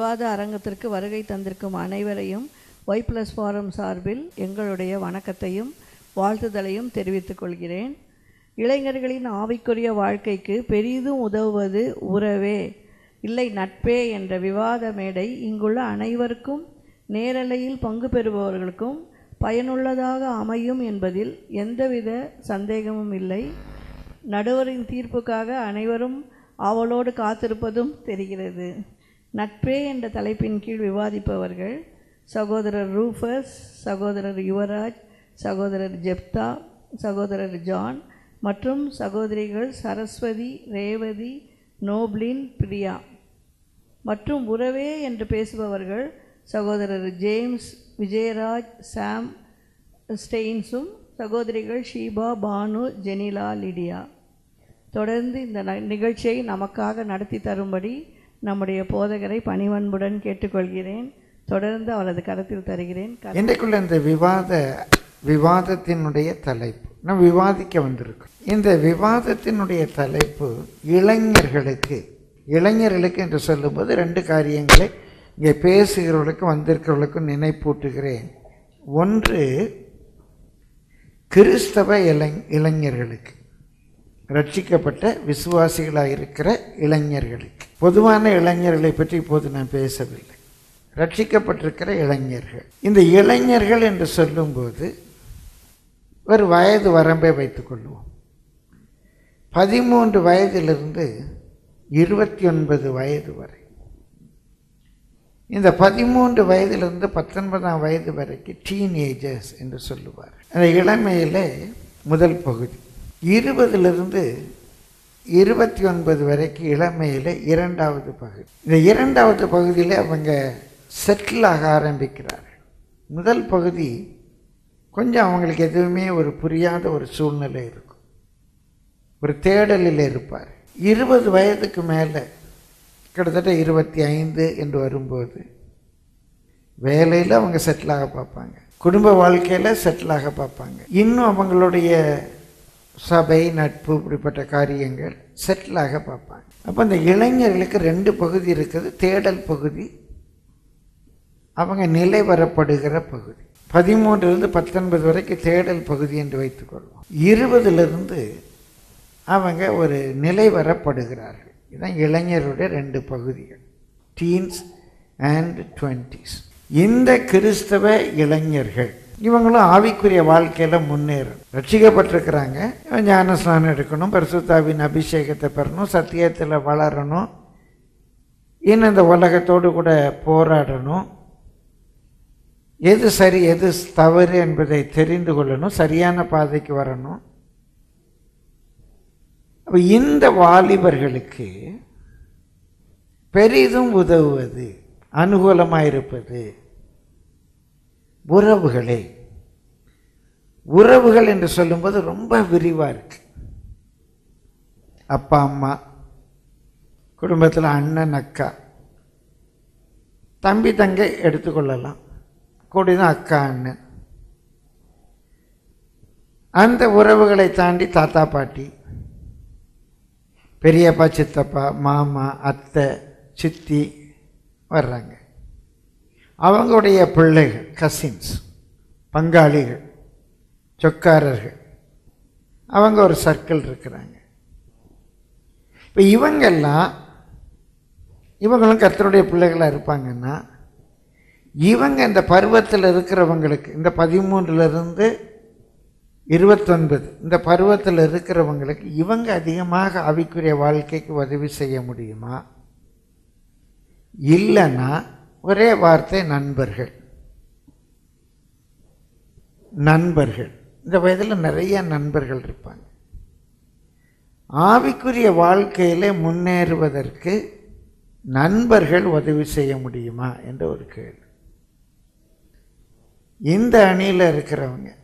விவாத அரங்கத்திற்கு வருகை தந்திருக்கும் அனைவரையும் ஒய் ப்ளஸ் ஃபாரம் சார்பில் எங்களுடைய வணக்கத்தையும் வாழ்த்துதலையும் தெரிவித்துக் கொள்கிறேன். இளைஞர்களின் ஆவிக்குரிய வாழ்க்கைக்கு பெரிதும் உதவுவது உறவே. இல்லை நட்பே என்ற விவாத மேடை இங்குள்ள அனைவருக்கும் நேரலையில் பங்கு பெறுபவர்களுக்கும் பயனுள்ளதாக அமையும் என்பதில் எந்தவித சந்தேகமும் இல்லை. நடுவரின் தீர்ப்புக்காக அனைவரும் ஆவலோடு காத்திருப்பதும் தெரிகிறது. நட்பே என்ற தலைப்பின் கீழ் விவாதிப்பவர்கள் சகோதரர் ரூஃபஸ் சகோதரர் யுவராஜ் சகோதரர் ஜெப்தா சகோதரர் ஜான் மற்றும் சகோதரிகள் சரஸ்வதி ரேவதி நோப்லின் பிரியா. மற்றும் உறவே என்று பேசுபவர்கள் சகோதரர் ஜேம்ஸ் விஜயராஜ் சாம் ஸ்டெயின்ஸும் சகோதரிகள் ஷீபா பானு ஜெனிலா லிடியா. தொடர்ந்து இந்த ந- நிகழ்ச்சியை நமக்காக நடத்தி தரும்படி நம்முடைய போதகரை பணிவன்புடன் கேட்டுக்கொள்கிறேன். தொடர்ந்து அவளது கருத்தில் தருகிறேன். இன்றைக்குள்ள இந்த விவாத விவாதத்தினுடைய தலைப்பு நம் விவாதிக்க வந்திருக்கோம் இந்த விவாதத்தினுடைய தலைப்பு இளைஞர்களுக்கு இளைஞர்களுக்கு என்று சொல்லும்போது ரெண்டு காரியங்களை இங்கே பேசுகிறவர்களுக்கும் வந்திருக்கிறவர்களுக்கும் நினைப்பூட்டுகிறேன். ஒன்று கிறிஸ்தவ இளை இளைஞர்களுக்கு. ரட்சிக்கப்பட்ட விசுவாசிகளாக இருக்கிற இளைஞர்களுக்கு. பொதுவான இளைஞர்களை பற்றி இப்போது நான் பேசவில்லை. ரட்சிக்கப்பட்டிருக்கிற இளைஞர்கள். இந்த இளைஞர்கள் என்று சொல்லும்போது ஒரு வயது வரம்பை வைத்துக்கொள்வோம் பதிமூன்று வயதிலிருந்து இருபத்தி ஒன்பது வயது வரை. இந்த பதிமூன்று வயதிலிருந்து பத்தொன்பதாம் வயது வரைக்கும் டீனேஜர்ஸ் என்று சொல்லுவார் அந்த இளமையிலே முதல் பகுதி. இருபதுலேருந்து இருபத்தி ஒன்பது வரைக்கும் இளமையில் இரண்டாவது பகுதி. இந்த இரண்டாவது பகுதியில் அவங்க செட்டில் ஆக ஆரம்பிக்கிறார்கள். முதல் பகுதி கொஞ்சம் அவங்களுக்கு எதுவுமே ஒரு புரியாத ஒரு சூழ்நிலை இருக்கும். ஒரு தேடலில் இருப்பார். இருபது வயதுக்கு மேலே கிட்டத்தட்ட இருபத்தி ஐந்து என்று வரும்போது வேலையில் அவங்க செட்டில் ஆக பார்ப்பாங்க. குடும்ப வாழ்க்கையில் செட்டில் ஆக பார்ப்பாங்க. இன்னும் அவங்களுடைய சபை நட்பு இப்படிப்பட்ட காரியங்கள் செட்டிலாக பார்ப்பாங்க. அப்போ இந்த இளைஞர்களுக்கு ரெண்டு பகுதி இருக்குது. தேடல் பகுதி அவங்க நிலை வரப்படுகிற பகுதி. பதிமூன்றுலேருந்து பத்தொன்பது வரைக்கும் தேடல் பகுதி என்று வைத்துக்கொள்வோம் இருபதுலேருந்து அவங்க ஒரு நிலை வரப்படுகிறார்கள். இதுதான் இளைஞருடைய ரெண்டு பகுதிகள். டீன்ஸ் அண்ட் டுவெண்ட்டிஸ் இந்த கிறிஸ்தவ இளைஞர்கள் இவங்களும் ஆவிக்குரிய வாழ்க்கையில் முன்னேறும். ரட்சிக்கப்பட்டிருக்கிறாங்க. ஞான ஸ்நானம் எடுக்கணும் பரிசுத்தாவின் அபிஷேகத்தை பெறணும் சத்தியத்தில் வளரணும். இன்னும் இந்த உலகத்தோடு கூட போராடணும். எது சரி எது தவறு என்பதை தெரிந்து கொள்ளணும் சரியான பாதைக்கு வரணும். அப்போ இந்த வாலிபர்களுக்கு பெரிதும் உதவுவது அனுகூலமாக இருப்பது உறவுகளே. உறவுகள் என்று சொல்லும்போது ரொம்ப விரிவாக இருக்கு. அப்பா அம்மா குடும்பத்தில் அண்ணன் அக்கா தம்பி தங்கை எடுத்துக்கொள்ளலாம் கூடிதான் அக்கா அண்ணன். அந்த உறவுகளை தாண்டி தாத்தா பாட்டி பெரியப்பா சித்தப்பா மாமா அத்தை சித்தி வர்றாங்க. அவங்களுடைய பிள்ளைகள் கசின்ஸ் பங்காளிகள் சொக்காரர்கள் அவங்க ஒரு சர்க்கிள் இருக்கிறாங்க. இப்போ இவங்கெல்லாம் இவங்களும் கர்த்தருடைய பிள்ளைகளாக இருப்பாங்கன்னா இவங்க இந்த பருவத்தில் இருக்கிறவங்களுக்கு இந்த பதிமூன்றுலேருந்து இருபத்தொன்பது இந்த பருவத்தில் இருக்கிறவங்களுக்கு இவங்க அதிகமாக அவிக்குரிய வாழ்க்கைக்கு உதவி செய்ய முடியுமா? இல்லைன்னா ஒரே வார்த்தை நண்பர்கள். நண்பர்கள். இந்த வயதில் நிறைய நண்பர்கள் இருப்பாங்க. ஆவிக்குரிய வாழ்க்கையிலே முன்னேறுவதற்கு நண்பர்கள் உதவி செய்ய முடியுமா என்ற ஒரு கேள்வி. இந்த அணியில் இருக்கிறவங்க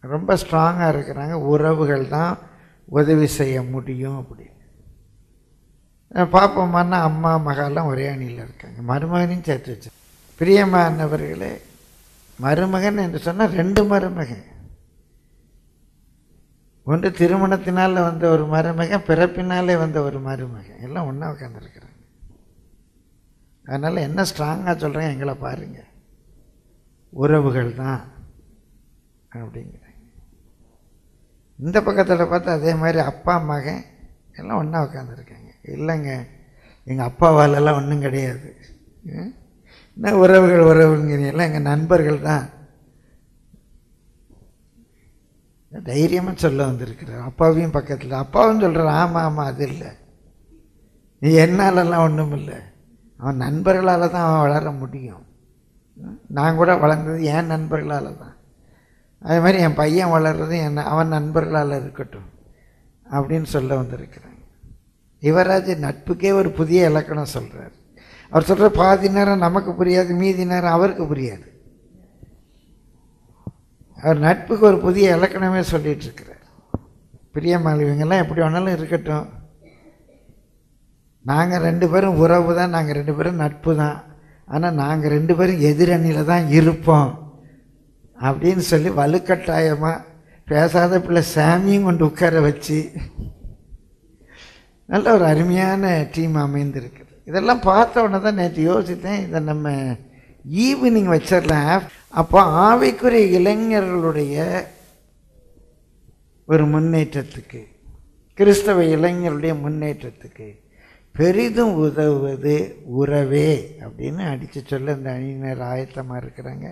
ரொம்ப ஸ்ட்ராங்காக இருக்கிறாங்க. உறவுகள் தான் உதவி செய்ய முடியும் அப்படின்னு அஹ் பாப்போமான்னா அம்மா மகாலாம் ஒரே அணியில் இருக்காங்க. மருமகனையும் சேர்த்து வச்சு. பிரியமானவர்களே மருமகன் என்று சொன்னால் ரெண்டு மருமகன். ஒன்று திருமணத்தினால் வந்த ஒரு மருமகன் பிறப்பினாலே வந்த ஒரு மருமகன். எல்லாம் ஒன்றா உட்காந்துருக்குறாங்க அதனால் என்ன ஸ்ட்ராங்காக சொல்கிறேன் எங்களை பாருங்கள் உறவுகள் தான் அப்படிங்கிறாங்க. இந்த பக்கத்தில் பார்த்தா அதே மாதிரி அப்பா மகன் எல்லாம் ஒன்றா உட்காந்துருக்கேன் இல்லைங்க. எங்கள் அப்பாவாலெல்லாம் ஒன்றும் கிடையாது. என்ன உறவுகள் உறவுங்கிறீங்களா? எங்கள் நண்பர்கள் தான். தைரியமாக சொல்ல வந்திருக்கிறேன் அப்பாவையும் பக்கத்தில். அப்பாவும் சொல்கிறான் ஆமாம் ஆமாம் அது இல்லை. நீ என்னாலெல்லாம் ஒன்றும் இல்லை. அவன் நண்பர்களால் தான் அவன் வளர முடியும். நான் கூட வளர்ந்தது என் நண்பர்களால் தான். அதே மாதிரி என் பையன் வளர்றது என் அவன் நண்பர்களால் இருக்கட்டும். அப்படின்னு சொல்ல வந்திருக்கிறேன். யுவராஜ் நட்புக்கே ஒரு புதிய இலக்கணம் சொல்கிறார் அவர் சொல்கிற பாதி நேரம் நமக்கு புரியாது மீதி நேரம் அவருக்கு புரியாது. அவர் நட்புக்கு ஒரு புதிய இலக்கணமே சொல்லிகிட்டு இருக்கிறார். பிரியமாள் இவங்கெல்லாம் எப்படி வேணாலும் இருக்கட்டும். நாங்கள் ரெண்டு பேரும் உறவு தான் நாங்கள் ரெண்டு பேரும் நட்பு தான். ஆனால் நாங்கள் ரெண்டு பேரும் எதிரணியில் தான் இருப்போம். அப்படின்னு சொல்லி வலுக்கட்டாயமாக பேசாத பிள்ளை சாமியும் கொண்டு உட்கார வச்சு நல்ல ஒரு அருமையான டீம் அமைந்திருக்குது. இதெல்லாம் பார்த்த உடனே தான் நேற்று யோசித்தேன் இதை நம்ம ஈவினிங் வச்சிடலாம். அப்போ ஆவிக்குரிய இளைஞர்களுடைய ஒரு முன்னேற்றத்துக்கு கிறிஸ்தவ இளைஞருடைய முன்னேற்றத்துக்கு பெரிதும் உதவுவது உறவே அப்படின்னு அடித்து சொல்ல இந்த அணியினர் ஆயத்தமாக இருக்கிறாங்க.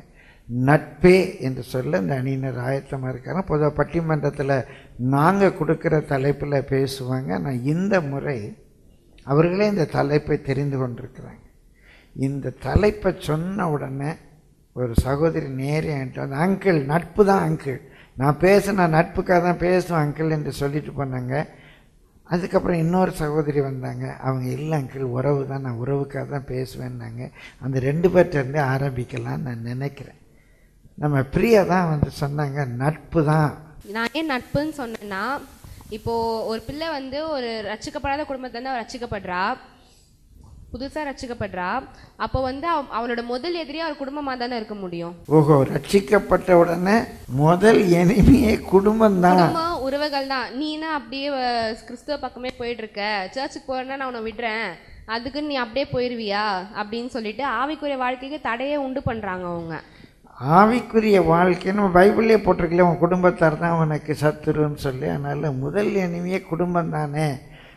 நட்பே என்று சொல்ல இந்த அணியினர் ஆயத்தமாக இருக்காங்க. பொதுவாக பட்டிமன்றத்தில் நாங்கள் கொடுக்குற தலைப்பில் பேசுவாங்க. நான் இந்த முறை அவர்களே இந்த தலைப்பை தெரிந்து கொண்டிருக்கிறாங்க. இந்த தலைப்பை சொன்ன உடனே ஒரு சகோதரி நேரே என்கிட்ட வந்து அங்கிள் நட்பு தான் அங்கிள். நான் பேசின நட்புக்காக தான் பேசுவேன் அங்கிள் என்று சொல்லிட்டு போனாங்க. அதுக்கப்புறம் இன்னொரு சகோதரி வந்தாங்க. அவங்க இல்லை அங்கிள் உறவு தான். நான் உறவுக்காக தான் பேசுவேன்னாங்க. அந்த ரெண்டு பேர்ட்ட ஆரம்பிக்கலாம்னு நான் நினைக்கிறேன். நம்ம பிரியா தான் வந்து சொன்னாங்க நட்பு தான். நான் ஏன் நட்புன்னு சொன்னேன்னா இப்போ ஒரு பிள்ளை வந்து ஒரு ரட்சிக்கப்படாத குடும்பத்துல இருந்து அவ ரட்சிக்கப்படுறா. புதுசா ரட்சிக்கப்படுறா. அப்போ வந்து அவ- அவளோட முதல் எதிரியே அவர் குடும்பமா தானே இருக்க முடியும். ஓஹோ ரட்சிக்கப்பட்ட உடனே முதல் எனிமையே குடும்பம் தான். குடும்பம் உறவுகள் தான். நீனா அப்படியே கிறிஸ்துவ பக்கமே போயிட்டு இருக்க சர்ச்சுக்கு போறேன்னா நான் உன்னை விடுறேன். அதுக்கு நீ அப்படியே போயிருவியா? அப்படின்னு சொல்லிட்டு ஆவிக்குரிய வாழ்க்கைக்கு தடையே உண்டு பண்றாங்க அவங்க. ஆவிக்குரிய வாழ்க்கை நம்ம பைபிள்லேயே போட்டிருக்கல உன் குடும்பத்தார் தான் உனக்கு சத்துருன்னு சொல்லி அதனால் முதல் இனிமையே குடும்பம் தானே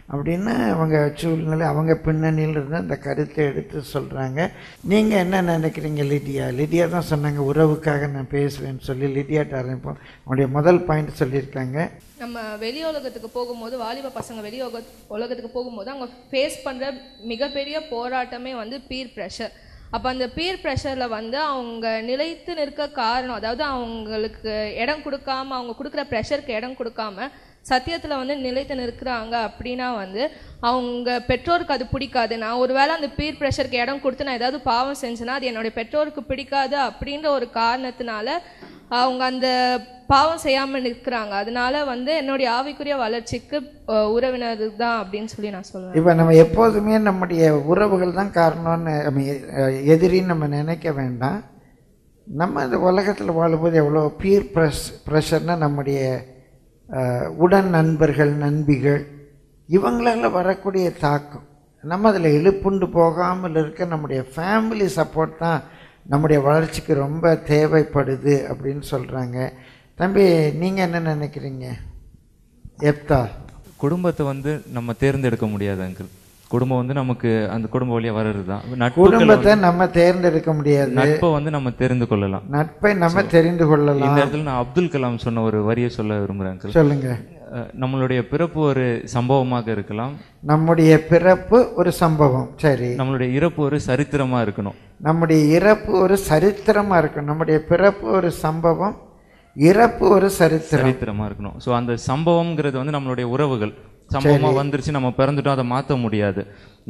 அப்படின்னு அவங்க சூழ்நிலை அவங்க பின்னணியில் இருந்து அந்த கருத்தை எடுத்து சொல்கிறாங்க நீங்கள் என்ன நினைக்கிறீங்க லிடியா? லிடியா தான் சொன்னாங்க உறவுக்காக நான் பேசுவேன்னு சொல்லி லிடியாட்ட ஆரம்பிப்போம் அவனுடைய முதல் பாயிண்ட் சொல்லியிருக்காங்க. நம்ம வெளி உலகத்துக்கு போகும்போது வாலிப பசங்க வெளி உலக உலகத்துக்கு போகும்போது அவங்க ஃபேஸ் பண்ணுற மிகப்பெரிய போராட்டமே வந்து பீர் ப்ரெஷர் அப்போ அந்த பீர் ப்ரெஷரில் வந்து அவங்க நிலைத்து நிற்க காரணம் அதாவது அவங்களுக்கு இடம் கொடுக்காம அவங்க கொடுக்குற ப்ரெஷருக்கு இடம் கொடுக்காம சத்தியத்தில் வந்து நிலைத்து நிற்கிறாங்க அப்படின்னா வந்து அவங்க பெற்றோருக்கு அது பிடிக்காது. நான் ஒரு வேளை அந்த பீர் ப்ரெஷருக்கு இடம் கொடுத்து நான் ஏதாவது பாவம் செஞ்சேன்னா அது என்னுடைய பெற்றோருக்கு பிடிக்காது அப்படின்ற ஒரு காரணத்தினால அவங்க அந்த பாவம் செய்யாமல் நிற்கிறாங்க அதனால வந்து என்னுடைய ஆவிக்குரிய வளர்ச்சிக்கு உறவினர் தான் அப்படின்னு சொல்லி நான் சொல்லுவேன் இப்போ நம்ம எப்போதுமே நம்முடைய உறவுகள் தான் காரணம்னு நம்ம எதிரின்னு நம்ம நினைக்க வேண்டாம். நம்ம இந்த உலகத்தில் வாழும்போது எவ்வளோ பீர் ப்ரெஷ் ப்ரெஷர்னால் நம்முடைய உடன் நண்பர்கள் நண்பிகள் இவங்களால வரக்கூடிய தாக்கம். நம்ம அதில் இழுப்புண்டு போகாமல் இருக்க நம்முடைய ஃபேமிலி சப்போர்ட் தான் நம்முடைய வளர்ச்சிக்கு ரொம்ப தேவைப்படுது அப்படின்னு சொல்கிறாங்க தம்பி நீங்கள் என்ன நினைக்கிறீங்க? எப்தா குடும்பத்தை வந்து நம்ம தேர்ந்தெடுக்க முடியாது அங்கிள். குடும்பம் வந்து நமக்கு அந்த குடும்ப வழியா வர்றது தான் குடும்பத்தை நம்ம தேர்ந்தெடுக்க முடியாது. நட்பை வந்து நம்ம தெரிந்து கொள்ளலாம். நட்பை நம்ம தெரிந்து கொள்ளலாம். இந்த இடத்துல நான் அப்துல் கலாம் சொன்ன ஒரு வரியை சொல்ல விரும்புறேன் அங்கிள். சொல்லுங்க. நம்மளுடைய பிறப்பு ஒரு சம்பவமாக இருக்கலாம். நம்முடைய பிறப்பு ஒரு சம்பவம். சரி. நம்மளுடைய இறப்பு ஒரு சரித்திரமா இருக்கணும். நம்முடைய இறப்பு ஒரு சரித்திரமா இருக்கும் நம்முடைய பிறப்பு ஒரு சம்பவம் இறப்பு ஒரு சரித்திரம். சரித்திரமா இருக்கணும். ஸோ அந்த சம்பவம்ங்கிறது வந்து நம்மளுடைய உறவுகள். சம்பவமா வந்துருச்சு நம்ம பிறந்துட்டோம் அதை மாற்ற முடியாது.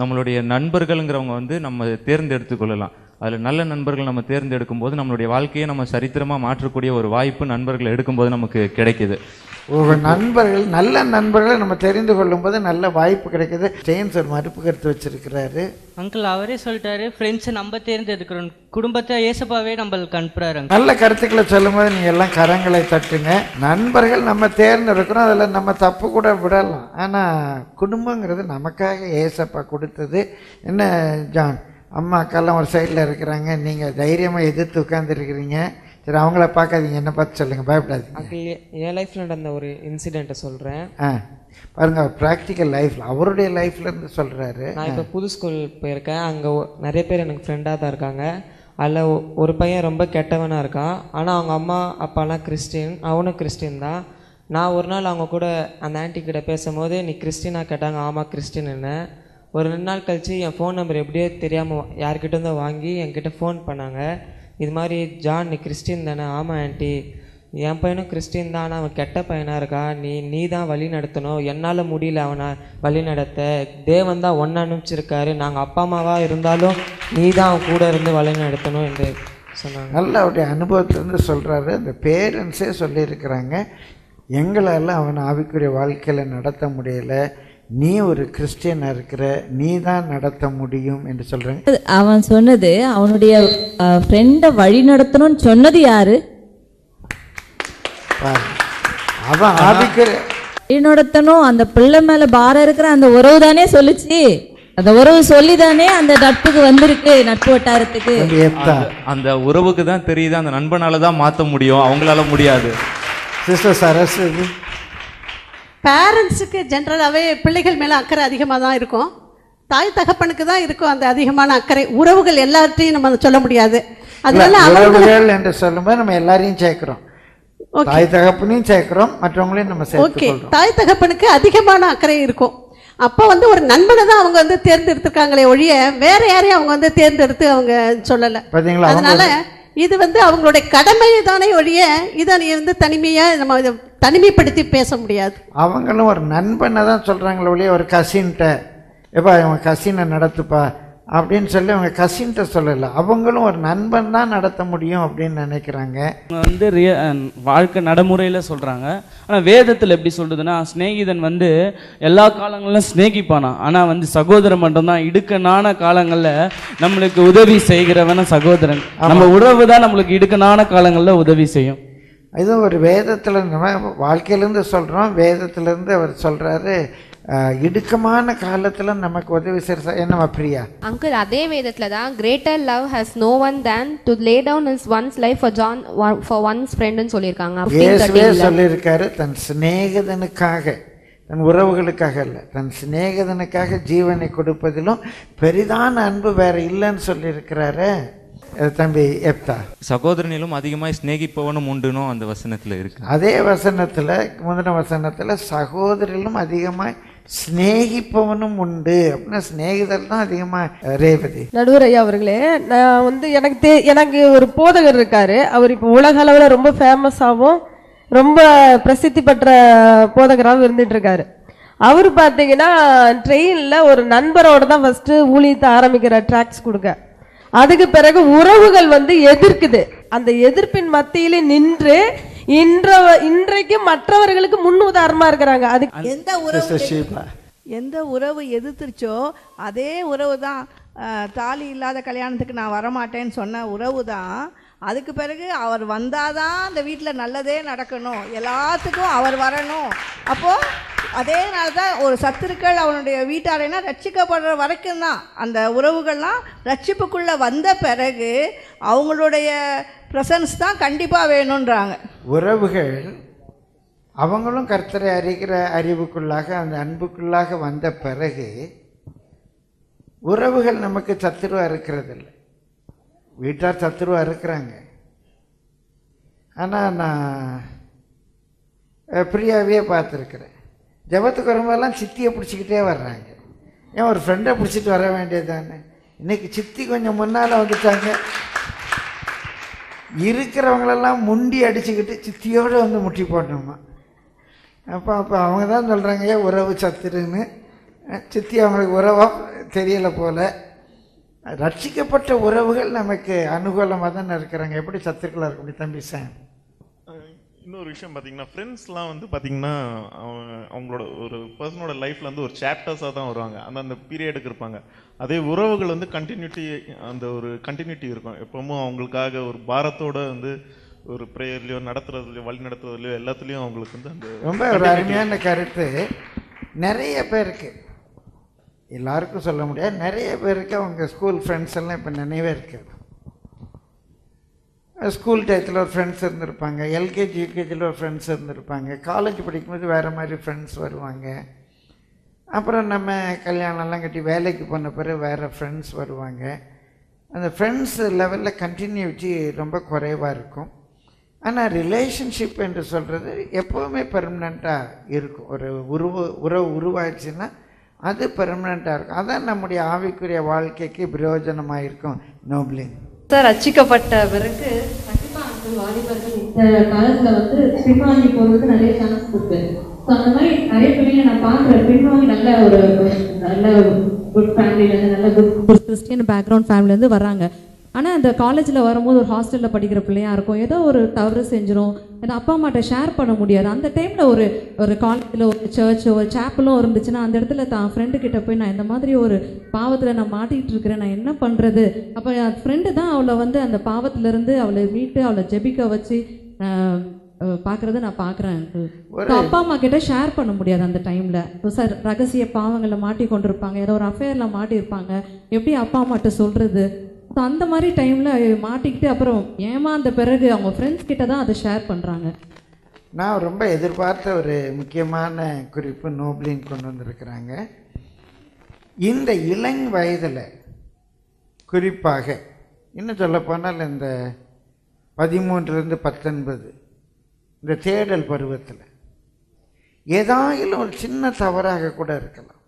நம்மளுடைய நண்பர்கள்ங்கிறவங்க வந்து நம்ம தேர்ந்தெடுத்து கொள்ளலாம் அதில் நல்ல நண்பர்கள் நம்ம தேர்ந்தெடுக்கும் போது நம்மளுடைய வாழ்க்கையை நம்ம சரித்திரமா மாற்றக்கூடிய ஒரு வாய்ப்பு நண்பர்களை எடுக்கும்போது நமக்கு கிடைக்குது. ஒரு நண்பர்கள் நல்ல நண்பர்களை நம்ம தெரிந்து கொள்ளும்போது நல்ல வாய்ப்பு கிடைக்குது. ஜெயின்ஸ் ஒரு மறுப்பு கருத்து வச்சிருக்கிறாரு. அங்கிள் அவரே சொல்லிட்டாரு ஃப்ரெண்ட்ஸை நம்ம தேர்ந்தெடுக்கிறோம். குடும்பத்தை ஏசப்பாவே நம்மளுக்கு அனுப்புறாரு. நல்ல கருத்துக்களை சொல்லும்போது நீங்கள் எல்லாம் கரங்களை தட்டுங்க. நண்பர்கள் நம்ம தேர்ந்தெடுக்கிறோம் அதில் நம்ம தப்பு கூட விடலாம். ஆனால் குடும்பங்கிறது நமக்காக ஏசப்பா கொடுத்தது. என்ன ஜான்? அம்மா அக்காலாம் ஒரு சைடில் இருக்கிறாங்க. நீங்கள் தைரியமாக எதிர்த்து உட்காந்துருக்கிறீங்க சரி அவங்கள பார்க்காதீங்க. என்ன பார்த்து சொல்லுங்கள் பயப்படாதீங்க. அங்கிள் என் லைஃப்பில் நடந்த ஒரு இன்சிடெண்ட்டை சொல்கிறேன் ஆ பாருங்க ப்ராக்டிக்கல் லைஃப்பில் அவருடைய லைஃப்லேருந்து சொல்கிறாரு நான் இப்போ புது ஸ்கூல் போயிருக்கேன். அங்கே நிறைய பேர் எனக்கு ஃப்ரெண்டாக தான் இருக்காங்க. அதில் ஒரு பையன் ரொம்ப கெட்டவனாக இருக்கான். ஆனால் அவங்க அம்மா அப்பாலாம் கிறிஸ்டின் அவனும் கிறிஸ்டின் தான். நான் ஒரு நாள் அவங்க கூட அந்த ஆன்ட்டி கிட்ட பேசும்போது நீ கிறிஸ்டினா கேட்டாங்க ஆமாம் கிறிஸ்டின்னு ஒரு ரெண்டு நாள் கழித்து என் ஃபோன் நம்பர் எப்படியோ தெரியாமல் யார்கிட்ட இருந்தோ வாங்கி என்கிட்ட ஃபோன் பண்ணாங்க. இது மாதிரி ஜான் நீ கிறிஸ்டின் தானே? ஆமாம் ஆண்டி. என் பையனும் கிறிஸ்டின் தான் அவன் கெட்ட பையனாக இருக்கா? நீ நீ தான் வழி நடத்தணும். என்னால் முடியல அவனை வழி நடத்த. தேவன் தான் ஒன்று அனுப்பிச்சிருக்காரு. நாங்கள் அப்பா அம்மாவாக இருந்தாலும் நீ தான் அவன் கூட இருந்து வழி நடத்தணும் என்று சொன்னாங்க. நல்ல அவருடைய அனுபவத்திலேருந்து சொல்கிறாரு அந்த பேரண்ட்ஸே சொல்லியிருக்கிறாங்க. எங்களால் அவன் ஆவிக்குரிய வாழ்க்கையில் நடத்த முடியல. நீ ஒரு கிறிஸ்டியனாக இருக்கிற நீ தான் நடத்த முடியும் என்று சொல்கிறாங்க அவன் சொன்னது அவனுடைய ஃப்ரெண்டை வழி நடத்தணும்னு சொன்னது யாரு. அவன் ஆவிக்குரிய வழி நடத்தணும் அந்த பிள்ளை மேல பாரம் இருக்கிற அந்த உறவு தானே சொல்லுச்சு? அந்த உறவு சொல்லி தானே அந்த நட்புக்கு வந்திருக்கு நட்பு வட்டாரத்துக்கு? அந்த உறவுக்கு தான் தெரியுது அந்த நண்பனால தான் மாற்ற முடியும் அவங்களால முடியாது. சிஸ்டர் சரஸ்வதி பேரண்ட்ஸுக்கு ஜென்ரலாகவே பிள்ளைகள் மேலே அக்கறை அதிகமாக தான் இருக்கும். தாய் தகப்பனுக்கு தான் இருக்கும் அந்த அதிகமான அக்கறை. உறவுகள் எல்லார்ட்டையும் நம்ம சொல்ல முடியாது. அதனால உறவுகள் என்று சொல்லும்போது நம்ம எல்லாரையும் சேர்க்கிறோம். தாய் தகப்பனையும் சேர்க்கிறோம் மற்றவங்களையும் நம்ம ஓகே தாய் தகப்பனுக்கு அதிகமான அக்கறை இருக்கும். அப்போ வந்து ஒரு நண்பனை தான் அவங்க வந்து தேர்ந்தெடுத்திருக்காங்களே ஒழிய வேற யாரையும் அவங்க வந்து தேர்ந்தெடுத்து அவங்க சொல்லலை. அதனால இது வந்து அவங்களுடைய கடமை தானே ஒழிய இதை வந்து தனிமையாக நம்ம இதை தனிமைப்படுத்தி பேச முடியாது. அவங்களும் ஒரு நண்பனை தான் சொல்கிறாங்களே ஒழிய ஒரு கசின்ட்ட எப்பா இவன் கசினை நடத்துப்பா? அப்படின்னு சொல்லி அவங்க கசின்ட்ட சொல்லலை. அவங்களும் ஒரு நண்பன் தான் நடத்த முடியும் அப்படின்னு நினைக்கிறாங்க. வந்து ரிய வாழ்க்கை நடைமுறையில் சொல்கிறாங்க ஆனால் வேதத்தில் எப்படி சொல்றதுன்னா சிநேகிதன் வந்து எல்லா காலங்களிலும் சிநேகிப்பானா ஆனால் வந்து சகோதரன் மட்டும்தான். இடுக்கனான காலங்களில் நம்மளுக்கு உதவி செய்கிறவன சகோதரன். நம்ம உறவு தான் நம்மளுக்கு இடுக்கனான காலங்களில் உதவி செய்யும். இது ஒரு வேதத்தில் நம்ம வாழ்க்கையிலேருந்து சொல்கிறோம் வேதத்திலேருந்து அவர் சொல்கிறாரு இடுக்கமான காலத்தில் நமக்கு உதவி செய்கிற என்னம்மா பிரியா அங்கிள் அதே வேதத்துல தான் greater love has no one than to lay down is one's life for John for one's ஃப்ரெண்ட்னு சொல்லியிருக்காங்க. இயேசுவே 15 சொல்லியிருக்காரு தன் சிநேகிதனுக்காக தன் உறவுகளுக்காக இல்லை தன் சிநேகிதனுக்காக ஜீவனை கொடுப்பதிலும் பெரிதான அன்பு வேற இல்லைன்னு சொல்லியிருக்கிறாரு. தம்பி எப்தா? சகோதரனிலும் அதிகமாக சிநேகிப்பவனும் உண்டுனும் அந்த வசனத்துல இருக்கு. அதே வசனத்தில் முந்தின வசனத்தில் சகோதரிலும் அதிகமாக சிநேகிப்பவனும் உண்டு அப்படின்னா சிநேகிதர் தான் அதிகமாக ரேவதி. நடுவர் ஐயா அவர்களே நான் வந்து எனக்கு தே எனக்கு ஒரு போதகர் இருக்காரு. அவர் இப்போ உலக அளவில் ரொம்ப ஃபேமஸாகவும் ரொம்ப பிரசித்தி பெற்ற போதகராகவும் இருந்துட்டு இருக்காரு. அவர் பார்த்தீங்கன்னா ட்ரெயினில் ஒரு நண்பரோட தான் ஃபஸ்ட்டு ஊழியத்தை ஆரம்பிக்கிற ட்ராக்ஸ் கொடுக்க. அதுக்கு பிறகு உறவுகள் வந்து எதிர்க்குது. அந்த எதிர்ப்பின் மத்தியிலே நின்று இன்ற இன்றைக்கு மற்றவர்களுக்கு முன் உதாரணமா இருக்கிறாங்க அதுக்கு எந்த உறவு எந்த உறவு எதிர்த்துருச்சோ அதே உறவு தான். தாலி இல்லாத கல்யாணத்துக்கு நான் வரமாட்டேன்னு சொன்ன உறவு தான். அதுக்கு பிறகு அவர் வந்தாதான் அந்த வீட்டில் நல்லதே நடக்கணும். எல்லாத்துக்கும் அவர் வரணும். அப்போது அதே நாள் தான் ஒரு சத்துருக்கள் அவனுடைய வீட்டாரைனா ரட்சிக்கப்படுற வரைக்கும் தான் அந்த உறவுகள்லாம் ரட்சிப்புக்குள்ளே வந்த பிறகு அவங்களுடைய ப்ரெசன்ஸ் தான் கண்டிப்பாக வேணுன்றாங்க உறவுகள் அவங்களும் கர்த்தரை அறிகிற அறிவுக்குள்ளாக அந்த அன்புக்குள்ளாக வந்த பிறகு உறவுகள் நமக்கு சத்துருவா இருக்கிறதில்ல. வீட்டார் சத்துருவா இருக்கிறாங்க. ஆனால் நான் ஃப்ரீயாகவே பிரியாவே பார்த்துருக்குறேன். ஜபத்துக்கு வரும்போதெல்லாம் சித்தியை பிடிச்சிக்கிட்டே வர்றாங்க. ஏன் ஒரு ஃப்ரெண்டை பிடிச்சிட்டு வர வேண்டியதானே இன்றைக்கி சித்தி கொஞ்சம் முன்னால் வந்துட்டாங்க. இருக்கிறவங்களெல்லாம் முண்டி அடிச்சுக்கிட்டு சித்தியோடு வந்து முட்டி போடணுமா? அப்போ அப்போ அவங்க தான் சொல்கிறாங்க ஏன் உறவு சத்துருன்னு. சித்தி அவங்களுக்கு உறவாக தெரியலை போல். ரட்சிக்கப்பட்ட உறவுகள் நமக்கு அனுகூலமாக தானே இருக்கிறாங்க. எப்படி சத்துக்களாக இருக்க முடியும் தம்பி சார்? இன்னொரு விஷயம் பார்த்தீங்கன்னா ஃப்ரெண்ட்ஸ்லாம் வந்து பார்த்தீங்கன்னா அவங்க- அவங்களோட ஒரு பர்சனோட லைஃப்ல வந்து ஒரு சாப்டர்ஸாக தான் வருவாங்க. அந்த அந்த பீரியடுக்கு இருப்பாங்க. அதே உறவுகள் வந்து கண்டினியூட்டி அந்த ஒரு கண்டினியூட்டி இருக்கும். எப்பவும் அவங்களுக்காக ஒரு பாரத்தோட வந்து ஒரு ப்ரேயர்லையோ நடத்துறதுலையோ வழி நடத்துறதுலையோ எல்லாத்துலேயும் அவங்களுக்கு வந்து அந்த ரொம்ப ஒரு அருமையான கருத்து. நிறைய பேருக்கு எல்லாருக்கும் சொல்ல முடியாது நிறைய பேருக்கு அவங்க ஸ்கூல் ஃப்ரெண்ட்ஸ் எல்லாம் இப்போ நினைவே இருக்காது. ஸ்கூல் டயத்தில் ஒரு ஃப்ரெண்ட்ஸ் இருந்திருப்பாங்க. எல்கேஜி யூகேஜியில் ஒரு ஃப்ரெண்ட்ஸ் இருந்திருப்பாங்க. காலேஜ் படிக்கும்போது வேறு மாதிரி ஃப்ரெண்ட்ஸ் வருவாங்க. அப்புறம் நம்ம கல்யாணம்லாம் கட்டி வேலைக்கு போன பிறகு வேறு ஃப்ரெண்ட்ஸ் வருவாங்க. அந்த ஃப்ரெண்ட்ஸ் லெவலில் கண்டினியூட்டி ரொம்ப குறைவாக இருக்கும். ஆனால் ரிலேஷன்ஷிப் என்று சொல்கிறது எப்போவுமே பெர்மனண்ட்டாக இருக்கும். ஒரு உருவ உறவு உருவாச்சுன்னா அது பெர்மனண்ட்டாக இருக்கும். அதான் நம்முடைய ஆவிக்குரிய வாழ்க்கைக்கு பிரயோஜனமாக இருக்கும் நோப்லிங் சார் ரச்சிக்கப்பட்ட பிறகு கண்டிப்பா அந்த வாலிபர்கள் இந்த காலத்துல வந்து பின்வாங்கி போறதுக்கு நிறைய சான்ஸ் இருக்கு. ஸோ அந்த மாதிரி நிறைய பிள்ளைங்க நான் பார்க்குறேன் பின்வாங்கி நல்ல ஒரு நல்ல குட் ஃபேமிலிலேருந்து நல்ல குட் கிறிஸ்டியன் பேக்ரவுண்ட் ஃபேமிலிலேருந்து வராங்க ஆனால் அந்த காலேஜில் வரும்போது ஒரு ஹாஸ்டலில் படிக்கிற பிள்ளையா இருக்கும். ஏதோ ஒரு தவறு செஞ்சிரும். ஏதோ அப்பா அம்மாட்ட ஷேர் பண்ண முடியாது. அந்த டைமில் ஒரு ஒரு காலேஜில் ஒரு சர்ச்சோ ஒரு சேப்பலோ இருந்துச்சுன்னா அந்த இடத்துல தான் ஃப்ரெண்டு கிட்ட போய் நான் இந்த மாதிரி ஒரு பாவத்தில் நான் மாட்டிக்கிட்டு இருக்கிறேன். நான் என்ன பண்ணுறது அப்போ என் ஃப்ரெண்டு தான் அவளை வந்து அந்த பாவத்திலேருந்து அவளை மீட்டு அவளை ஜெபிக்க வச்சு பார்க்குறத நான் பார்க்குறேன் அப்பா அம்மா கிட்ட ஷேர் பண்ண முடியாது அந்த டைமில் சார் ரகசிய பாவங்களில் மாட்டி கொண்டிருப்பாங்க ஏதோ ஒரு அஃபேரில் மாட்டியிருப்பாங்க. எப்படி அப்பா அம்மாட்ட சொல்கிறது ஸோ அந்த மாதிரி டைமில் மாட்டிக்கிட்டு அப்புறம் ஏமாந்த பிறகு அவங்க ஃப்ரெண்ட்ஸ் கிட்ட தான் அதை ஷேர் பண்ணுறாங்க நான் ரொம்ப எதிர்பார்த்த ஒரு முக்கியமான குறிப்பு நோப்லின் கொண்டு வந்திருக்கிறாங்க. இந்த இளங் வயதில் குறிப்பாக இன்னும் சொல்லப்போனால் இந்த பதிமூன்றுலேருந்து பத்தொன்பது இந்த தேடல் பருவத்தில் ஏதாயிலும் ஒரு சின்ன தவறாக கூட இருக்கலாம்.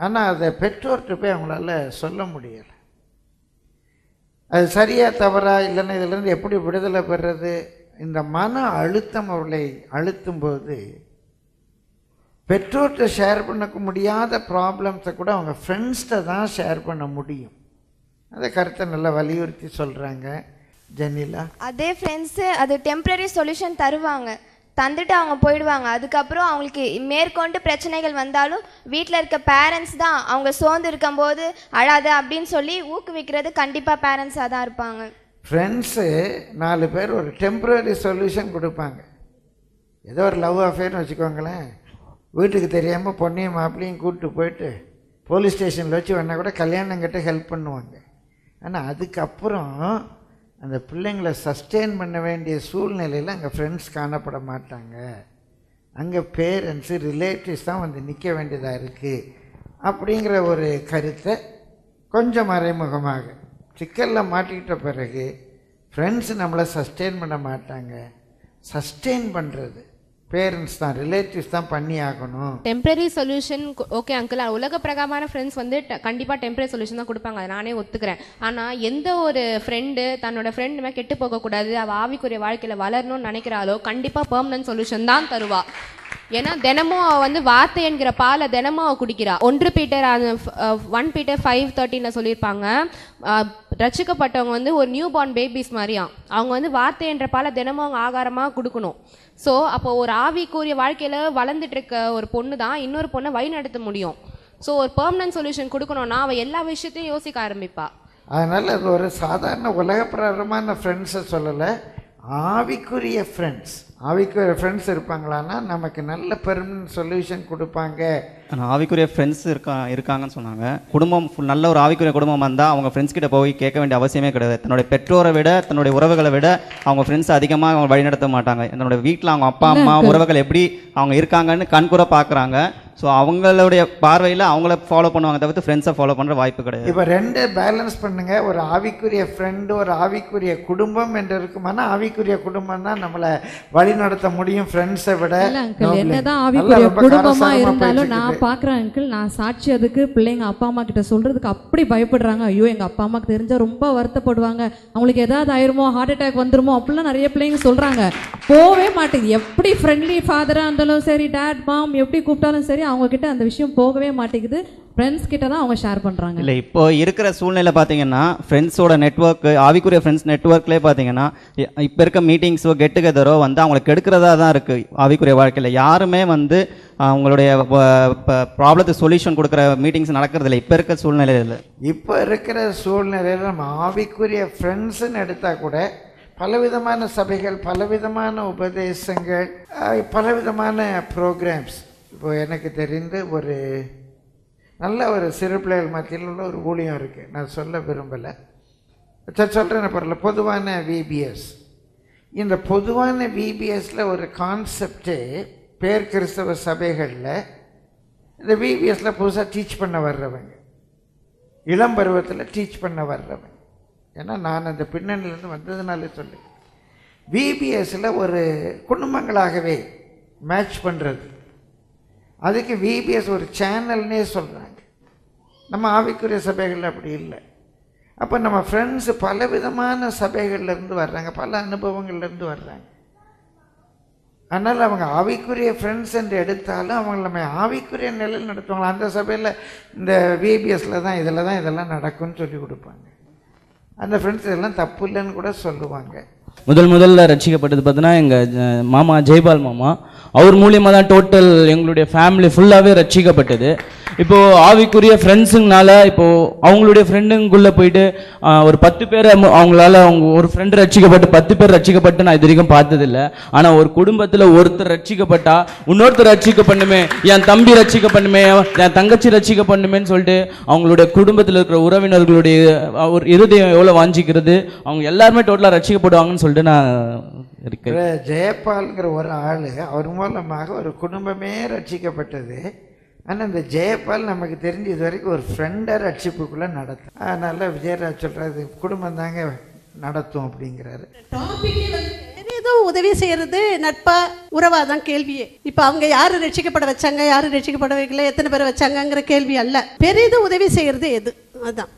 ஆனால் அதை பெற்றோர்கிட்ட போய் அவங்களால சொல்ல முடியலை. அது சரியா தவறா இல்லைன்னா இதிலேருந்து எப்படி விடுதலை பெறுறது? இந்த மன அழுத்தம் அவர்களை அழுத்தும் போது பெற்றோர்கிட்ட ஷேர் பண்ணக்க முடியாத ப்ராப்ளம்ஸை கூட அவங்க ஃப்ரெண்ட்ஸ்கிட்ட தான் ஷேர் பண்ண முடியும். அந்த கருத்தை நல்லா வலியுறுத்தி சொல்கிறாங்க ஜெனிலா. அதே ஃப்ரெண்ட்ஸு அது டெம்ப்ரரி சொல்யூஷன் தருவாங்க. தந்துட்டு அவங்க போயிடுவாங்க. அதுக்கப்புறம் அவங்களுக்கு மேற்கொண்டு பிரச்சனைகள் வந்தாலும் வீட்டில் இருக்க பேரண்ட்ஸ் தான் அவங்க சோர்ந்து இருக்கும்போது அழாத அப்படின்னு சொல்லி ஊக்குவிக்கிறது கண்டிப்பாக பேரண்ட்ஸாக தான் இருப்பாங்க. ஃப்ரெண்ட்ஸு நாலு பேர் ஒரு டெம்ப்ரரி சொல்யூஷன் கொடுப்பாங்க. ஏதோ ஒரு லவ் அஃபேர்னு வச்சுக்கோங்களேன். வீட்டுக்கு தெரியாமல் பொண்ணையும் மாப்பிள்ளையும் கூப்பிட்டு போயிட்டு போலீஸ் ஸ்டேஷனில் வச்சு வேணால் கூட கல்யாணம் கிட்ட ஹெல்ப் பண்ணுவாங்க. ஆனால் அதுக்கப்புறம் அந்த பிள்ளைங்களை சஸ்டெயின் பண்ண வேண்டிய சூழ்நிலையில் அங்கே ஃப்ரெண்ட்ஸ் காணப்பட மாட்டாங்க. அங்கே பேரண்ட்ஸு ரிலேட்டிவ்ஸ் தான் வந்து நிற்க வேண்டியதாக இருக்குது அப்படிங்கிற ஒரு கருத்தை கொஞ்சம் மறைமுகமாக சிக்கலில் மாட்டிக்கிட்ட பிறகு ஃப்ரெண்ட்ஸ் நம்மளை சஸ்டெயின் பண்ண மாட்டாங்க. சஸ்டெயின் பண்ணுறது பேரண்ட்ஸ் தான் ரிலேட்டிவ்ஸ் தான் பண்ணி ஆகணும் டெம்பரரி சொல்யூஷன் ஓகே அங்கிள் உலக பிரகாரமான ஃப்ரெண்ட்ஸ் வந்து கண்டிப்பாக டெம்பரரி சொல்யூஷன் தான் கொடுப்பாங்க. அதை நானே ஒத்துக்கிறேன். ஆனால் எந்த ஒரு ஃப்ரெண்டு தன்னோட ஃப்ரெண்டுமே கெட்டு போகக்கூடாது அவள் ஆவிக்குரிய வாழ்க்கையில் வளரணும்னு நினைக்கிறாளோ கண்டிப்பாக பெர்மனன்ட் சொல்யூஷன் தான் தருவா. ஏன்னா தினமும் அவ வந்து வார்த்தை என்கிற பாலை தினமும் அவ குடிக்கிறா. ஒன்று பீட்டர் ஒன் பீட்டர் ஃபைவ் தேர்ட்டின்னு சொல்லியிருப்பாங்க. ரசிக்கப்பட்டவங்க வந்து ஒரு நியூ பார்ன் பேபிஸ் மாதிரியாம். அவங்க வந்து வார்த்தை என்ற பாலை தினமும் அவங்க ஆகாரமாக கொடுக்கணும். ஸோ அப்போ ஒரு ஆவிக்குரிய வாழ்க்கையில் வளர்ந்துட்டு இருக்க ஒரு பொண்ணு தான் இன்னொரு பொண்ணை வழி நடத்த முடியும். ஸோ ஒரு பெர்மனன்ட் சொல்யூஷன் கொடுக்கணும்னா அவள் எல்லா விஷயத்தையும் யோசிக்க ஆரம்பிப்பா. அதனால் அது ஒரு சாதாரண உலகப்பிரகாரமான ஃப்ரெண்ட்ஸை சொல்லலை ஆவிக்குரிய ஃப்ரெண்ட்ஸ் ஆவிக்குரிய ஃப்ரெண்ட்ஸ் இருப்பாங்களான்னா நமக்கு நல்ல பெர்மனன்ட் சொல்யூஷன் கொடுப்பாங்க. ஆனால் ஆவிக்குரிய ஃப்ரெண்ட்ஸ் இருக்கா இருக்காங்கன்னு சொன்னாங்க. குடும்பம் full- நல்ல ஒரு ஆவிக்குரிய குடும்பம் வந்தால் அவங்க ஃப்ரெண்ட்ஸ் கிட்ட போய் கேட்க வேண்டிய அவசியமே கிடையாது. தன்னுடைய பெற்றோரை விட தன்னுடைய உறவுகளை விட அவங்க ஃப்ரெண்ட்ஸ் அதிகமாக அவங்க வழிநடத்த மாட்டாங்க. தன்னோட வீட்டில் அவங்க அப்பா அம்மா. உறவுகள் எப்படி அவங்க இருக்காங்கன்னு கண்கூட பார்க்குறாங்க ஸோ அவங்களுடைய பார்வையில் அவங்கள ஃபாலோ பண்ணுவாங்க தவிர்த்து ஃப்ரெண்ட்ஸை ஃபாலோ பண்ணுற வாய்ப்பு கிடையாது. இப்போ ரெண்டு பேலன்ஸ் பண்ணுங்க. ஒரு ஆவிக்குரிய ஃப்ரெண்டு ஒரு ஆவிக்குரிய குடும்பம் என்று இருக்குமானா ஆவிக்குரிய குடும்பம் தான் நம்மளை வழி நடத்த முடியும் ஃப்ரெண்ட்ஸை விட. என்னதான் ஆவிக்குரிய ரொம்ப குடும்பமா காரசாரமா இருந்தாலும் நான் இருக்குது. பாக்குறேன் அங்கிள் நான் சாட்சி அதுக்கு பிள்ளைங்க அப்பா அம்மா கிட்ட சொல்றதுக்கு அப்படி பயப்படுறாங்க. ஐயோ எங்க அப்பா அம்மாக்கு தெரிஞ்சா ரொம்ப வருத்தப்படுவாங்க. அவங்களுக்கு ஏதாவது ஆயிருமோ ஹார்ட் அட்டாக் வந்துருமோ அப்படிலாம் நிறைய பிள்ளைங்க சொல்றாங்க. போவே மாட்டேங்குது. எப்படி ஃப்ரெண்ட்லி ஃபாதரா இருந்தாலும் சரி டேட் மாம் எப்படி கூப்பிட்டாலும் சரி அவங்க கிட்ட அந்த விஷயம் போகவே மாட்டேங்குது. ஃப்ரெண்ட்ஸ் கிட்ட தான் அவங்க ஷேர் பண்றாங்க. இல்லை இப்போ இருக்கிற சூழ்நிலை பார்த்தீங்கன்னா ஃப்ரெண்ட்ஸோட நெட்வொர்க் ஆவிக்குரிய ஃப்ரெண்ட்ஸ் நெட்வொர்க்லேயே பார்த்தீங்கன்னா இப்போ இருக்க மீட்டிங்ஸோ கெட் டுகெதரோ வந்து அவங்களை கெடுக்கிறதா தான் இருக்குது ஆவிக்குரிய வாழ்க்கையில். யாருமே வந்து அவங்களுடைய ப்ராப்ளத்துக்கு சொல்யூஷன் கொடுக்குற மீட்டிங்ஸ் நடக்கிறதில்ல இப்போ இருக்க சூழ்நிலையில் இப்போ இருக்கிற சூழ்நிலையில் நம்ம ஆவிக்குரிய ஃப்ரெண்ட்ஸுன்னு எடுத்தால் கூட பலவிதமான சபைகள் பலவிதமான உபதேசங்கள் பலவிதமான ப்ரோக்ராம்ஸ் இப்போ எனக்கு தெரிந்து ஒரு நல்ல ஒரு சிறு பிள்ளைகள் மத்தியில் உள்ள ஒரு ஊழியம் இருக்குது நான் சொல்ல விரும்பலை. சரி சொல்கிறேன் பரவாயில்ல பொதுவான விபிஎஸ் இந்த பொதுவான விபிஎஸில் ஒரு கான்செப்டே பேர் கிறிஸ்தவ சபைகளில் இந்த விபிஎஸில் புதுசாக டீச் பண்ண வர்றவங்க. இளம் பருவத்தில் டீச் பண்ண வர்றவங்க. ஏன்னா நான் அந்த பின்னணியிலேருந்து வந்ததுனாலே சொல்லு விபிஎஸில் ஒரு குடும்பங்களாகவே மேட்ச் பண்ணுறது அதுக்கு விபிஎஸ் ஒரு சேனல்னே சொல்கிறாங்க நம்ம ஆவிக்குரிய சபைகள் அப்படி இல்லை. அப்போ நம்ம ஃப்ரெண்ட்ஸு பல விதமான சபைகள்லேருந்து வர்றாங்க. பல அனுபவங்கள்லேருந்து வர்றாங்க. அதனால் அவங்க ஆவிக்குரிய ஃப்ரெண்ட்ஸ் என்று எடுத்தாலும் அவங்க நம்ம ஆவிக்குரிய நிலையில் நடத்துவாங்க அந்த சபையில் இந்த விபிஎஸ்ல தான் இதில் தான் இதெல்லாம் நடக்கும்னு சொல்லி கொடுப்பாங்க. அந்த ஃப்ரெண்ட்ஸ் இதெல்லாம் தப்பு இல்லைன்னு கூட சொல்லுவாங்க. முதல் முதல்ல ரசிக்கப்பட்டது பார்த்தீங்கன்னா எங்கள் மாமா ஜெய்பால் மாமா. அவர் மூலியமாக தான் டோட்டல் எங்களுடைய ஃபேமிலி ஃபுல்லாகவே ரட்சிக்கப்பட்டது இப்போது ஆவிக்குரிய ஃப்ரெண்ட்ஸுங்கனால இப்போது அவங்களுடைய ஃப்ரெண்டுங்குள்ளே போயிட்டு ஒரு பத்து பேர் அவங்களால அவங்க ஒரு ஃப்ரெண்டு ரட்சிக்கப்பட்டு பத்து பேர் ரட்சிக்கப்பட்டு நான் இது வரைக்கும் பார்த்ததில்ல. ஆனால் ஒரு குடும்பத்தில் ஒருத்தர் ரட்சிக்கப்பட்டா இன்னொருத்தர் ரட்சிக்க பண்ணுமே என் தம்பி ரட்சிக்க பண்ணுமே என் தங்கச்சி ரட்சிக்க பண்ணுமேன்னு சொல்லிட்டு அவங்களுடைய குடும்பத்தில் இருக்கிற உறவினர்களுடைய ஒரு இருதயம் எவ்வளோ வாஞ்சிக்கிறது அவங்க எல்லாருமே டோட்டலாக ரட்சிக்கப்படுவாங்கன்னு சொல்லிட்டு நான் இருக்கேன். ஜெயபால்ங்கிற ஒரு ஆள் அவர் மூலமாக ஒரு குடும்பமே ரட்சிக்கப்பட்டது. ஆனால் இந்த ஜெயபால் நமக்கு தெரிஞ்சு இது வரைக்கும் ஒரு ஃப்ரெண்டை ரட்சிப்புக்குள்ளே நடத்தும் அதனால் விஜயராஜ் சொல்கிறாரு குடும்பம் தாங்க நடத்தும் அப்படிங்கிறாரு. ஏதோ உதவி செய்யறது நட்பா உறவா தான் கேள்வியே. இப்போ அவங்க யாரு ரட்சிக்கப்பட வச்சாங்க யாரு ரட்சிக்கப்பட வைக்கல எத்தனை பேர் வச்சாங்கங்கிற கேள்வி அல்ல. பெரிதும் உதவி செய்யறது எது? அதுதான்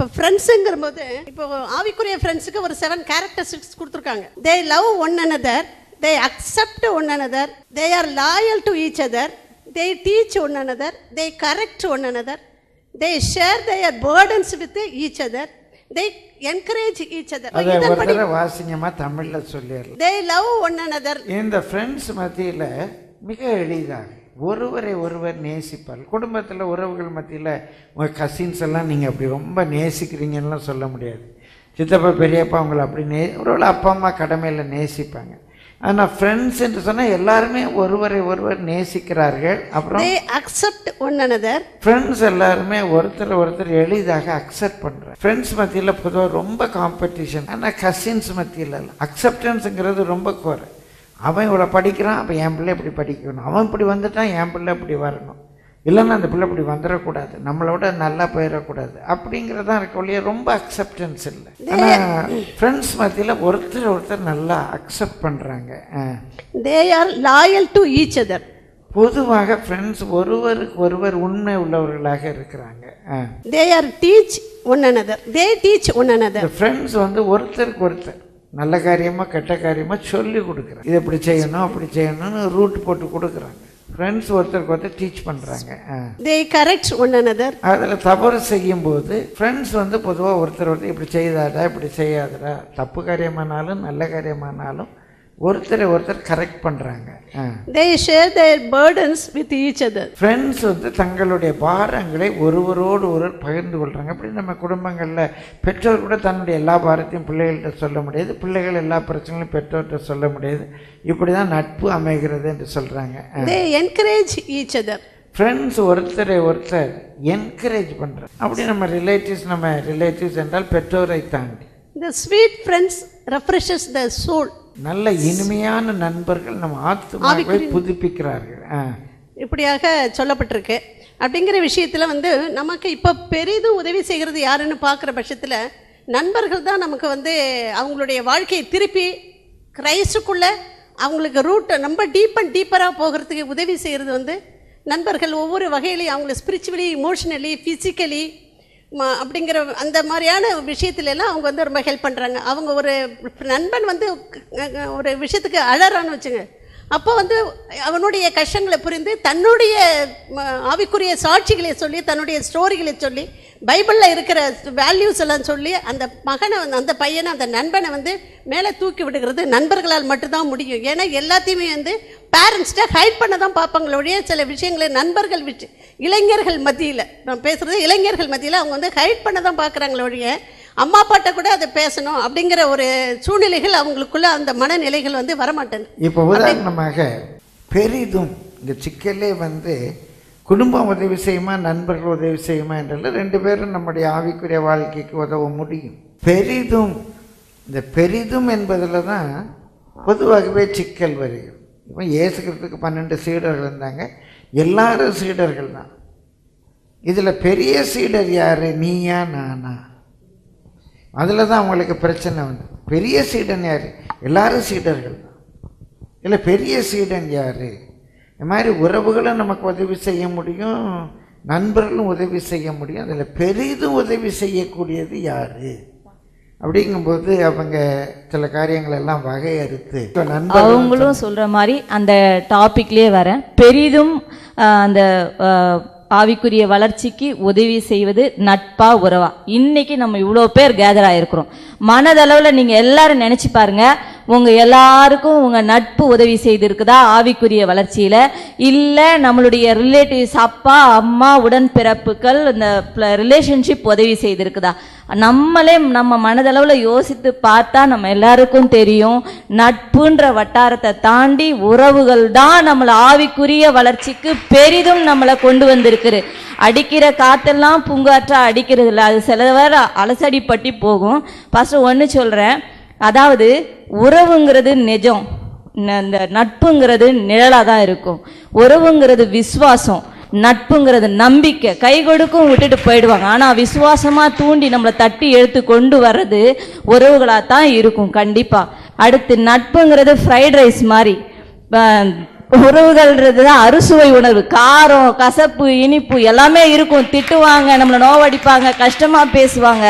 இப்போ ஃப்ரெண்ட்ஸுங்கிற போது இப்போ ஆவிக்குரிய ஃப்ரெண்ட்ஸுக்கு ஒரு செவன் கேரக்டரிஸ்டிக்ஸ் கொடுத்துருக்காங்க. They love one another they accept one another they are loyal to each other they teach one another they correct one another they share their burdens with each other they encourage each other அதை வாசிங்கம்மா தமிழில் சொல்லிடலாம். They love one another. இந்த friends மத்தியில் மிக எளிதாக ஒருவரை ஒருவர் நேசிப்பார் குடும்பத்தில் உறவுகள் மத்தியில் உங்கள் கசின்ஸ் எல்லாம் நீங்கள் அப்படி ரொம்ப நேசிக்கிறீங்கன்னுலாம் சொல்ல முடியாது. சித்தப்பா பெரியப்பா உங்களை அப்படி நே ஒருவேளை அப்பா அம்மா கடமையில் நேசிப்பாங்க. ஆனால் ஃப்ரெண்ட்ஸ் என்று சொன்னால் எல்லாருமே ஒருவரை ஒருவர் நேசிக்கிறார்கள். அப்புறம் accept one another. ஃப்ரெண்ட்ஸ் எல்லாருமே ஒருத்தர் ஒருத்தர் எளிதாக அக்செப்ட் பண்ணுறாங்க ஃப்ரெண்ட்ஸ் மத்தியில் பொதுவாக ரொம்ப காம்படிஷன் ஆனால் கசின்ஸ் மத்தியில் அக்செப்டன்ஸுங்கிறது ரொம்ப குறை. அவன் இவ்வளோ படிக்கிறான் அப்போ என் பிள்ளை இப்படி படிக்கணும். அவன் இப்படி வந்துட்டான் என் பிள்ளை இப்படி வரணும். இல்லைன்னா அந்த பிள்ளை இப்படி வந்துடக்கூடாது. நம்மளோட நல்லா போயிடக்கூடாது. அப்படிங்கிறதான் இருக்க ஒழிய ரொம்ப அக்செப்டன்ஸ் இல்லை. ஆனால் ஃப்ரெண்ட்ஸ் மத்தியில் ஒருத்தர் ஒருத்தர் நல்லா அக்செப்ட் பண்ணுறாங்க they are loyal to each other. பொதுவாக ஃப்ரெண்ட்ஸ் ஒருவருக்கு ஒருவர் உண்மை உள்ளவர்களாக இருக்கிறாங்க. ஆ. they are teach one another. They teach one another. இந்த ஃப்ரெண்ட்ஸ் வந்து ஒருத்தருக்கு ஒருத்தர். நல்ல காரியமா கெட்ட காரியமா சொல்லி கொடுக்குறாங்க. இது இப்படி செய்யணும் அப்படி செய்யணும்னு ரூட் போட்டு கொடுக்குறாங்க. ஃப்ரெண்ட்ஸ் ஒருத்தருக்கு ஒருத்தர் டீச் பண்ணுறாங்க they correct one another. அதில் தவறு செய்யும்போது ஃப்ரெண்ட்ஸ் வந்து பொதுவாக ஒருத்தர் ஒருத்தர் இப்படி செய்யாதடா இப்படி செய்யாதடா தப்பு காரியமானாலும் நல்ல காரியமானாலும் ஒருத்தரை ஒருத்தர் கரெக்ட் பண்ணுறாங்க they share their burdens with each other. Friends வந்து தங்களுடைய பாரங்களை ஒருவரோடு ஒருவர் பகிர்ந்து கொள்கிறாங்க அப்படி நம்ம குடும்பங்களில் பெற்றோர் கூட தன்னுடைய எல்லா பாரத்தையும் பிள்ளைகள்கிட்ட சொல்ல முடியாது. பிள்ளைகள் எல்லா பிரச்சனைகளையும் பெற்றோர்கிட்ட சொல்ல முடியாது. இப்படி தான் நட்பு அமைகிறது என்று சொல்கிறாங்க they encourage each other. Friends ஒருத்தரை ஒருத்தர் என்கரேஜ் பண்ணுறாங்க அப்படி நம்ம ரிலேட்டிவ்ஸ் நம்ம ரிலேட்டிவ்ஸ் என்றால் பெற்றோரை தாண்டி. The sweet friends refreshes the soul. நல்ல இனிமையான நண்பர்கள் நம்ம ஆத்மாவை புதுப்பிக்கிறார்கள். இப்படியாக சொல்லப்பட்டிருக்கு. அப்படிங்கிற விஷயத்தில் வந்து நமக்கு இப்போ பெரிதும் உதவி செய்கிறது யாருன்னு பார்க்குற பட்சத்தில் நண்பர்கள் தான் நமக்கு வந்து அவங்களுடைய வாழ்க்கையை திருப்பி கிரைஸ்டுக்குள்ளே அவங்களுக்கு ரூட் ரொம்ப டீப் அண்ட் டீப்பராக போகிறதுக்கு உதவி செய்கிறது வந்து நண்பர்கள் ஒவ்வொரு வகையிலையும் அவங்கள ஸ்பிரிச்சுவலி இமோஷனலி ஃபிசிக்கலி அப்படிங்கிற அந்த மாதிரியான விஷயத்துல எல்லாம் அவங்க வந்து ரொம்ப ஹெல்ப் பண்ணுறாங்க அவங்க ஒரு நண்பன் வந்து ஒரு விஷயத்துக்கு அழறான்னு வச்சுங்க. அப்போ வந்து அவனுடைய கஷ்டங்களை புரிந்து தன்னுடைய ஆவிக்குரிய சாட்சிகளை சொல்லி தன்னுடைய ஸ்டோரிகளை சொல்லி பைபிளில் இருக்கிற வேல்யூஸ் எல்லாம் சொல்லி அந்த மகனை வந்து அந்த பையனை அந்த நண்பனை வந்து மேலே தூக்கி விடுகிறது நண்பர்களால் மட்டும்தான் முடியும். ஏன்னா எல்லாத்தையுமே வந்து பேரண்ட்ஸ்கிட்ட ஹைட் பண்ண தான் பார்ப்பாங்களே சில விஷயங்களை நண்பர்கள் விட்டு இளைஞர்கள் மத்தியில் நான் பேசுகிறது இளைஞர்கள் மத்தியில் அவங்க வந்து ஹைட் பண்ண தான் பார்க்குறாங்களே அம்மா அப்பாட்ட கூட அதை பேசணும் அப்படிங்கிற ஒரு சூழ்நிலைகள் அவங்களுக்குள்ள அந்த மனநிலைகள் வந்து வரமாட்டேன். இப்போ உதாரணமாக பெரிதும் இந்த சிக்கலே வந்து குடும்பம் உதவி செய்யுமா நண்பர்கள் உதவி செய்யுமா என்றால் ரெண்டு பேரும் நம்முடைய ஆவிக்குரிய வாழ்க்கைக்கு உதவ முடியும். பெரிதும் இந்த பெரிதும் என்பதில் தான் பொதுவாகவே சிக்கல் வருகிறது. இப்போ ஏசுகிறதுக்கு பன்னெண்டு சீடர்கள் இருந்தாங்க. எல்லாரும் சீடர்கள் தான். இதில் பெரிய சீடர் யார்? நீயா நானா? அதில் தான் அவங்களுக்கு பிரச்சனை வந்து பெரிய சீடன் யார்? எல்லாரும் சீடர்கள் தான். இல்லை பெரிய சீடன் யார்? இந்த மாதிரி உறவுகளும் நமக்கு உதவி செய்ய முடியும் நண்பர்களும் உதவி செய்ய முடியும். அதில் பெரிதும் உதவி செய்யக்கூடியது யார்? அப்படிங்கும்போது அவங்க சில காரியங்கள் எல்லாம் வகையறுத்து அவங்களும் சொல்ற மாதிரி அந்த டாபிக்லயே வரேன். பெரிதும் அந்த ஆவிக்குரிய வளர்ச்சிக்கு உதவி செய்வது நட்பா உறவா? இன்னைக்கு நம்ம இவ்வளோ பேர் கேதர் ஆயிருக்கிறோம். மனதளவில் நீங்கள் எல்லாரும் நினச்சி பாருங்க. உங்கள் எல்லாருக்கும் உங்கள் நட்பு உதவி செய்திருக்குதா? ஆவிக்குரிய வளர்ச்சியில். இல்லை நம்மளுடைய ரிலேட்டிவ்ஸ் அப்பா அம்மா உடன்பிறப்புகள் இந்த ரிலேஷன்ஷிப் உதவி செய்திருக்குதா? நம்மளே நம்ம மனதளவில் யோசித்து பார்த்தா நம்ம எல்லாருக்கும் தெரியும். நட்புன்ற வட்டாரத்தை தாண்டி உறவுகள் தான் நம்மளை ஆவிக்குரிய வளர்ச்சிக்கு பெரிதும் நம்மளை கொண்டு வந்திருக்குது. அடிக்கிற காத்தெல்லாம் பூங்காற்றா அடிக்கிறது இல்லை அது சில அலசடிப்பட்டி அலசடி பட்டி போகும் ஒன்று சொல்கிறேன் அதாவது உறவுங்கிறது நிஜம். இந்த நட்புங்கிறது நிழலாக தான் இருக்கும். உறவுங்கிறது விசுவாசம். நட்புங்கிறது நம்பிக்கை. கை கொடுக்கும் விட்டுட்டு போயிடுவாங்க. ஆனால் விசுவாசமாக தூண்டி நம்மளை தட்டி எடுத்து கொண்டு வர்றது உறவுகளாக தான் இருக்கும் கண்டிப்பாக அடுத்து நட்புங்கிறது ஃப்ரைட் ரைஸ் மாதிரி. உறவுகள்ன்றது தான் அறுசுவை உணர்வு. காரம் கசப்பு இனிப்பு எல்லாமே இருக்கும். திட்டுவாங்க நம்மளை நோவடிப்பாங்க கஷ்டமாக பேசுவாங்க.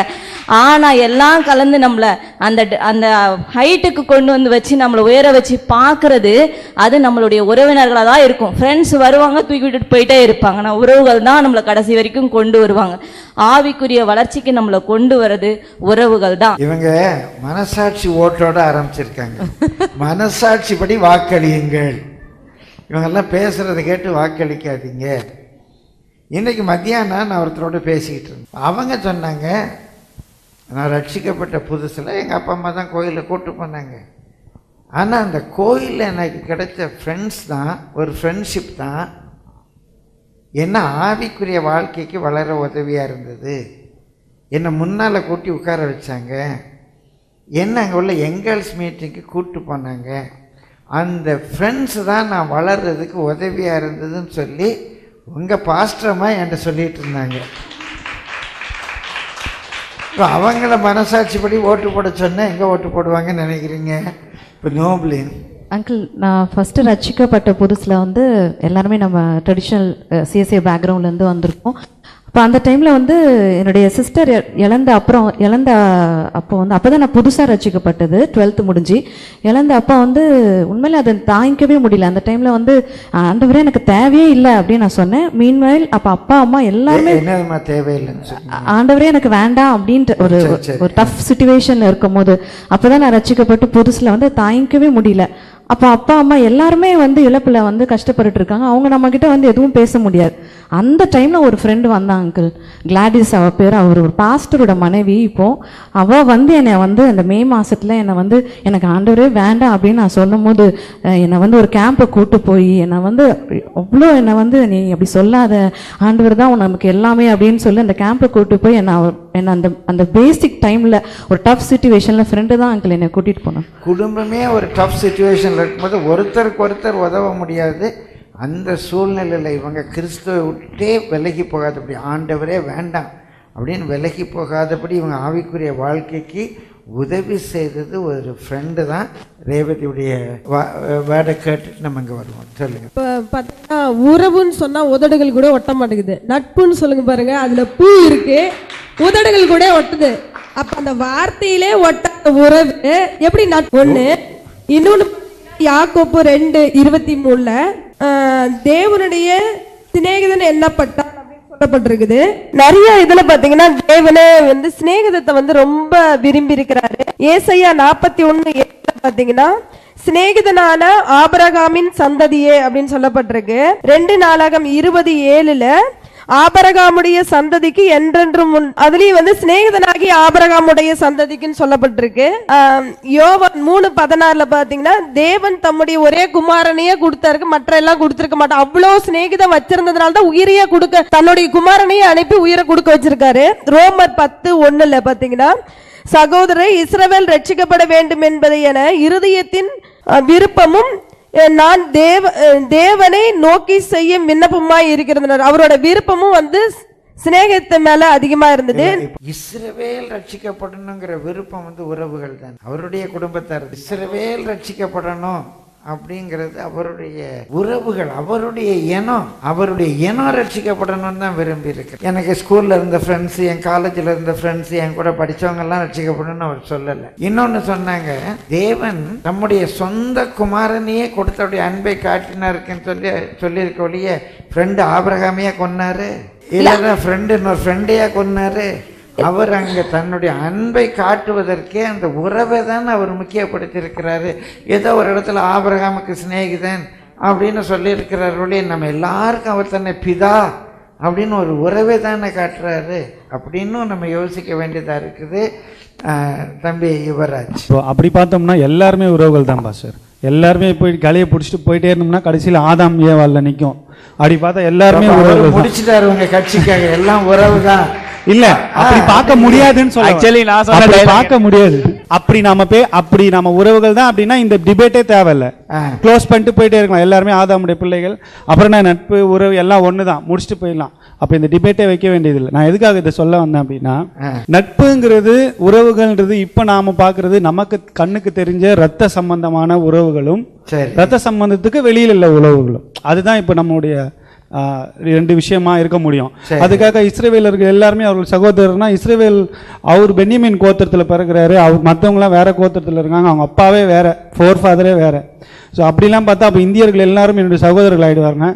ஆனால் எல்லாம் கலந்து நம்மளை அந்த ட- அந்த ஹைட்டுக்கு கொண்டு வந்து வச்சு நம்மளை உயர வச்சு பார்க்கறது அது நம்மளுடைய உறவினர்களாக தான் இருக்கும். ஃப்ரெண்ட்ஸ் வருவாங்க தூக்கி விட்டுட்டு போயிட்டே இருப்பாங்க. ஆனால் உறவுகள் தான் நம்மளை கடைசி வரைக்கும் கொண்டு வருவாங்க. ஆவிக்குரிய வளர்ச்சிக்கு நம்மளை கொண்டு வர்றது உறவுகள் தான். இவங்க மனசாட்சி ஓட்டோட ஆரம்பிச்சிருக்காங்க. மனசாட்சிப்படி வாக்களியுங்கள். இவங்கெல்லாம் பேசுறதை கேட்டு வாக்களிக்காதீங்க. இன்னைக்கு மத்தியானம் நான் ஒருத்தரோட பேசிக்கிட்டு இருந்தேன். அவங்க சொன்னாங்க நான் ரட்சிக்கப்பட்ட புதுசில் எங்கள் அப்பா அம்மா தான் கோயிலில் கூட்டு போனாங்க. ஆனால் அந்த கோயிலில் எனக்கு கிடைச்ச ஃப்ரெண்ட்ஸ் தான் ஒரு ஃப்ரெண்ட்ஷிப் தான் என்ன ஆவிக்குரிய வாழ்க்கைக்கு வளர உதவியாக இருந்தது. என்னை முன்னால் கூட்டி உட்கார வச்சாங்க. என்ன அங்கே உள்ள எங்கல்ஸ் மீட்டிங்க்கு கூப்பிட்டு போனாங்க. அந்த ஃப்ரெண்ட்ஸ் தான் நான் வளர்றதுக்கு உதவியாக இருந்ததுன்னு சொல்லி உங்கள் பாஸ்டரமாக என்கிட்ட சொல்லிகிட்டு இருந்தாங்க. இப்போ அவங்கள மனசாட்சிப்படி ஓட்டு போட சொன்னால் எங்கே ஓட்டு போடுவாங்கன்னு நினைக்கிறீங்க? இப்போ நோப்ளின் அங்கிள் நான் ஃபஸ்ட்டு ரட்சிக்கப்பட்ட புதுசில் வந்து எல்லாருமே நம்ம ட்ரெடிஷ்னல் சிஎஸ்ஏ பேக்ரவுண்ட்லேருந்து வந்திருக்கோம். அப்போ அந்த டைமில் வந்து என்னுடைய சிஸ்டர் இழந்த அப்புறம் இழந்த அப்போ வந்து அப்போ தான் நான் புதுசாக ரட்சிக்கப்பட்டது டுவெல்த்து முடிஞ்சு. இழந்த அப்போ வந்து உண்மையில அதை தாங்கிக்கவே முடியல. அந்த டைமில் வந்து ஆண்டவரே எனக்கு தேவையே இல்லை அப்படின்னு நான் சொன்னேன். மீன்வயல் அப்போ அப்பா அம்மா எல்லாருமே சொல்லி. ஆண்டவரே எனக்கு வேண்டாம் அப்படின்ற ஒரு. ஒரு டஃப் சுச்சுவேஷன்ல இருக்கும் போது அப்பதான் நான் ரட்சிக்கப்பட்டு புதுசுல வந்து தாங்கிக்கவே முடியல. அப்போ அப்பா அம்மா எல்லாருமே வந்து இழப்புல வந்து கஷ்டப்பட்டுட்டு இருக்காங்க. அவங்க நம்ம கிட்ட வந்து எதுவும் பேச முடியாது. அந்த டைமில் ஒரு ஃப்ரெண்டு வந்தா அங்கிள் கிளாடிஸ் அவள் பேர். அவர் ஒரு பாஸ்டரோட மனைவி இப்போ. அவள் வந்து என்னை வந்து அந்த மே மாதத்தில் என்னை வந்து எனக்கு ஆண்டவரே வேண்டாம் அப்படின்னு நான் சொல்லும் போது என்னை வந்து ஒரு கேம்பை கூட்டு போய் என்னை வந்து அவ்வளோ என்னை வந்து நீ அப்படி சொல்லாத. ஆண்டவர் தான் நமக்கு எல்லாமே அப்படின்னு சொல்லி அந்த கேம்பை கூட்டு போய் என்னை என்னை அந்த அந்த பேசிக் டைமில் ஒரு டஃப் சுச்சுவேஷனில் ஃப்ரெண்டு தான் அங்கிள் என்னை கூட்டிகிட்டு போனேன். குடும்பமே ஒரு டஃப் சுச்சுவேஷனில் இருக்கும்போது ஒருத்தருக்கு ஒருத்தர் உதவ முடியாது. அந்த சூழ்நிலையில் இவங்க கிறிஸ்துவை விட்டே விலகி போகாதபடி ஆண்டவரே வேண்டாம் அப்படின்னு விலகி போகாதபடி இவங்க ஆவிக்குரிய வாழ்க்கைக்கு உதவி செய்தது ஒரு ஃப்ரெண்டு தான். ரேவதியுடைய வேடை கேட்டுட்டு நம்ம இங்கே வருவோம். சொல்லுங்கள் இப்போ பார்த்தீங்கன்னா உறவுன்னு சொன்னா உதடுகள் கூட ஒட்ட மாட்டேங்குது. நட்புன்னு சொல்லுங்க பாருங்க அதுல பூ இருக்கு உதடுகள் கூட ஒட்டுது. அப்ப அந்த வார்த்தையிலே ஒட்டாத உறவு எப்படி நட்பு? இன்னொன்னு பார்த்தீங்கன்னா, யாக்கோப்பு ரெண்டு இருபத்தி மூணுல தேவனுடைய சிநேகிதன் எண்ணப்பட்டான் சொல்லப்பட்டிருக்குது. நிறைய இதுல பாத்தீங்கன்னா தேவனே வந்து சிநேகிதத்தை வந்து ரொம்ப விரும்பி இருக்கிறாரு ஏசையா நாற்பத்தி ஒண்ணு ஏழுல பாத்தீங்கன்னா சிநேகிதனான ஆபரகாமின் சந்ததியே அப்படின்னு சொல்லப்பட்டிருக்கு. ரெண்டு நாளாகம் இருபது ஏழுல ஆபரகாமுடைய சந்ததிக்கு என்றென்றும் அதுலயும் வந்து சிநேகிதனாகி ஆபரகாமுடைய சந்ததிக்குன்னு சொல்லப்பட்டிருக்கு. யோவன் மூணு பதினாறுல பாத்தீங்கன்னா தேவன் தம்முடைய ஒரே குமாரனையே கொடுத்தாருக்கு மற்ற எல்லாம் கொடுத்திருக்க மாட்டான் அவ்வளவு சிநேகிதம் வச்சிருந்ததுனால தான் உயிரையே கொடுக்க தன்னுடைய குமாரனையே அனுப்பி உயிரை கொடுக்க வச்சிருக்காரு. ரோமர் பத்து ஒண்ணுல பாத்தீங்கன்னா சகோதரர் இஸ்ரவேல் ரட்சிக்கப்பட வேண்டும் என்பதை என இருதயத்தின் விருப்பமும் நான் தேவ தேவனை நோக்கி செய்யும் விண்ணப்பமாய் இருக்கிறது அவரோட விருப்பமும் வந்து சிநேகத்து மேல அதிகமா இருந்தது. இஸ்ரவேல் ரட்சிக்கப்படணுங்கிற விருப்பம் வந்து உறவுகள் தான். அவருடைய குடும்பத்தார் இஸ்ரவேல் ரட்சிக்கப்படணும். அப்படிங்கிறது அவருடைய உறவுகள் அவருடைய இனம் அவருடைய இனம் ரட்சிக்கப்படணும்னு தான் விரும்பி இருக்கு எனக்கு ஸ்கூல்ல இருந்த ஃப்ரெண்ட்ஸ் என் காலேஜில் இருந்த ஃப்ரெண்ட்ஸ் என் கூட படிச்சவங்க எல்லாம் ரட்சிக்கப்படணும்னு அவர் சொல்லலை. இன்னொன்னு சொன்னாங்க தேவன் நம்முடைய சொந்த குமாரனையே கொடுத்தவுடைய அன்பை காட்டினாருக்குன்னு சொல்லி சொல்லியிருக்க ஒழிய ஃப்ரெண்டு ஆபிரகாமையே கொன்னாரு? இல்லைன்னா ஃப்ரெண்டு இன்னொரு ஃப்ரெண்டையா கொன்னாரு? அவர் அங்கே தன்னுடைய அன்பை காட்டுவதற்கே அந்த உறவை தான் அவர் முக்கியப்படுத்தியிருக்கிறாரு. ஏதோ ஒரு இடத்துல ஆபிரகாமுக்கு சிநேகிதன் அப்படின்னு சொல்லியிருக்கிறார் ஒழிய நம்ம எல்லாருக்கும் அவர் தன்னை பிதா அப்படின்னு ஒரு உறவை தானே காட்டுறாரு அப்படின்னும் நம்ம யோசிக்க வேண்டியதாக இருக்குது. தம்பி யுவராஜ். இப்போ அப்படி பார்த்தோம்னா எல்லாருமே உறவுகள் தான் பாஸ்டர். எல்லாருமே போய் கலையை பிடிச்சிட்டு போயிட்டே இருந்தோம்னா கடைசியில் ஆதாம் ஏவால்ல நிற்கும் அப்படி பார்த்தா எல்லாருமே. முடிச்சிட்டாரு உங்க கட்சிக்காக. எல்லாம் உறவு தான் இல்ல அப்படி பார்க்க முடியாதுன்னு சொல்ல Actually, நான் சொன்ன பார்க்க முடியாது. அப்படி நாம பே அப்படி நம்ம உறவுகள் தான் அப்படின்னா இந்த டிபேட்டே தேவையில்ல. க்ளோஸ் பண்ணிட்டு போயிட்டே இருக்கலாம். எல்லாருமே ஆதாமுடைய பிள்ளைகள். அப்புறம் நான் நட்பு உறவு எல்லாம் ஒன்று தான் முடிச்சுட்டு போயிடலாம். அப்போ இந்த டிபேட்டே வைக்க வேண்டியதில்லை. நான் எதுக்காக இதை சொல்ல வந்தேன் அப்படின்னா நட்புங்கிறது உறவுகள்ன்றது இப்போ நாம பார்க்கிறது நமக்கு கண்ணுக்கு தெரிஞ்ச ரத்த சம்பந்தமான உறவுகளும் ரத்த சம்பந்தத்துக்கு வெளியில் உள்ள உறவுகளும். அதுதான் இப்போ நம்மளுடைய ரெண்டு விஷயமா இருக்க முடியும். அதுக்காக இஸ்ரேவேலர்கள் எல்லாருமே அவர்கள் சகோதரர்னா இஸ்ரேவேல் அவர் பென்யமின் கோத்திரத்தில் பிறகுறாரு அவர் மற்றவங்களாம் வேற கோத்திரத்தில் இருக்காங்க. அவங்க அப்பாவே வேற ஃபோர் ஃபாதரே வேற. ஸோ அப்படிலாம் பார்த்தா அப்போ இந்தியர்கள் எல்லாரும் என்னுடைய சகோதரர்கள் ஆயிடுவாங்க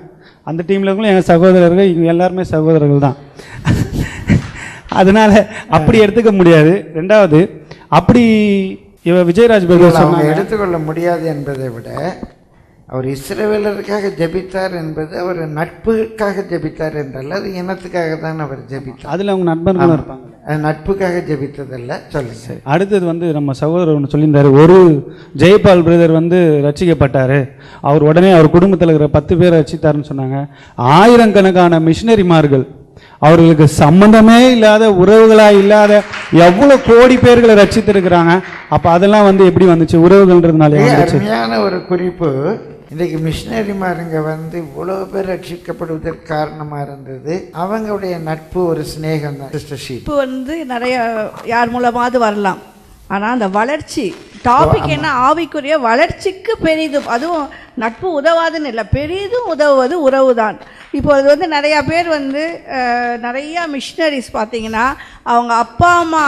அந்த டீம்ல இருக்கவங்களும் எங்கள் சகோதரர்கள் இவங்க எல்லாருமே சகோதரர்கள் தான். அதனால அப்படி எடுத்துக்க முடியாது. ரெண்டாவது அப்படி இவ விஜயராஜ் எடுத்துக்கொள்ள முடியாது என்பதை விட அவர் இஸ்ரவேலருக்காக ஜெபித்தார் என்பது அவர் நட்புக்காக ஜெபித்தார் என்றல்ல அது இனத்துக்காக தான் அவர் ஜெபித்தார். அதுல அவங்க நண்பர்களும். இருப்பாங்க. நட்புக்காக ஜெபித்ததல்ல சொல்லுங்க. அடுத்தது வந்து நம்ம சகோதரர் ஒன்று சொல்லியிருந்தாரு. ஒரு ஜெயபால் பிரதர் வந்து ரட்சிக்கப்பட்டாரு. அவர் உடனே அவர் குடும்பத்தில் இருக்கிற பத்து பேரை ரட்சித்தாருன்னு சொன்னாங்க. ஆயிரக்கணக்கான மிஷினரிமார்கள் அவர்களுக்கு சம்பந்தமே இல்லாத உறவுகளா இல்லாத எவ்வளவு கோடி பேர்களை ரட்சித்திருக்கிறாங்க. அப்ப அதெல்லாம் வந்து எப்படி வந்துச்சு? உறவுகள்ன்றதுனால அருமையான ஒரு குறிப்பு. இன்றைக்கு மிஷினரிமாருங்க வந்து இவ்வளவு பேர் ரட்சிக்கப்படுவதற்கு காரணமா இருந்தது. அவங்களுடைய நட்பு ஒரு சிநேகம் தான் இப்போ வந்து நிறைய யார் மூலமாவது வரலாம். ஆனால் அந்த வளர்ச்சி டாபிக் என்ன? ஆவிக்குரிய வளர்ச்சிக்கு பெரிதும் அதுவும் நட்பு உதவாதுன்னு இல்லை பெரிதும் உதவுவது உறவு தான் இப்போ அது வந்து நிறையா பேர் வந்து நிறையா மிஷினரிஸ் பார்த்தீங்கன்னா அவங்க அப்பா அம்மா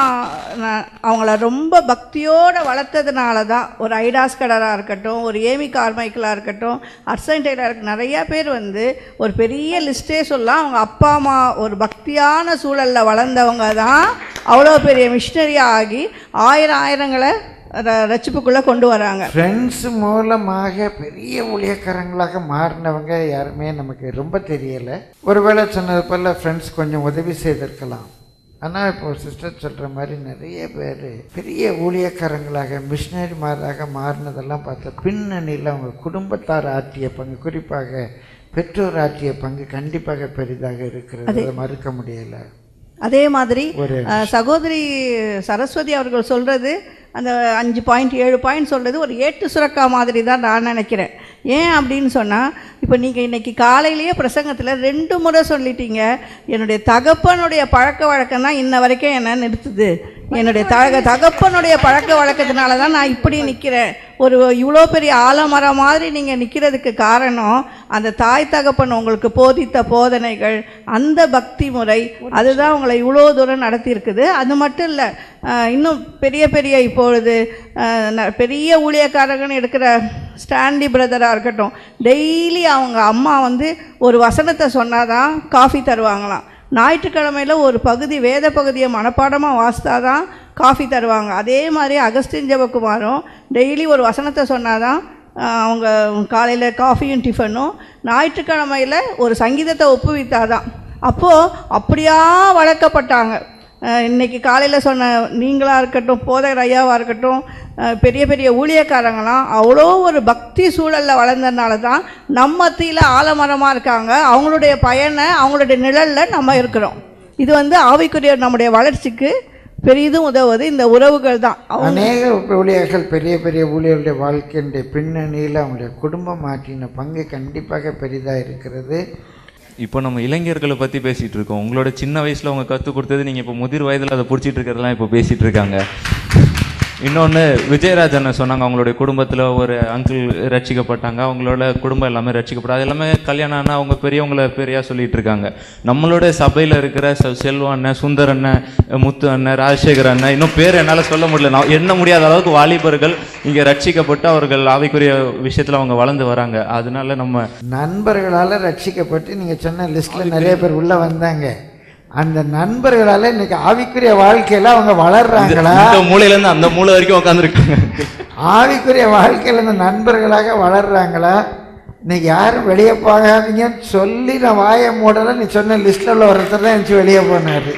அவங்கள ரொம்ப பக்தியோடு வளர்த்ததுனால தான் ஒரு ஐடாஸ் கடராக இருக்கட்டும் ஒரு ஏமி கார்மைக்கலாக இருக்கட்டும் அர்சன் டெய்லர் இருக்கு நிறையா பேர் வந்து ஒரு பெரிய லிஸ்ட்டே சொல்லலாம். அவங்க அப்பா அம்மா ஒரு பக்தியான சூழலில் வளர்ந்தவங்க தான் அவ்வளோ பெரிய மிஷினரியாக ஆகி ஆயிரம் ஆயிரங்களை ரட்சிப்புக்குள்ளே கொண்டு வராங்க. ஃப்ரெண்ட்ஸ் மூலமாக பெரிய ஊழியக்காரங்களாக மாறினவங்க யாருமே நமக்கு ரொம்ப தெரியலை. ஒருவேளை சொன்னது போல் ஃப்ரெண்ட்ஸ் கொஞ்சம் உதவி செய்திருக்கலாம். ஆனால் இப்போ சிஸ்டர் சொல்கிற மாதிரி நிறைய பேர் பெரிய ஊழியக்காரங்களாக மிஷினரிமாராக மாறினதெல்லாம் பார்த்தா பின்னணியில் அவங்க குடும்பத்தார் ஆற்றிய பங்கு குறிப்பாக பெற்றோர் ஆற்றிய பங்கு கண்டிப்பாக பெரிதாக இருக்கிறது. மறுக்க முடியலை. அதே மாதிரி சகோதரி சரஸ்வதி அவர்கள் சொல்கிறது அந்த அஞ்சு பாயிண்ட் ஏழு பாயிண்ட் சொல்கிறது ஒரு ஏட்டு சுரக்கா மாதிரி தான் நான் நினைக்கிறேன். ஏன் அப்படின்னு சொன்னால் இப்போ நீங்கள் இன்றைக்கி காலையிலேயே பிரசங்கத்தில் ரெண்டு முறை சொல்லிட்டீங்க என்னுடைய தகப்பனுடைய பழக்க வழக்கம் தான் இன்ன வரைக்கும் என்ன நிறுத்துது. என்னுடைய தக தகப்பனுடைய பழக்க வழக்கத்தினால தான் நான் இப்படி நிற்கிறேன் ஒரு இவ்வளோ பெரிய ஆலமரம் மாதிரி நீங்கள் நிற்கிறதுக்கு காரணம் அந்த தாய் தகப்பன் உங்களுக்கு போதித்த போதனைகள் அந்த பக்தி முறை அதுதான் உங்களை இவ்வளோ தூரம் நடத்தியிருக்குது. அது மட்டும் இல்லை இன்னும் பெரிய பெரிய இப்பொழுது ந- பெரிய ஊழியக்காரங்கன்னு எடுக்கிற ஸ்டாண்டி பிரதராக இருக்கட்டும். டெய்லி அவங்க அம்மா வந்து ஒரு வசனத்தை சொன்னாதான் காஃபி தருவாங்களாம். ஞாயிற்றுக்கிழமையில் ஒரு பகுதி வேத பகுதியை மனப்பாடமாக வாசித்தாதான் காஃபி தருவாங்க. அதே மாதிரி அகஸ்டின் ஜெபக்குமாரும் டெய்லி ஒரு வசனத்தை சொன்னாதான் அவங்க காலையில் காஃபியும் டிஃபனும் ஞாயிற்றுக்கிழமையில் ஒரு சங்கீதத்தை ஒப்புவித்தாதான். அப்போது அப்படியா வளர்க்கப்பட்டாங்க. இன்றைக்கி இன்னைக்கு காலையில் சொன்ன நீங்களாக இருக்கட்டும் போதகர் ஐயாவாக இருக்கட்டும் பெரிய பெரிய ஊழியக்காரங்களாம் அவ்வளோ ஒரு பக்தி சூழலில் வளர்ந்ததுனால தான் நம்ம மத்தியில் ஆலமரமாக இருக்காங்க. அவங்களுடைய பயனை அவங்களுடைய நிழலில் நம்ம இருக்கிறோம். இது வந்து ஆவிக்குரிய நம்முடைய வளர்ச்சிக்கு பெரிதும் உதவுவது இந்த உறவுகள் தான். அவங்க அநேக ஊழியர்கள் பெரிய பெரிய ஊழியர்களுடைய வாழ்க்கையினுடைய பின்னணியில் அவங்களுடைய குடும்பம் மாற்றின பங்கு கண்டிப்பாக பெரிதாக இருக்கிறது. இப்போ நம்ம இளைஞர்களை பற்றி பேசிகிட்டு இருக்கோம். உங்களோட சின்ன வயசில் அவங்க கற்றுக் கொடுத்தது நீங்கள் இப்போ முதிர் வயதில் அதை பிடிச்சிட்டு இருக்கிறதெல்லாம் இப்போ பேசிகிட்டு இருக்காங்க. இன்னொன்று விஜயராஜ் சொன்னாங்க அவங்களுடைய குடும்பத்தில் ஒரு அங்கிள் ரட்சிக்கப்பட்டாங்க அவங்களோட குடும்பம் எல்லாமே ரட்சிக்கப்படும் அது எல்லாமே கல்யாணம் ஆனால் அவங்க பெரியவங்கள பெரியா சொல்லிட்டு இருக்காங்க. நம்மளோட சபையில் இருக்கிற செ- செல்வ அண்ணன் சுந்தர் அண்ணன் முத்து அண்ணன் ராஜசேகர் அண்ணன் இன்னும் பேர் என்னால் சொல்ல முடியல. நான் எண்ண முடியாத அளவுக்கு வாலிபர்கள் இங்கே ரட்சிக்கப்பட்டு அவர்கள் ஆவிக்குரிய விஷயத்தில் அவங்க வளர்ந்து வராங்க. அதனால நம்ம நண்பர்களால் ரட்சிக்கப்பட்டு நீங்கள் சொன்ன லிஸ்ட்டில் நிறைய பேர் உள்ளே வந்தாங்க. அந்த நண்பர்களால் இன்னைக்கு ஆவிக்குரிய வாழ்க்கையில் அவங்க வளர்றாங்களா? இந்த மூலையிலேருந்து அந்த மூலை வரைக்கும் உட்காந்துருக்காங்க ஆவிக்குரிய வாழ்க்கையில் இந்த நண்பர்களாக வளர்றாங்களா? இன்னைக்கு யாரும் வெளியே போகாதீங்கன்னு சொல்லி நான் வாயை மூடலை நீ சொன்ன லிஸ்ட்டில் உள்ள ஒருத்தர் தான் இருந்துச்சு வெளியே போனார்.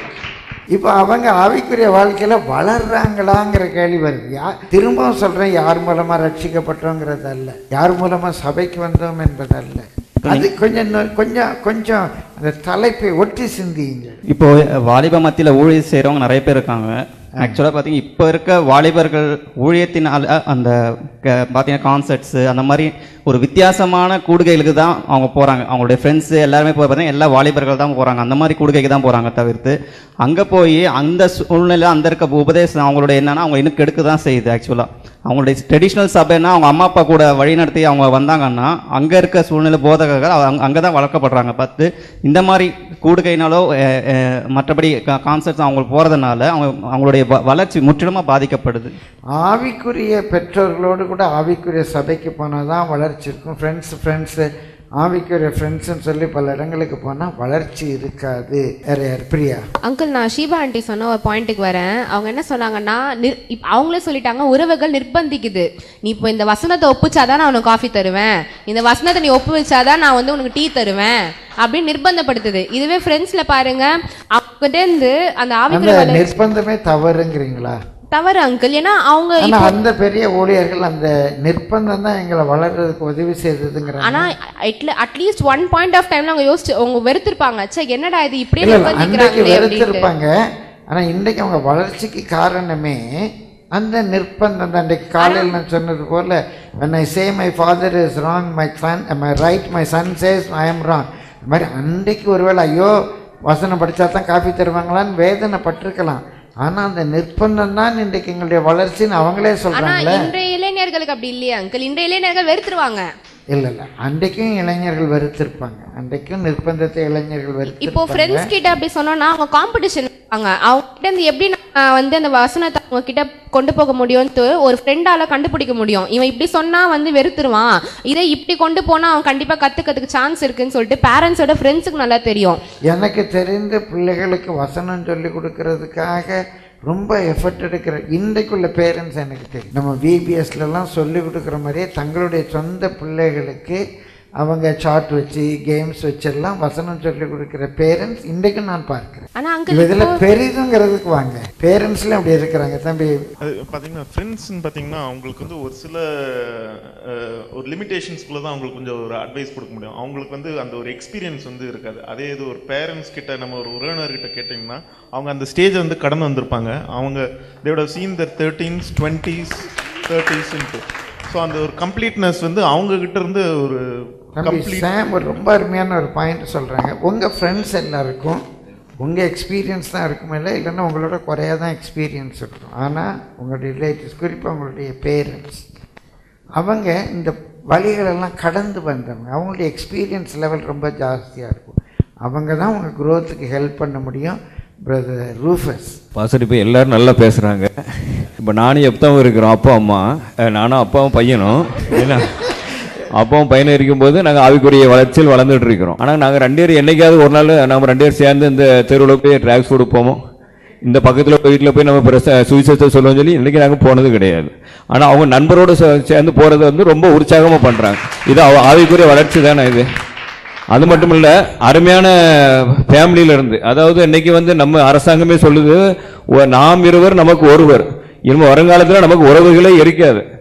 இப்போ அவங்க ஆவிக்குரிய வாழ்க்கையில் வளர்றாங்களாங்கிற கேள்வி வருது. யா திரும்பவும் சொல்கிறேன் யார் மூலமாக ரட்சிக்கப்பட்டோங்கிறது அல்ல யார் மூலமாக சபைக்கு வந்தோம் என்பதல்ல. அது கொஞ்சம் கொஞ்சம் கொஞ்சம் அந்த தலைப்பை ஒட்டி சிந்தியுங்க இப்போ வாலிப மத்தியில் ஊழியர் செய்கிறவங்க நிறைய பேர் இருக்காங்க. ஆக்சுவலாக பார்த்தீங்கன்னா இப்போ இருக்க வாலிபர்கள் ஊழியத்தினால அந்த பார்த்தீங்கன்னா கான்சர்ட்ஸு அந்த மாதிரி ஒரு வித்தியாசமான கூடுகைகளுக்கு தான் அவங்க போகிறாங்க அவங்களுடைய ஃப்ரெண்ட்ஸு எல்லாருமே போய் பார்த்தீங்கன்னா எல்லா வாலிபர்கள் தான் போகிறாங்க அந்த மாதிரி கூடுகைக்கு தான் போகிறாங்க தவிர்த்து அங்கே போய் அந்த சூழ்நிலை அந்த இருக்க உபதேசம் அவங்களோட என்னன்னா அவங்க இன்னும் கெடுக்க தான் செய்யுது ஆக்சுவலாக அவங்களுடைய ட்ரெடிஷ்னல் சபைன்னா அவங்க அம்மா அப்பா கூட வழி நடத்தி அவங்க வந்தாங்கன்னா அங்கே இருக்க சூழ்நிலை போதகர்கள் அங்கே தான் வளர்க்கப்படுறாங்க. பார்த்து இந்த மாதிரி கூடுகைனாலோ மற்றபடி கான்சர்ட்ஸ் அவங்களுக்கு போகிறதுனால அவங்க அவங்களுடைய வ- வளர்ச்சி முற்றிலுமாக பாதிக்கப்படுது. ஆவிக்குரிய பெற்றோர்களோடு கூட ஆவிக்குரிய சபைக்கு போனால் தான் வளர்ச்சி இருக்கும். ஃப்ரெண்ட்ஸ் ஃப்ரெண்ட்ஸு ஆவிக்குரிய ஃப்ரெண்ட்ஸ்னு சொல்லி பல இடங்களுக்கு போனால் வளர்ச்சி இருக்காது. பிரியா. அங்கிள் நான் ஷீபா ஆண்டி சொன்ன ஒரு பாயிண்ட்டுக்கு வரேன். அவங்க என்ன சொன்னாங்கன்னா அவங்களே சொல்லிட்டாங்க உறவுகள் நிர்பந்திக்குது. நீ இப்போ இந்த வசனத்தை ஒப்புச்சாதான் நான் உனக்கு காஃபி தருவேன். இந்த வசனத்தை நீ ஒப்பு வச்சாதான் நான் வந்து உனக்கு டீ தருவேன். அப்படின்னு நிர்பந்தப்படுத்துது. இதுவே ஃப்ரெண்ட்ஸ்ல பாருங்க அவங்ககிட்ட இருந்து அந்த ஆவிக்குரிய நிர்பந்தமே தவறுங்கிறீங்களா? தவறு அங்கிள் ஏன்னா அவங்க ஆனா அந்த பெரிய ஊழியர்கள் அந்த நிர்பந்தம் தான் எங்களை வளர்றதுக்கு உதவி செய்ததுங்கிறாங்க. ஆனா அட்லீஸ்ட் ஒன் பாயிண்ட் ஆஃப் டைம்ல அவங்க யோசிச்சு அவங்க வெறுத்திருப்பாங்க. ச்சே என்னடா இது இப்படியே அன்றைக்கு நிர்பந்திக்கிறாங்களே வெறுத்திருப்பாங்க. ஆனா இன்றைக்கு அவங்க வளர்ச்சிக்கு காரணமே அந்த நிர்பந்தம் தான். அன்றைக்கு காலையில் நான் சொன்னது போல when I say my father is wrong my son my right my son says I am wrong. மாதிரி அன்றைக்கு ஒருவேளை ஐயோ வசனம் படித்தா தான் காஃபி தருவாங்களான்னு வேதனைப்பட்டிருக்கலாம். ஆனா அந்த நிர்பந்தம் தான் இன்றைக்கு எங்களுடைய வளர்ச்சின்னு அவங்களே ஆனா சொல்றாங்களே. இன்றைய இளைஞர்களுக்கு அப்படி இல்லையா அங்கிள். இன்றைய இளைஞர்கள் வெறுத்துருவாங்க. இல்லை இல்லை. அன்றைக்கும் இளைஞர்கள் வெறுத்திருப்பாங்க. அன்றைக்கும் நிர்பந்தத்தை இளைஞர்கள் இப்போ வெறுத்திருப்பாங்க. ஃப்ரெண்ட்ஸ் கிட்ட அப்படி சொன்னோம்னா அவங்க காம்படிஷன் இருப்பாங்க. அவங்க கிட்ட இருந்து எப்படி நான் வந்து அந்த வசனத்தை அவங்க கிட்ட கொண்டு போக முடியும்னு ஒரு ஃப்ரெண்டால கண்டுபிடிக்க முடியும். இவன் இப்படி சொன்னா வந்து வெறுத்துருவான். இதை இப்படி கொண்டு போனா அவன் கண்டிப்பா கத்துக்கிறதுக்கு சான்ஸ் இருக்குன்னு சொல்லிட்டு பேரண்ட்ஸோட ஃப்ரெண்ட்ஸுக்கு நல்லா தெரியும். எனக்கு தெரிந்த பிள்ளைகளுக்கு வசனம் சொல்லி கொடுக்கறதுக்காக ரொம்ப எஃபர்ட் எடுக்கிற இன்றைக்குள்ள பேரண்ட்ஸ் எனக்கு தெரியும். நம்ம விபிஎஸ்லலாம் சொல்லி கொடுக்குற மாதிரியே தங்களுடைய சொந்த பிள்ளைகளுக்கு அவங்க சார்ட் வச்சு கேம்ஸ் வச்செல்லாம் வசனம் சொல்லி கொடுக்குற பேரண்ட்ஸ் இன்றைக்கும் நான் பார்க்கிறேன். ஆனா இது அங்கிள் இதில் பெரிதுங்கிறதுக்கு வாங்க. பேரண்ட்ஸ்லாம் அப்படி இருக்கிறாங்க. தம்பி அது பார்த்தீங்கன்னா ஃப்ரெண்ட்ஸ்னு பார்த்தீங்கன்னா அவங்களுக்கு வந்து ஒரு சில ஒரு லிமிடேஷன்ஸ்குள்ள தான் அவங்களுக்கு கொஞ்சம் ஒரு அட்வைஸ் கொடுக்க முடியும். அவங்களுக்கு வந்து அந்த ஒரு எக்ஸ்பீரியன்ஸ் வந்து இருக்காது. அதே இது ஒரு பேரண்ட்ஸ் கிட்ட நம்ம ஒரு உறவினர்கிட்ட கேட்டிங்கன்னா அவங்க அந்த ஸ்டேஜை வந்து கடந்து வந்திருப்பாங்க. அவங்க தேவோட சீன் தர் தேர்ட்டீன்ஸ் டுவெண்ட்டீஸ் தேர்ட்டிஸ்ன்ட்டு ஸோ அந்த ஒரு கம்ப்ளீட்னஸ் வந்து அவங்க கிட்ட இருந்து ஒரு சாம் ஒரு ரொம்ப அருமையான ஒரு பாயிண்ட் சொல்கிறாங்க உங்கள் ஃப்ரெண்ட்ஸ் எல்லாருக்கும் உங்கள் எக்ஸ்பீரியன்ஸ் தான் இருக்குமே இல்லை இல்லைன்னா உங்களோட குறையா தான் எக்ஸ்பீரியன்ஸ் இருக்கும். ஆனால் உங்களுடைய ரிலேட்டிவ்ஸ் குறிப்பாக உங்களுடைய பேரண்ட்ஸ் அவங்க இந்த வழிகளெல்லாம் கடந்து வந்தவங்க. அவங்களுடைய எக்ஸ்பீரியன்ஸ் லெவல் ரொம்ப ஜாஸ்தியாக இருக்கும். அவங்க தான் உங்கள் க்ரோத்துக்கு ஹெல்ப் பண்ண முடியும் பிரதர் ரூஃபஸ் பாஸ்டர் இப்போ எல்லாரும் நல்லா பேசுகிறாங்க இப்போ நானும் எப்பவும் இருக்கிறோம் அப்பா அம்மா நானும் அப்பாவும் பையனும். ஏன்னா அப்பவும் பயணம் இருக்கும்போது நாங்கள் ஆவிக்குரிய வளர்ச்சியில் வளர்ந்துட்டு இருக்கிறோம் ஆனால் நாங்கள் ரெண்டு பேரும் என்னைக்காவது ஒரு நாள் நம்ம ரெண்டு பேரும் சேர்ந்து இந்த தெருவில் போய் ட்ராக்ஸ் ஃபுட் போவோம். இந்த பக்கத்தில் போய் வீட்டில் போய் நம்ம பிரச சுவிசேஷத்தை சொல்லுவோம் சொல்லி இன்றைக்கி நாங்கள் போனது கிடையாது. ஆனால் அவங்க நண்பரோடு சே- சேர்ந்து போகிறது வந்து ரொம்ப உற்சாகமாக பண்ணுறாங்க இது அவ- ஆவிக்குரிய வளர்ச்சி தானே இது. அது மட்டும் இல்லை அருமையான ஃபேமிலியில இருந்து அதாவது இன்னைக்கு வந்து நம்ம அரசாங்கமே சொல்லுது நாம் இருவர் நமக்கு ஒருவர். இனிமேல் வருங்காலத்தில் நமக்கு உறவுகளே இருக்காது.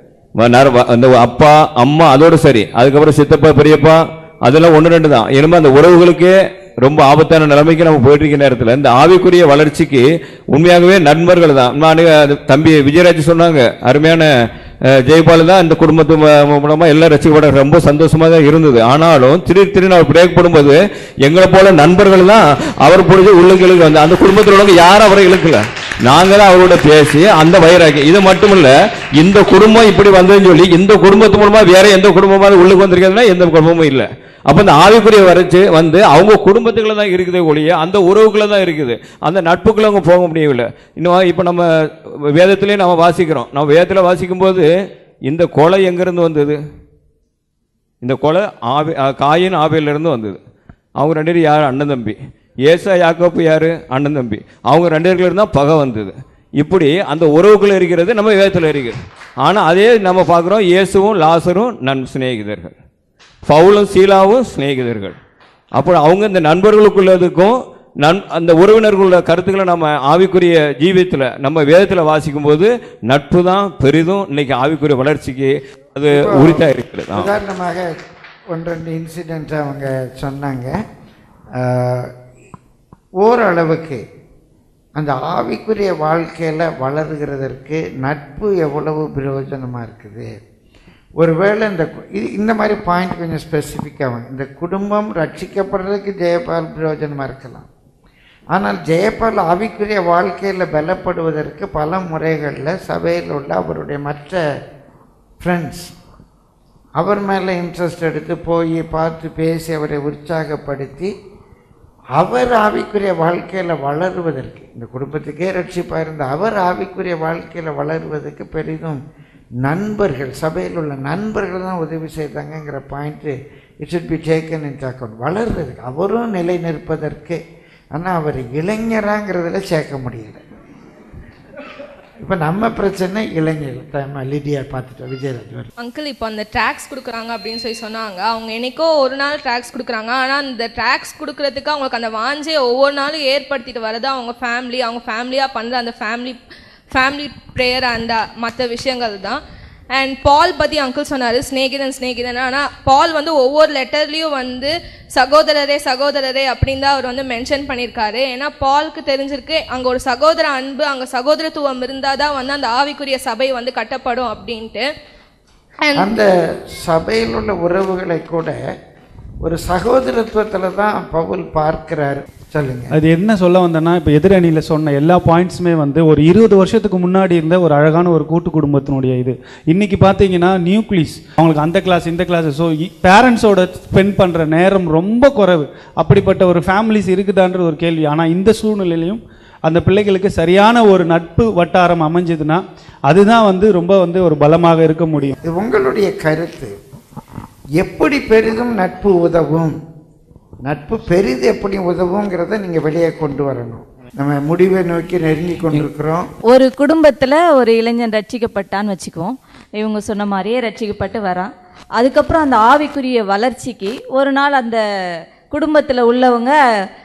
அந்த அப்பா அம்மா அதோட சரி. அதுக்கப்புறம் சித்தப்பா பெரியப்பா அதெல்லாம் ஒன்று ரெண்டு தான். இனிமே அந்த உறவுகளுக்கே ரொம்ப ஆபத்தான நிலைமைக்கு நம்ம போயிட்டு இருக்க நேரத்தில் இந்த ஆவிக்குரிய வளர்ச்சிக்கு உண்மையாகவே நண்பர்கள் தான். நான் அது தம்பி விஜயராஜ் சொன்னாங்க அருமையான ஜெய்பால் தான் இந்த குடும்பத்து மூலமாக எல்லாம் ரசிக்கப்பட ரொம்ப சந்தோஷமாக தான் இருந்தது. ஆனாலும் திடீர் திடீர்னு அவர் பிரேக் போடும்போது எங்களை போல நண்பர்கள் தான் அவர் பிடிச்சி உள்ளங்களுக்கு வந்து அந்த குடும்பத்தில் உள்ளவங்க யாரும் அவரை இழுக்கல. நாங்களும் தான் அவரோட பேசி அந்த வைராக்கி இது மட்டும் இல்ல இந்த குடும்பம் இப்படி வந்ததுன்னு சொல்லி இந்த குடும்பத்து மூலமா வேற எந்த குடும்பமாவது உள்ளுக்கு வந்திருக்கிறதுனா எந்த குடும்பமும் இல்லை. அப்ப இந்த ஆவிக்குரிய வரைச்சு வந்து அவங்க குடும்பத்துக்குள்ள தான் இருக்குது ஒழிய அந்த உறவுக்குள்ள தான் இருக்குது. அந்த நட்புக்குள்ள அவங்க போக முடியவில்லை. இன்னும் இப்போ நம்ம வேதத்திலே நம்ம வாசிக்கிறோம். நம்ம வேதத்தில் வாசிக்கும் போது இந்த கொலை எங்கேருந்து வந்தது? இந்த கொலை ஆவி காயின் ஆவியில இருந்து வந்தது. அவங்க ரெண்டு பேரும் யார்? அண்ணன் தம்பி. ஏசா யாக்கோப்பு யாரு? அண்ணன் தம்பி. அவங்க ரெண்டு பேருக்குள்ள இருந்தால் பகை வந்தது. இப்படி அந்த உறவுக்குள்ள இருக்கிறது நம்ம வேதத்தில் இருக்குது. ஆனால் அதே நம்ம பார்க்குறோம் இயேசுவும் லாசரும் நன் சிநேகிதர்கள். பவுலும் சீலாவும் சிநேகிதர்கள். அப்போ அவங்க இந்த நண்பர்களுக்குள்ளதுக்கும் நன் அந்த உறவினர்களுள்ள கருத்துக்களை நம்ம ஆவிக்குரிய ஜீவியத்தில் நம்ம வேதத்தில் வாசிக்கும் போது நட்பு தான் பெரிதும் இன்னைக்கு ஆவிக்குரிய வளர்ச்சிக்கு அது இப்போ உரித்தா இருக்கிறது. உதாரணமாக ஒன்று ரெண்டு இன்சிடென்ட் அவங்க சொன்னாங்க. ஓரளவுக்கு அந்த ஆவிக்குரிய வாழ்க்கையில் வளர்கிறதற்கு நட்பு எவ்வளவு பிரயோஜனமாக இருக்குது? ஒருவேளை இந்த இது இந்த மாதிரி பாயிண்ட் கொஞ்சம் ஸ்பெசிஃபிக்காக இந்த குடும்பம் ரட்சிக்கப்படுறதுக்கு ஜெயபால் பிரயோஜனமாக இருக்கலாம். ஆனால் ஜெயபால் ஆவிக்குரிய வாழ்க்கையில் பலப்படுவதற்கு பல முறைகளில் சபையில் உள்ள அவருடைய மற்ற ஃப்ரெண்ட்ஸ் அவர் மேலே இன்ட்ரெஸ்ட் எடுத்து போய் பார்த்து பேசி அவரை உற்சாகப்படுத்தி அவர் ஆவிக்குரிய வாழ்க்கையில் வளருவதற்கு இந்த குடும்பத்துக்கே ரட்சிப்பாக இருந்த அவர் ஆவிக்குரிய வாழ்க்கையில் வளருவதற்கு பெரிதும் நண்பர்கள் சபையில் உள்ள நண்பர்கள் தான் உதவி செய்தாங்கங்கிற point it should be taken in account வளர்றதுக்கு அவரும் நிலை நிற்பதற்கு ஆனால் அவர் இளைஞராங்கிறதுல சேர்க்க முடியலை. இப்போ நம்ம பிரச்சனை இளைஞர்கள். லிடியா பார்த்துட்டோம் விஜயராஜ் அங்கிள் இப்போ அந்த ட்ராக்ஸ் கொடுக்குறாங்க அப்படின்னு சொல்லி சொன்னாங்க. அவங்க என்னைக்கோ ஒரு நாள் ட்ராக்ஸ் கொடுக்குறாங்க. ஆனால் அந்த ட்ராக்ஸ் கொடுக்கறதுக்கு அவங்களுக்கு அந்த வாஞ்சையை ஒவ்வொரு நாளும் ஏற்படுத்திட்டு வரது அவங்க ஃபேமிலி அவங்க ஃபேமிலியாக பண்ணுற அந்த ஃபேமிலி ஃபேமிலி ப்ரேயர் அந்த மற்ற விஷயங்கள் தான் அண்ட் பால் பற்றி அங்கிள் சொன்னார் ஸ்நேகிதன் ஸ்நேகிதன் ஆனால் பால் வந்து ஒவ்வொரு லெட்டர்லேயும் வந்து சகோதரரே சகோதரரே அப்படின்னு தான் அவர் வந்து மென்ஷன் பண்ணியிருக்காரு ஏன்னா பாலுக்கு தெரிஞ்சிருக்கு அங்கே ஒரு சகோதர அன்பு அங்கே சகோதரத்துவம் இருந்தால் தான் வந்து அந்த ஆவிக்குரிய சபை வந்து கட்டப்படும் அப்படின்ட்டு. அந்த சபையில் உள்ள உறவுகளை கூட ஒரு சகோதரத்துவத்தில் தான் பவுல் பார்க்கிறார். சொல்லுங்க. அது என்ன சொல்ல வந்தேன்னா இப்போ எதிரணியில் சொன்ன எல்லா பாயிண்ட்ஸுமே வந்து ஒரு இருபது வருஷத்துக்கு முன்னாடி இருந்த ஒரு அழகான ஒரு கூட்டு குடும்பத்தினுடைய இது. இன்னைக்கு பார்த்தீங்கன்னா நியூக்ளிஸ் அவங்களுக்கு அந்த கிளாஸ் இந்த கிளாஸ் ஸோ பேரண்ட்ஸோட ஸ்பெண்ட் பண்ணுற நேரம் ரொம்ப குறைவு. அப்படிப்பட்ட ஒரு ஃபேமிலிஸ் இருக்குதான்ற ஒரு கேள்வி. ஆனால் இந்த சூழ்நிலையிலையும் அந்த பிள்ளைகளுக்கு சரியான ஒரு நட்பு வட்டாரம் அமைஞ்சதுன்னா அதுதான் வந்து ரொம்ப வந்து ஒரு பலமாக இருக்க முடியும். இது உங்களுடைய கருத்து. எப்படி பெரிதும் நட்பு உதவும்? நட்பு பெரிது எப்படி உதவுங்கிறத நீங்கள் வெளியே கொண்டு வரணும். நம்ம முடிவை நோக்கி நெருங்கி கொண்டிருக்கிறோம். ஒரு குடும்பத்தில் ஒரு இளைஞன் ரட்சிக்கப்பட்டான்னு வச்சுக்குவோம். இவங்க சொன்ன மாதிரியே ரட்சிக்கப்பட்டு வரான். அதுக்கப்புறம் அந்த ஆவிக்குரிய வளர்ச்சிக்கு ஒரு நாள் அந்த குடும்பத்தில் உள்ளவங்க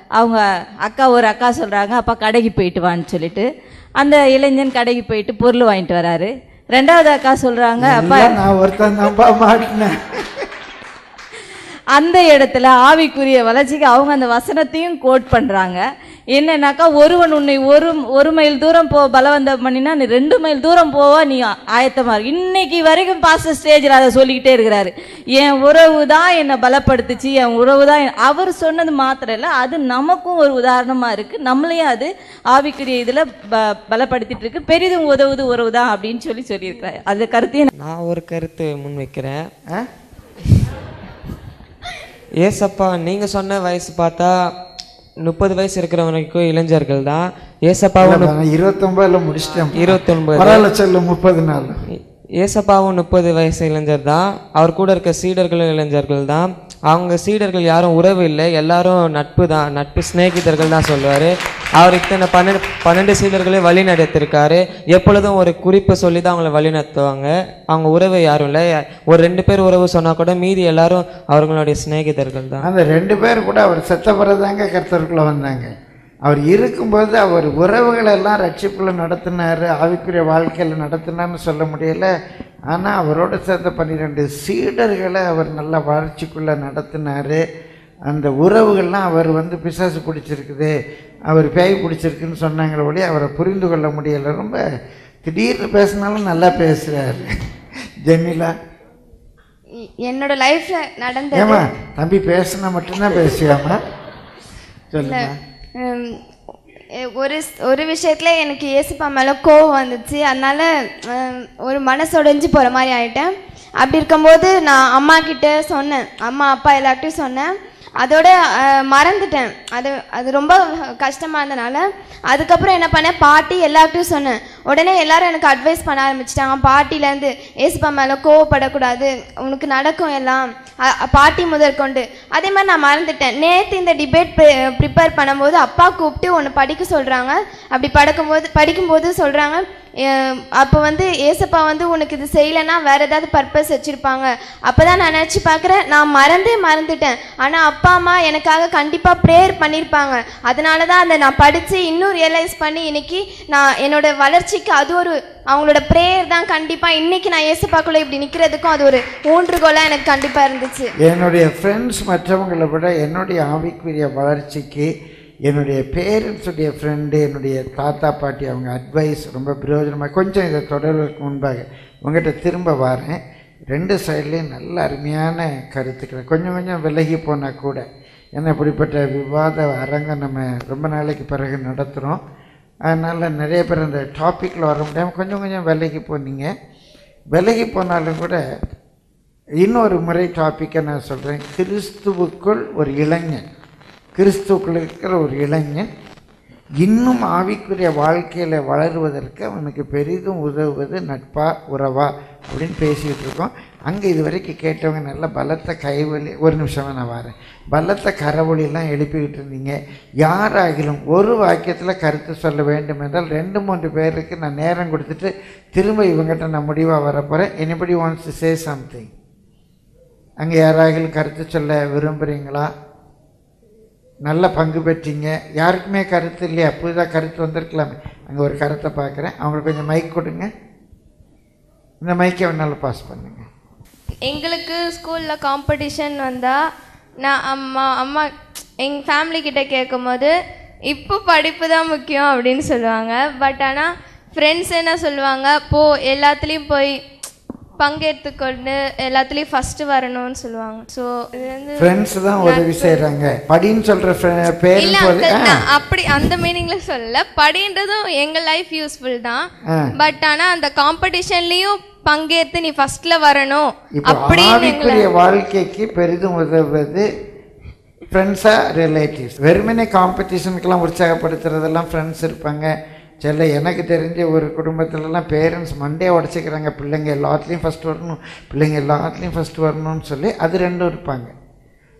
அவங்க அக்கா ஒரு அக்கா சொல்கிறாங்க அப்பா கடைக்கு போயிட்டு வான்னு சொல்லிட்டு. அந்த இளைஞன் கடைக்கு போயிட்டு பொருள் வாங்கிட்டு வராரு. ரெண்டாவது அக்கா சொல்கிறாங்க அப்பா நான் ஒருத்தன் மாட்டினேன். அந்த இடத்துல ஆவிக்குரிய வளர்ச்சிக்கு அவங்க அந்த வசனத்தையும் கோட் பண்ணுறாங்க என்னன்னாக்கா ஒருவன் உன்னை ஒரு ஒரு மைல் தூரம் போ பலவந்தம் பண்ணினா நீ ரெண்டு மைல் தூரம் போவா நீ ஆயத்தமாக இருக்கு இன்னைக்கு வரைக்கும் பாச ஸ்டேஜில் அதை சொல்லிக்கிட்டே இருக்கிறாரு. என் உறவு தான் என்னை பலப்படுத்துச்சு என் உறவு தான் அவர் சொன்னது மாத்திரம் இல்லை அது நமக்கும் ஒரு உதாரணமாக இருக்குது நம்மளையும் அது ஆவிக்குரிய இதில் ப பலப்படுத்திட்டு இருக்கு. பெரிதும் உதவுது உறவு தான் அப்படின்னு சொல்லி சொல்லியிருக்கிறார். அது கருத்தையும் நான் ஒரு கருத்து முன்வைக்கிறேன். ஏசப்பா நீங்கள் சொன்ன வயசு பார்த்தா முப்பது வயசு இருக்கிற வரைக்கும் இளைஞர்கள் தான். ஏசப்பாவும் இருபத்தொன்பதுல முடிச்சிட்டேன். இருபத்தொன்பது. பரவாயில்ல சொல்லு முப்பது நாள். ஏசப்பாவும் முப்பது வயசு இளைஞர் தான். அவர் கூட இருக்க சீடர்களும் இளைஞர்கள் தான். அவங்க சீடர்கள் யாரும் உறவு இல்லை எல்லாரும் நட்பு தான் நட்பு சிநேகிதர்கள் தான் சொல்லுவார். அவர் இத்தனை பன்னெண்டு பன்னெண்டு சீடர்களே வழி நடத்திருக்காரு. எப்பொழுதும் ஒரு குறிப்பை சொல்லி தான் அவங்கள வழி நடத்துவாங்க. அவங்க உறவு யாரும் இல்லை. ஒரு ரெண்டு பேர் உறவு சொன்னால் கூட மீதி எல்லாரும் அவர்களுடைய சிநேகிதர்கள் தான். அந்த ரெண்டு பேர் கூட அவர் செத்த பிறதாங்க கருத்தருக்குள்ளே வந்தாங்க. அவர் இருக்கும்போது அவர் உறவுகளை எல்லாம் ரட்சிப்புல நடத்தினார் ஆவிக்குரிய வாழ்க்கையில் நடத்தினார்னு சொல்ல முடியல. ஆனால் அவரோட சேர்ந்த பன்னிரெண்டு சீடர்களை அவர் நல்ல வளர்ச்சிக்குள்ளே நடத்தினார். அந்த உறவுகள்லாம் அவர் வந்து பிசாசு பிடிச்சிருக்குது அவர் பேய் பிடிச்சிருக்குன்னு சொன்னாங்களே ஒழிய அவரை புரிந்து கொள்ள முடியலை. ரொம்ப திடீர்னு பேசினாலும் நல்லா பேசுகிறாரு ஜெமிலா. என்னோட லைஃப்ல நடந்தது ஏமா தம்பி பேசினா மட்டும்தான் பேசுவாமா எ- ஒரு ஒரு விஷயத்தில் எனக்கு ஏசுப்பா மேலே கோவம் வந்துச்சு. அதனால் ஒரு மனசொடைஞ்சு போகிற மாதிரி ஆகிட்டேன் அப்படி இருக்கும்போது நான் அம்மா கிட்ட சொன்னேன். அம்மா அப்பா எல்லார்ட்டையும் சொன்னேன். அதோட மறந்துட்டேன். அது அது ரொம்ப கஷ்டமாக இருந்தனால அதுக்கப்புறம் என்ன பண்ணேன்? பாட்டி எல்லார்ட்டையும் சொன்னேன். உடனே எல்லாரும் எனக்கு அட்வைஸ் பண்ண ஆரம்பிச்சிட்டாங்க. பாட்டிலேருந்து ஏசுப்பா மேலே கோவப்படக்கூடாது. உனக்கு நடக்கும் எல்லாம். பாட்டி முதற்கொண்டு அதே மாதிரி நான் மறந்துட்டேன். நேற்று இந்த டிபேட் ப்ரிப்பேர் பண்ணும்போது அப்பா கூப்பிட்டு ஒன்று படிக்க சொல்கிறாங்க அப்படி படக்கும்போது படிக்கும்போது சொல்கிறாங்க அப்போ வந்து ஏசப்பா வந்து உனக்கு இது செய்யலைன்னா வேற ஏதாவது பர்பஸ் வச்சுருப்பாங்க. அப்போ தான் நான் நினச்சி பார்க்குறேன் நான் மறந்தே மறந்துட்டேன். ஆனால் அப்பா அம்மா எனக்காக கண்டிப்பாக ப்ரேயர் பண்ணியிருப்பாங்க அதனால தான் அதை நான் படித்து இன்னும் ரியலைஸ் பண்ணி இன்னைக்கு நான் என்னோட வளர்ச்சிக்கு அது ஒரு அவங்களோட ப்ரேயர் தான் கண்டிப்பாக இன்னைக்கு நான் ஏசப்பாக்குள்ளே இப்படி நிற்கிறதுக்கும் அது ஒரு ஊன்றுகோலாக எனக்கு கண்டிப்பாக இருந்துச்சு. என்னுடைய ஃப்ரெண்ட்ஸ் மற்றவங்களை விட என்னுடைய ஆவிக்குரிய வளர்ச்சிக்கு என்னுடைய பேரண்ட்ஸுடைய ஃப்ரெண்டு என்னுடைய தாத்தா பாட்டி அவங்க அட்வைஸ் ரொம்ப பிரயோஜனமாக கொஞ்சம் இதை தொடர்வதற்கு முன்பாக உங்கள்கிட்ட திரும்ப வரேன். ரெண்டு சைட்லேயும் நல்ல அருமையான கருத்துக்கள். கொஞ்சம் கொஞ்சம் விலகி போனால் கூட ஏன்னா இப்படிப்பட்ட விவாத அரங்கம் நம்ம ரொம்ப நாளைக்கு பிறகு நடத்துகிறோம் அதனால் நிறைய பேர் அந்த டாப்பிக்கில் வர முடியாமல் கொஞ்சம் கொஞ்சம் விலகி போனீங்க. விலகி போனாலும் கூட இன்னொரு முறை டாப்பிக்கை நான் சொல்கிறேன் கிறிஸ்துவுக்குள் ஒரு இளைஞன். கிறிஸ்துவுக்குள் இருக்கிற ஒரு இளைஞன் இன்னும் ஆவிக்குரிய வாழ்க்கையில் வளருவதற்கு அவனுக்கு பெரிதும் உதவுவது நட்பா உறவா அப்படின்னு பேசிக்கிட்டு இருக்கோம். அங்கே இது வரைக்கும் கேட்டவங்க நல்ல பலத்த கைவழி ஒரு நிமிஷமாக நான் வரேன். பலத்த கரவொலியெல்லாம் எழுப்பிக்கிட்டு இருந்தீங்க. யாராகிலும் ஒரு வாக்கியத்தில் கருத்து சொல்ல வேண்டும் என்றால் ரெண்டு மூன்று பேருக்கு நான் நேரம் கொடுத்துட்டு திரும்ப இவங்ககிட்ட நான் முடிவாக வரப்போகிறேன் anybody wants to say something அங்கே யாராகிலும் கருத்து சொல்ல விரும்புகிறீங்களா நல்ல பங்கு பெற்றீங்க. யாருக்குமே கருத்து இல்லையா புதுதாக கருத்து வந்திருக்கலாமே. அங்கே ஒரு கருத்தை பார்க்குறேன். அவங்களுக்கு கொஞ்சம் மைக் கொடுங்க. இந்த மைக்கை வேணாலும் பாஸ் பண்ணுங்க. எங்களுக்கு ஸ்கூலில் காம்படிஷன் வந்தால் நான் அம்மா அம்மா எங்கள் ஃபேமிலி கிட்ட கேட்கும்போது இப்போ படிப்பு தான் முக்கியம் அப்படின்னு சொல்லுவாங்க. பட் ஆனால் ஃப்ரெண்ட்ஸ் என்ன சொல்லுவாங்க போ எல்லாத்துலேயும் போய் பங்கெடுத்துக்கொண்டு எல்லாத்துலேயும் ஃபஸ்ட்டு வரணும்னு சொல்லுவாங்க. ஸோ இது வந்து ஃப்ரெண்ட்ஸ் தான் உதவி செய்கிறாங்க படின்னு சொல்கிற நான் அப்படி அந்த மீனிங்ல சொல்லல. படின்றதும் எங்க லைஃப் யூஸ்ஃபுல் தான். பட் ஆனா அந்த காம்படிஷன்லயும் பங்கேற்று நீ ஃபர்ஸ்ட்ல வரணும். அப்படின்னு வாழ்க்கைக்கு பெரிதும் உதவுவது ஃப்ரெண்ட்ஸா ரிலேட்டிவ்ஸ் வெறுமனே காம்படிஷனுக்கெல்லாம் உற்சாகப்படுத்துறதெல்லாம் ஃப்ரெண்ட்ஸ் இருப்பாங்க. சில எனக்கு தெரிஞ்ச ஒரு குடும்பத்துலலாம் பேரண்ட்ஸ் மண்டே உடச்சிக்கிறாங்க. பிள்ளைங்க எல்லாத்துலேயும் ஃபஸ்ட் வரணும். பிள்ளைங்க எல்லாத்துலேயும் ஃபஸ்ட் வரணும்னு சொல்லி அது ரெண்டும் இருப்பாங்க.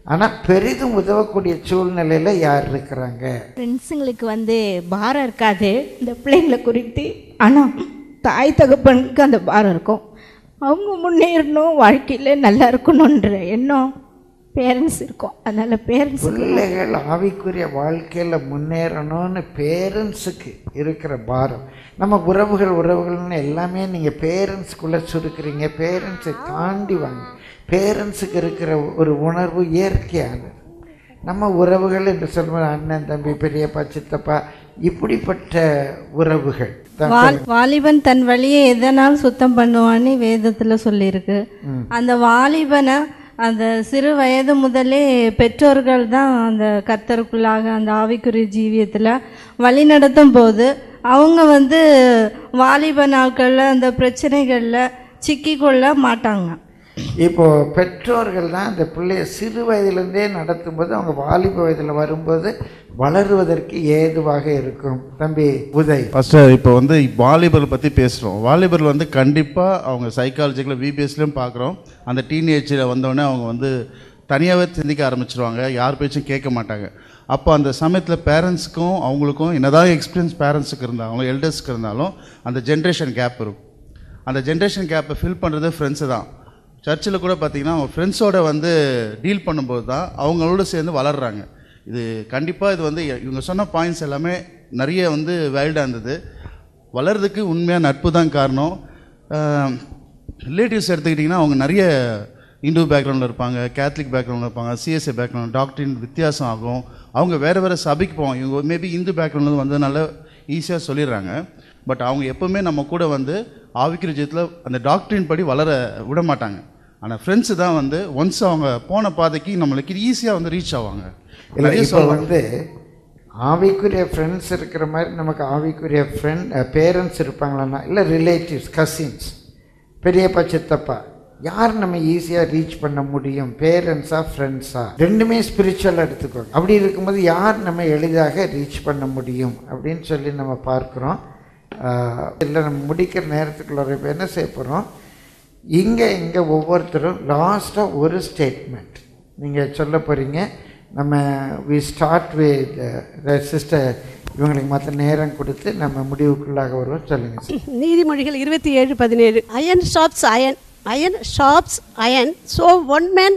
ஆனால் பெரிதும் உதவக்கூடிய சூழ்நிலையில் யார் இருக்கிறாங்க? ஃப்ரெண்ட்ஸுங்களுக்கு வந்து பாரம் இருக்காது. இந்த பிள்ளைங்களை குறித்து ஆனால் தாய் தகப்பனுக்கு அந்த பாரம் இருக்கும். அவங்க முன்னேறணும் வாழ்க்கையில் நல்லா இருக்கணுன்ற எண்ணம். பேரண்ட்ஸ் இருக்கும். அதனால் பேரண்ட்ஸுக்கு பிள்ளைகள் ஆவிக்குரிய வாழ்க்கையில் முன்னேறணும்னு பேரண்ட்ஸுக்கு இருக்கிற பாரம். நம்ம உறவுகள் உறவுகள்னு எல்லாமே நீங்கள் பேரண்ட்ஸுக்குள்ளே சுருக்கிறீங்க. பேரண்ட்ஸை தாண்டி வாங்க. பேரண்ட்ஸுக்கு இருக்கிற ஒரு உணர்வு இயற்கையானது. நம்ம உறவுகள் என்று சொல்லும்போது அண்ணன் தம்பி பெரியப்பா சித்தப்பா இப்படிப்பட்ட உறவுகள் வாலிபன் தன் வழியை எதனால் சுத்தம் பண்ணுவான்னு வேதத்தில் சொல்லியிருக்கு. அந்த வாலிபனை அந்த சிறு வயது முதலே பெற்றோர்கள் தான் அந்த கர்த்தருக்குள்ளாக அந்த ஆவிக்குரிய ஜீவியத்தில் வழி நடத்தும் போது அவங்க வந்து வாலிப நாட்களில் அந்த பிரச்சனைகளில் சிக்கிக்கொள்ள மாட்டாங்க. இப்போது பெற்றோர்கள் தான் அந்த பிள்ளைய சிறு வயதிலிருந்தே நடத்தும்போது அவங்க வாலிப வயதில் வரும்போது வளருவதற்கு ஏதுவாக இருக்கும். தம்பி உதய். ஃபஸ்ட்டு இப்போ வந்து வாலிபர் பற்றி பேசுகிறோம் வாலிபர் வந்து கண்டிப்பாக அவங்க சைக்காலஜிக்கலாக விபிஎஸ்லேயும் பார்க்குறோம். அந்த டீனேஜில் வந்தோடனே அவங்க வந்து தனியாகவே சிந்திக்க ஆரம்பிச்சிருவாங்க. யார் பேச்சும் கேட்க மாட்டாங்க. அப்போ அந்த சமயத்தில் பேரண்ட்ஸுக்கும் அவங்களுக்கும் என்னதான் எக்ஸ்பீரியன்ஸ் பேரண்ட்ஸுக்கு இருந்தாலும் எல்டர்ஸ்க்கு இருந்தாலும் அந்த ஜென்ரேஷன் கேப் இருக்கும். அந்த ஜென்ரேஷன் கேப்பை ஃபில் பண்ணுறது ஃப்ரெண்ட்ஸு தான். சர்ச்சில் கூட பார்த்தீங்கன்னா அவங்க ஃப்ரெண்ட்ஸோட வந்து டீல் பண்ணும்போது தான் அவங்களோட சேர்ந்து வளர்கிறாங்க இது கண்டிப்பாக இது வந்து இவங்க சொன்ன பாயிண்ட்ஸ் எல்லாமே நிறைய வந்து வேல்டாக இருந்தது. வளர்றதுக்கு உண்மையாக நட்பு தான் காரணம். ரிலேட்டிவ்ஸ் எடுத்துக்கிட்டிங்கன்னா அவங்க நிறைய இந்து பேக்ரவுண்டில் இருப்பாங்க கேத்லிக் பேக்ரவுண்டில் இருப்பாங்க சிஎஸ்ஏ பேக்ரவுண்ட் டாக்டரின் வித்தியாசம் ஆகும். அவங்க வேறு வேறு சபைக்கு போவாங்க. இவங்க மேபி இந்து பேக்ரவுண்ட்லேருந்து வந்ததுனால ஈஸியாக சொல்லிடுறாங்க. பட் அவங்க எப்போவுமே நம்ம கூட வந்து ஆவிக்கிற ஜெயத்தில் அந்த டாக்டரின் படி வளர விட மாட்டாங்க ஆனால் ஃப்ரெண்ட்ஸு தான் வந்து ஒன்ஸ் அவங்க போன பாதைக்கு நம்மளுக்கு ஈஸியாக வந்து ரீச் ஆவாங்க. இப்போ. வந்து ஆவிக்குரிய ஃப்ரெண்ட்ஸ் இருக்கிற மாதிரி நமக்கு ஆவிக்குரிய ஃப்ரெண்ட் பேரண்ட்ஸ் இருப்பாங்களான்னா இல்லை ரிலேட்டிவ்ஸ் கசின்ஸ் பெரியப்பா சித்தப்பா யார் நம்ம ஈஸியாக ரீச் பண்ண முடியும்? பேரண்ட்ஸா ஃப்ரெண்ட்ஸா ரெண்டுமே ஸ்பிரிச்சுவலாக எடுத்துக்கோங்க. அப்படி இருக்கும்போது யார் நம்ம எளிதாக ரீச் பண்ண முடியும்? அப்படின்னு சொல்லி நம்ம பார்க்குறோம். இல்லை நம்ம முடிக்கிற நேரத்துக்குள்ள இப்போ என்ன செய்ய போகிறோம் இங்கே இங்கே ஒவ்வொருத்தரும் லாஸ்ட்டாக ஒரு ஸ்டேட்மெண்ட் நீங்கள் சொல்ல போகிறீங்க நம்ம வி ஸ்டார்ட் வித் சிஸ்டர் இவங்களுக்கு மற்ற நேரம் கொடுத்து நம்ம முடிவுக்குள்ளாக வருவோம். சொல்லுங்கள் நீதிமொழிகள் இருபத்தி ஏழு பதினேழு. Iron sharpens iron iron sharpens iron so one man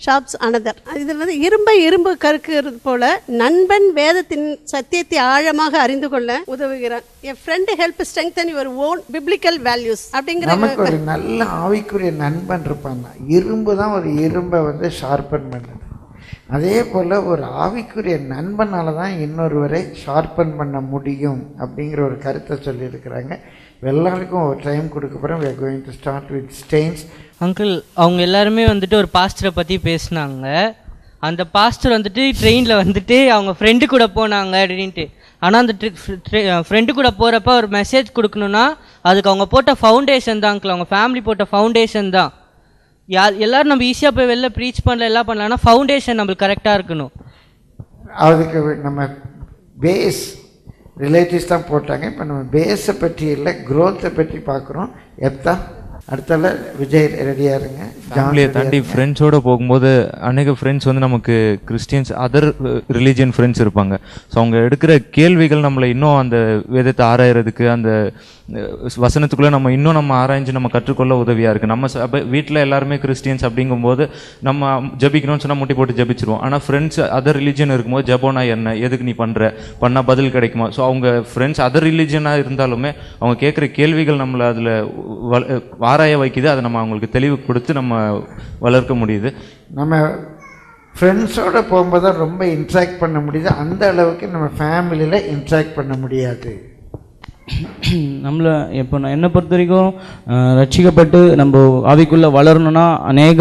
sharpens another இது வந்து இரும்பை இரும்பு கற்கிறது போல நண்பன் வேதத்தின் சத்தியத்தை ஆழமாக அறிந்து கொள்ள உதவுகிறான் என் friend help strengthen your own biblical values நமக்கு ஒரு அப்படிங்கிற நல்ல ஆவிக்குரிய நண்பன் இருப்பான் இரும்பு தான் ஒரு இரும்பை வந்து ஷார்பன் பண்ணுது. அதே போல் ஒரு ஆவிக்குரிய நண்பனால தான் இன்னொருவரை ஷார்பன் பண்ண முடியும் அப்படிங்கிற ஒரு கருத்தை சொல்லியிருக்கிறாங்க. எல்லாருக்கும் ஒரு டைம் கொடுக்க போகிறோம் we are going to start with Staines uncle அவங்க எல்லாருமே வந்துட்டு ஒரு பாஸ்டரை பற்றி பேசினாங்க. அந்த பாஸ்டர் வந்துட்டு ட்ரெயினில் வந்துட்டு அவங்க ஃப்ரெண்டு கூட போனாங்க அப்படின்ட்டு. ஆனால் அந்த ஃப்ரெண்டு கூட போகிறப்ப ஒரு மெசேஜ் கொடுக்கணுன்னா அதுக்கு அவங்க போட்ட ஃபவுண்டேஷன் தான் அங்கிள் அவங்க ஃபேமிலி போட்ட ஃபவுண்டேஷன் தான். யார் எல்லாரும் நம்ம ஈஸியாக போய் வெளில ப்ரீச் பண்ணல எல்லாம் பண்ணலாம் ஆனால் ஃபவுண்டேஷன் நம்மளுக்கு கரெக்டாக இருக்கணும். அதுக்கு நம்ம பேஸ் ரிலேட்டிவ்ஸ் தான் போட்டாங்க. இப்போ நம்ம பேஸை பற்றி இல்லை க்ரோத்தை பற்றி பார்க்குறோம். எத்தா அடுத்தால விஜய் ரெடியாக இருங்க. ஃபேமிலியை தாண்டி. ஃப்ரெண்ட்ஸோட போகும்போது அநேக ஃப்ரெண்ட்ஸ் வந்து நமக்கு கிறிஸ்டியன்ஸ் அதர் ரிலீஜியன் ஃப்ரெண்ட்ஸ் இருப்பாங்க. ஸோ அவங்க எடுக்கிற கேள்விகள் நம்மளை இன்னும் அந்த வேதத்தை ஆராயறதுக்கு அந்த அஹ், வசனத்துக்குள்ளே நம்ம இன்னும் நம்ம ஆராய்ஞ்சு நம்ம கற்றுக்கொள்ள உதவியாக இருக்குது நம்ம சபை வீட்டில் எல்லாருமே கிறிஸ்டியன்ஸ் அப்படிங்கும்போது நம்ம ஜபிக்கணும்னு சொன்னால் முட்டி போட்டு ஜபிச்சிருவோம். ஆனால் ஃப்ரெண்ட்ஸ் அதர் ரிலீஜியன் இருக்கும்போது ஜபோனா என்ன? எதுக்கு நீ பண்ணுற பண்ணால் பதில் கிடைக்குமா? ஸோ அவங்க ஃப்ரெண்ட்ஸ் அதர் ரிலீஜியனாக இருந்தாலுமே அவங்க கேட்குற கேள்விகள் நம்மளை அதில் ஆராய வைக்குது அதை நம்ம அவங்களுக்கு தெளிவு கொடுத்து நம்ம வளர்க்க முடியுது. நம்ம ஃப்ரெண்ட்ஸோடு போகும்போது தான் ரொம்ப இன்ட்ராக்ட் பண்ண முடியுது. அந்த அளவுக்கு நம்ம ஃபேமிலியில் இன்ட்ராக்ட் பண்ண முடியாது. நம்மளை இப்போ நான் என்னை பொறுத்த வரைக்கும் ரட்சிக்கப்பட்டு நம்ம ஆவிக்குள்ளே வளரணும்னா அநேக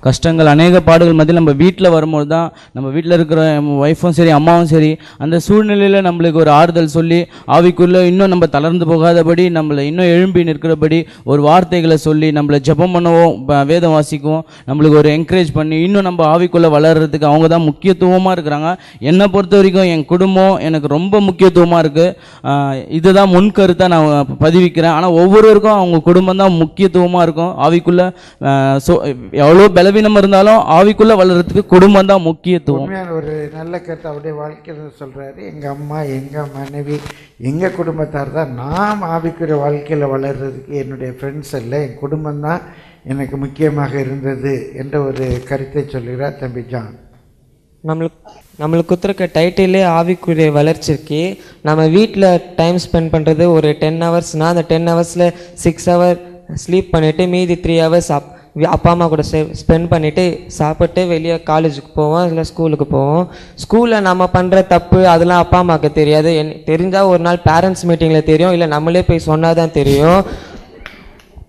கஷ்டங்கள் அநேக பாடுகள் மத்தியில் நம்ம வீட்டில் வரும்போது தான் நம்ம வீட்டில் இருக்கிற ஒய்ஃபும் சரி அம்மாவும் சரி அந்த சூழ்நிலையில் நம்மளுக்கு ஒரு ஆறுதல் சொல்லி ஆவிக்குள்ளே இன்னும் நம்ம தளர்ந்து போகாதபடி நம்மளை இன்னும் எழும்பி நிற்கிறபடி ஒரு வார்த்தைகளை சொல்லி நம்மளை ஜெபம் பண்ணவும் வேதம் வாசிக்கவும் நம்மளுக்கு ஒரு என்கரேஜ் பண்ணி இன்னும் நம்ம ஆவிக்குள்ளே வளர்கிறதுக்கு அவங்க தான் முக்கியத்துவமாக இருக்கிறாங்க. என்னை பொறுத்த வரைக்கும் என் குடும்பம் எனக்கு ரொம்ப முக்கியத்துவமாக இருக்குது இது இதுதான் முன் கருத்தை நான் பதிவிக்கிறேன். ஆனால் ஒவ்வொருவருக்கும் அவங்க குடும்பம் தான் முக்கியத்துவமாக இருக்கும். ஆவிக்குள்ளே ஸோ எவ்வளோ பலவீனம் இருந்தாலும் ஆவிக்குள்ளே வளர்கிறதுக்கு குடும்பம் தான் முக்கியத்துவம். ஒரு நல்ல கருத்தை அவருடைய வாழ்க்கையில் சொல்கிறாரு எங்கள் அம்மா எங்கள் மனைவி எங்கள் குடும்பத்தார் தான் நான் ஆவிக்குரிய வாழ்க்கையில் வளர்கிறதுக்கு என்னுடைய ஃப்ரெண்ட்ஸ் இல்லை. என் குடும்பம் தான் எனக்கு முக்கியமாக இருந்தது என்ற ஒரு கருத்தை சொல்கிறார் தம்பி ஜான். நம்மளுக்கு நம்மளுக்கு கொடுத்துருக்க டைட்டிலே ஆவிக்குரிய வளர்ச்சிக்கு நம்ம வீட்டில் டைம் ஸ்பெண்ட் பண்ணுறது ஒரு டென் ஹவர்ஸ்னால் அந்த டென் ஹவர்ஸில் சிக்ஸ் ஹவர் ஸ்லீப் பண்ணிவிட்டு மீதி த்ரீ ஹவர்ஸ் அப் அப்பா அம்மா கூட ஸ்பெண்ட் பண்ணிவிட்டு சாப்பிட்டு வெளியே காலேஜுக்கு போவோம் இல்லை ஸ்கூலுக்கு போவோம். ஸ்கூலில் நம்ம பண்ணுற தப்பு அதெல்லாம் அப்பா அம்மாவுக்கு தெரியாது. என் தெரிஞ்சால் ஒரு நாள் பேரண்ட்ஸ் மீட்டிங்கில் தெரியும் இல்லை நம்மளே போய் சொன்னால் தான் தெரியும்.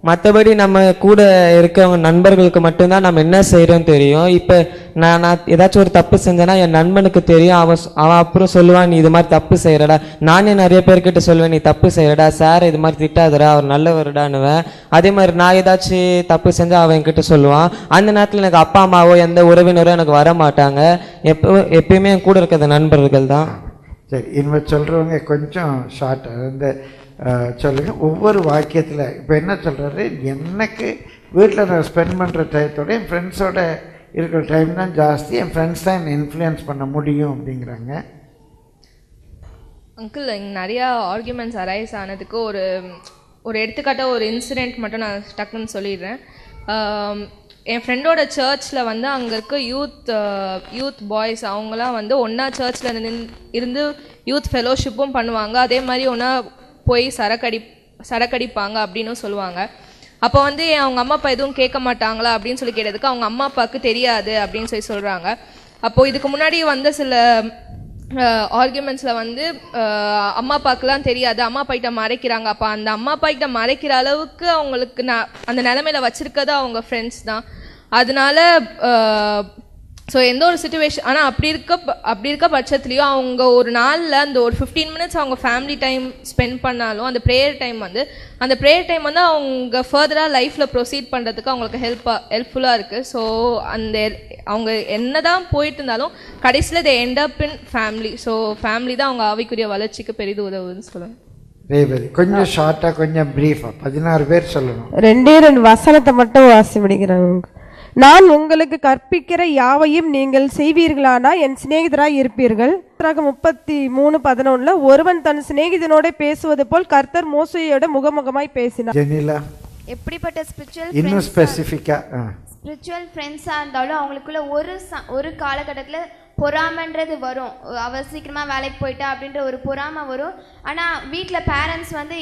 மற்றபடி நம்ம கூட இருக்கிறவங்க நண்பர்களுக்கு மட்டும்தான் நம்ம என்ன செய்கிறோம் தெரியும். இப்போ நான் நான் ஏதாச்சும் ஒரு தப்பு செஞ்சேன்னா என் நண்பனுக்கு தெரியும். அவன் அவன் அப்புறம் சொல்லுவான் நீ இது மாதிரி தப்பு செய்கிறடா நானே நிறைய பேர்கிட்ட சொல்லுவேன் நீ தப்பு செய்கிறடா சார் இது மாதிரி திட்டாதடா அவர் நல்லவருடான்னுவேன். அதே மாதிரி நான் ஏதாச்சும் தப்பு செஞ்சால் அவன் என்கிட்ட சொல்லுவான். அந்த நேரத்தில் எனக்கு அப்பா அம்மாவோ எந்த உறவினரோ எனக்கு வர மாட்டாங்க. எப்போ எப்பயுமே என் கூட இருக்கிறது நண்பர்கள் தான் சரி இனிமேல் சொல்கிறவங்க கொஞ்சம் ஷார்ட் இந்த சொல்லுங்கள் ஒவ்வொரு வாக்கியத்தில் இப்போ என்ன சொல்கிறாரு எனக்கு வீட்டில் நான் ஸ்பெண்ட் பண்ணுற டயத்தோட என் ஃப்ரெண்ட்ஸோட இருக்கிற டைம் தான் ஜாஸ்தி என் ஃப்ரெண்ட்ஸ் தான் என்னை இன்ஃப்ளூயன்ஸ் பண்ண முடியும் அப்படிங்கிறாங்க. அங்கிள் இங்கே நிறையா ஆர்குமெண்ட்ஸ் அரைஸ் ஆனதுக்கு ஒரு ஒரு எடுத்துக்காட்டாக ஒரு இன்சிடெண்ட் மட்டும் நான் டக்குன்னு சொல்லிடுறேன். என் ஃப்ரெண்டோட சர்ச்சில் வந்து அங்கே இருக்க யூத் யூத் பாய்ஸ் அவங்களாம் வந்து ஒன்றா சர்ச்சில் இருந்து இருந்து யூத் ஃபெலோஷிப்பும் பண்ணுவாங்க. அதே மாதிரி ஒன்றா போய் சரக்கடி சரக்கடிப்பாங்க அப்படின்னு சொல்லுவாங்க. அப்போ வந்து அவங்க அம்மா அப்பா எதுவும் கேட்க மாட்டாங்களா அப்படின்னு சொல்லி கேட்டதுக்கு அவங்க அம்மா அப்பாவுக்கு தெரியாது அப்படின்னு சொல்லி சொல்கிறாங்க அப்போது இதுக்கு முன்னாடி வந்த சில ஆர்குமெண்ட்ஸில் வந்து அம்மா அப்பாக்கெலாம் தெரியாது. அம்மா அப்பாக்கிட்ட மறைக்கிறாங்க. அப்போ அந்த அம்மா அப்பாக்கிட்ட மறைக்கிற அளவுக்கு அவங்களுக்கு நான் அந்த நிலமையில வச்சுருக்கதா அவங்க ஃப்ரெண்ட்ஸ் தான். அதனால ஸோ எந்த ஒரு சுச்சுவேஷன் ஆனால் அப்படி இருக்க அப்படி இருக்க பட்சத்துலேயும் அவங்க ஒரு நாளில் அந்த ஒரு ஃபிஃப்டீன் மினிட்ஸ் அவங்க ஃபேமிலி டைம் ஸ்பெண்ட் பண்ணாலும் அந்த ப்ரேயர் டைம் வந்து அந்த ப்ரேயர் டைம் வந்து அவங்க ஃபர்தராக லைஃப்பில் ப்ரொசீட் பண்ணுறதுக்கு அவங்களுக்கு ஹெல்ப்பாக ஹெல்ப்ஃபுல்லாக இருக்குது ஸோ அந்த அவங்க என்னதான் போயிட்டு இருந்தாலும் கடைசியில் they end up in family so family தான் அவங்க ஆவிக்குரிய வளர்ச்சிக்கு பெரிது உதவுதுன்னு சொல்லுவேன் ரேவதி கொஞ்சம் ஷார்ட்டாக கொஞ்சம் ப்ரீஃபாக பதினாறு பேர் சொல்லணும். ரெண்டே ரெண்டு வசனத்தை மட்டும் வாசி முடிக்கிறேன். நான் உங்களுக்கு கற்பிக்கிற யாவையும் நீங்கள் செய்வீர்களானா? என் சிநேகிதராய் இருப்பீர்கள். முப்பத்தி மூணு பதினொன்னுல ஒருவன் தன் சிநேகிதனோட பேசுவது போல் கர்த்தர் மோசையோட முகமுகமாய் பேசினார். ஜெனிலா. எப்படிப்பட்ட ஸ்பிரிச்சுவல் இன்னும் ஸ்பெசிஃபிக்காக ஸ்பிரிச்சுவல் ஃப்ரெண்ட்ஸாக இருந்தாலும் அவங்களுக்குள்ள ஒரு ச ஒரு காலகட்டத்தில் பொறாமைன்றது வரும். அவ சீக்கிரமாக வேலைக்கு போயிட்டா அப்படின்ற ஒரு பொறாமை வரும். ஆனால் வீட்டில் பேரண்ட்ஸ் வந்து